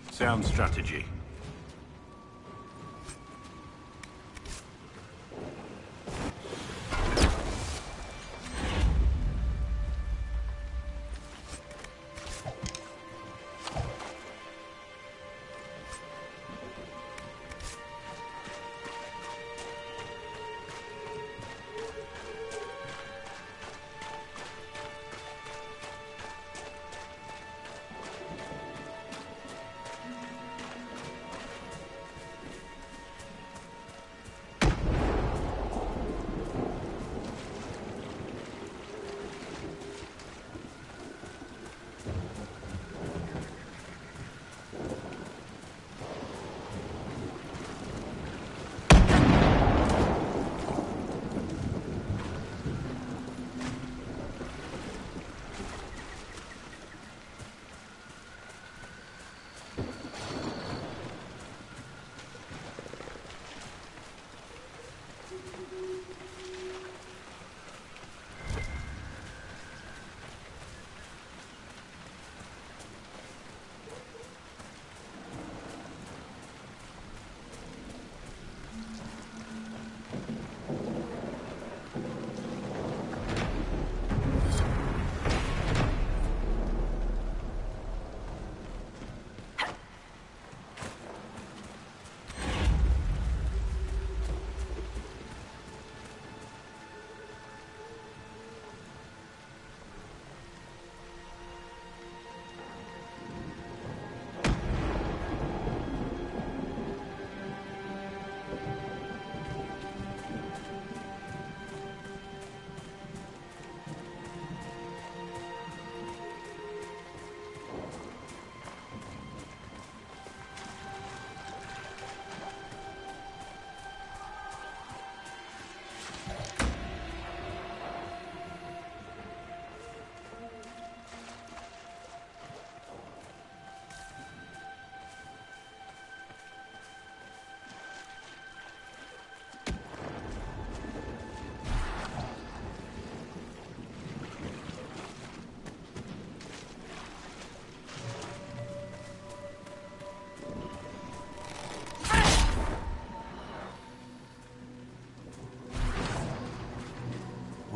Sound strategy.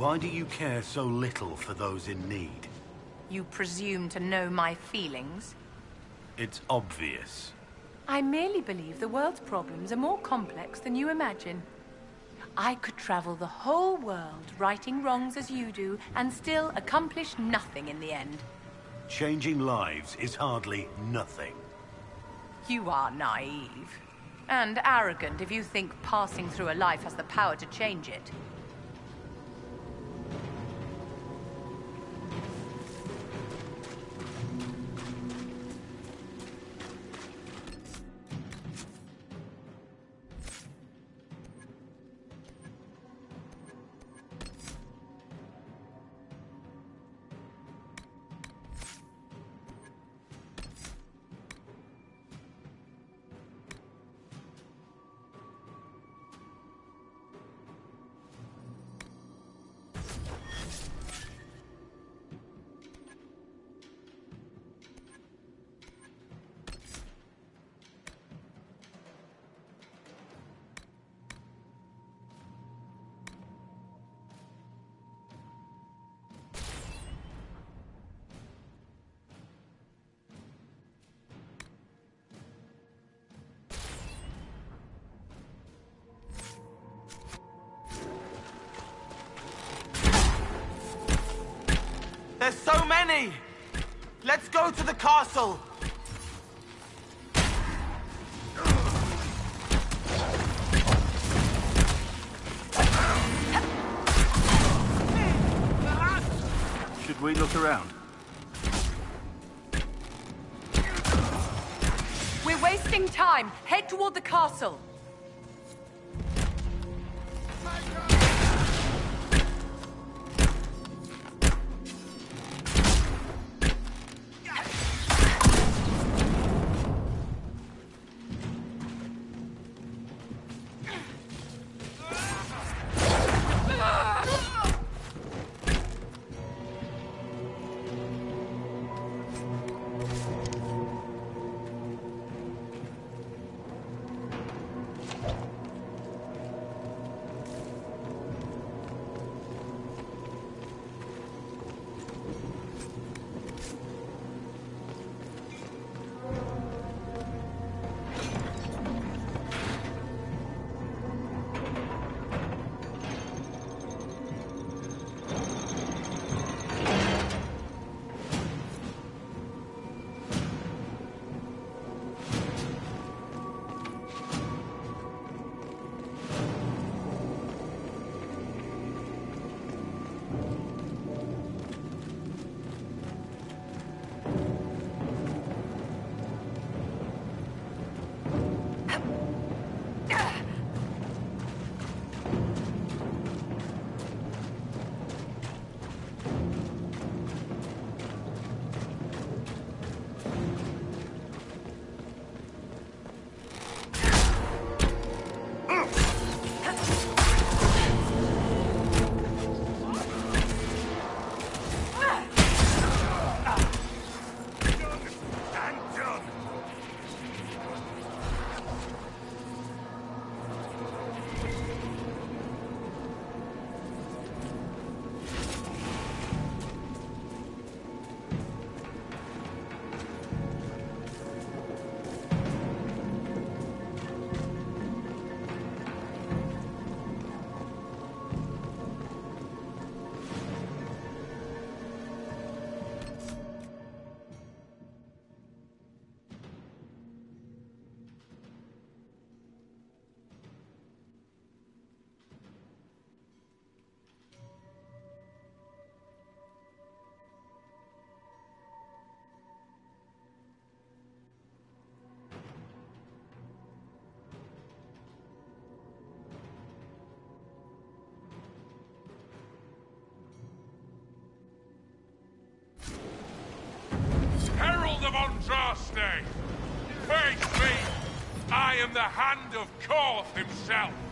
Why do you care so little for those in need? You presume to know my feelings? It's obvious. I merely believe the world's problems are more complex than you imagine. I could travel the whole world righting wrongs as you do and still accomplish nothing in the end. Changing lives is hardly nothing. You are naive. And arrogant if you think passing through a life has the power to change it. Castle! Should we look around? We're wasting time. Head toward the castle. Of Face me! I am the hand of Korth himself!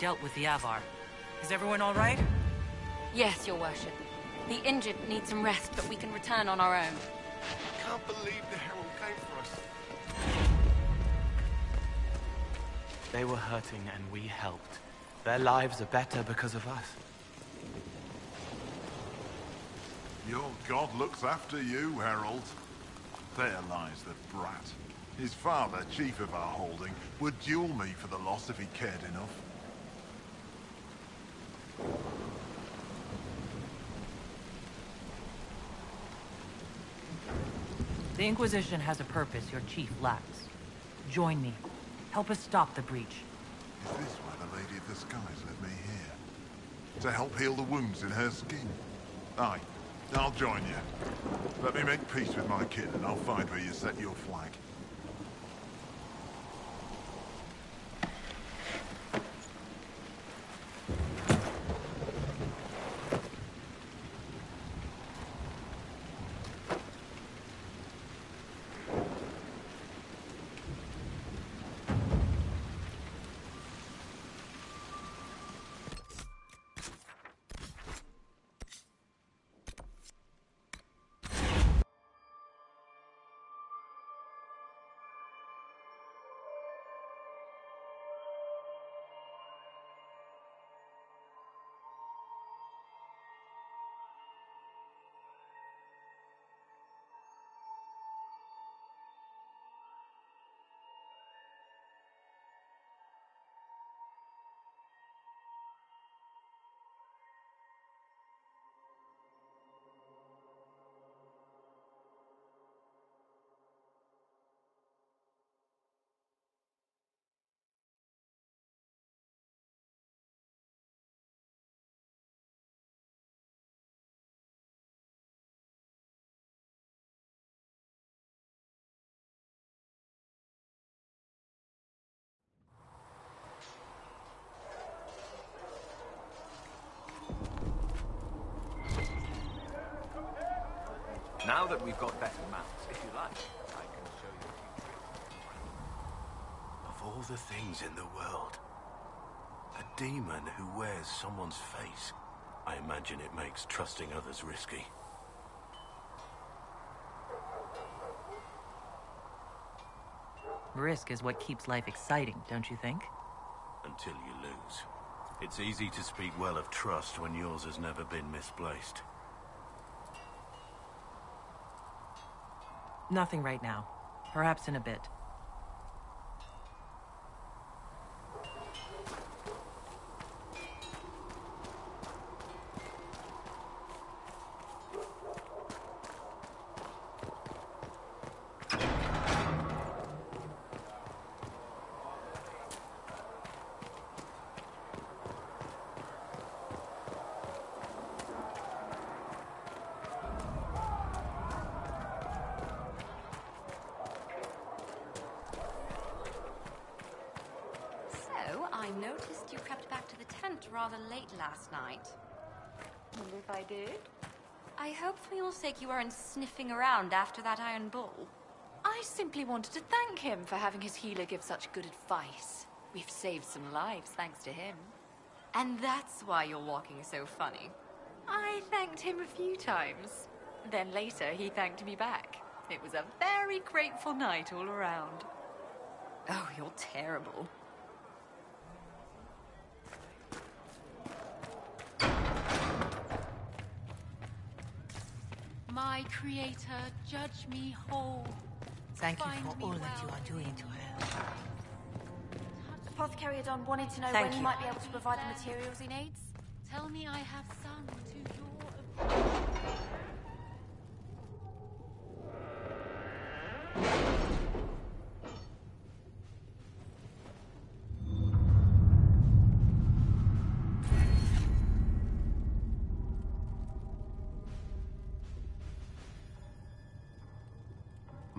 Dealt with the Avvar. Is everyone all right? Yes, your worship. The injured need some rest, but we can return on our own. I can't believe the Herald came for us. They were hurting and we helped. Their lives are better because of us. Your god looks after you, Herald. There lies the brat. His father, chief of our holding, would duel me for the loss if he cared enough. The Inquisition has a purpose your chief lacks. Join me. Help us stop the breach. Is this why the Lady of the Skies led me here? To help heal the wounds in her skin? Aye, I'll join you. Let me make peace with my kin and I'll find where you set your flag. Now that we've got better maps, if you like, I can show you. Of all the things in the world, a demon who wears someone's face. I imagine it makes trusting others risky. Risk is what keeps life exciting, don't you think? Until you lose. It's easy to speak well of trust when yours has never been misplaced. Nothing right now. Perhaps in a bit. So, I noticed you crept back to the tent rather late last night. And if I did? I hope for your sake you weren't sniffing around after that iron bull. I simply wanted to thank him for having his healer give such good advice. We've saved some lives thanks to him. And that's why you're walking so funny. I thanked him a few times. Then later, he thanked me back. It was a very grateful night all around. Oh, you're terrible. My creator, judge me whole. Thank you for me all that you are doing to her. Apothecary Adan wanted to know Thank when he you. might be able to provide the materials he needs. Tell me I have sung to your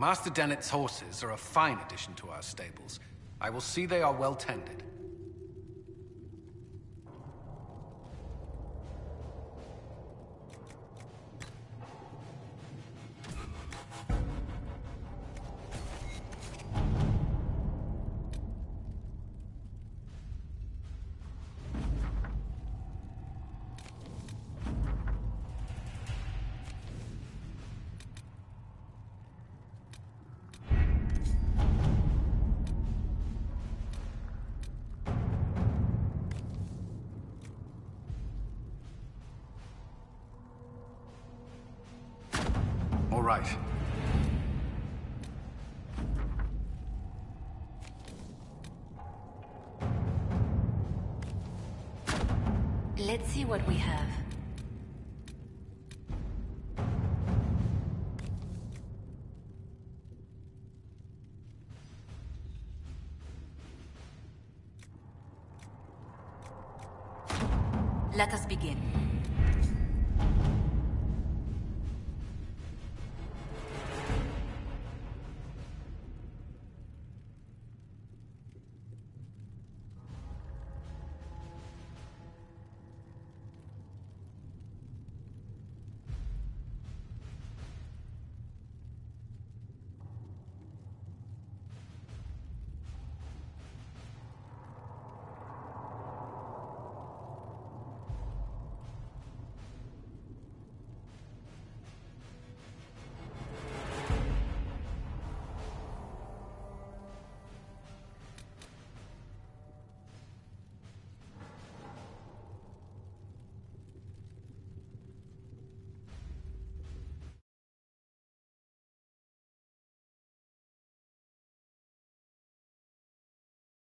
Master Dennett's horses are a fine addition to our stables. I will see they are well tended. What we have.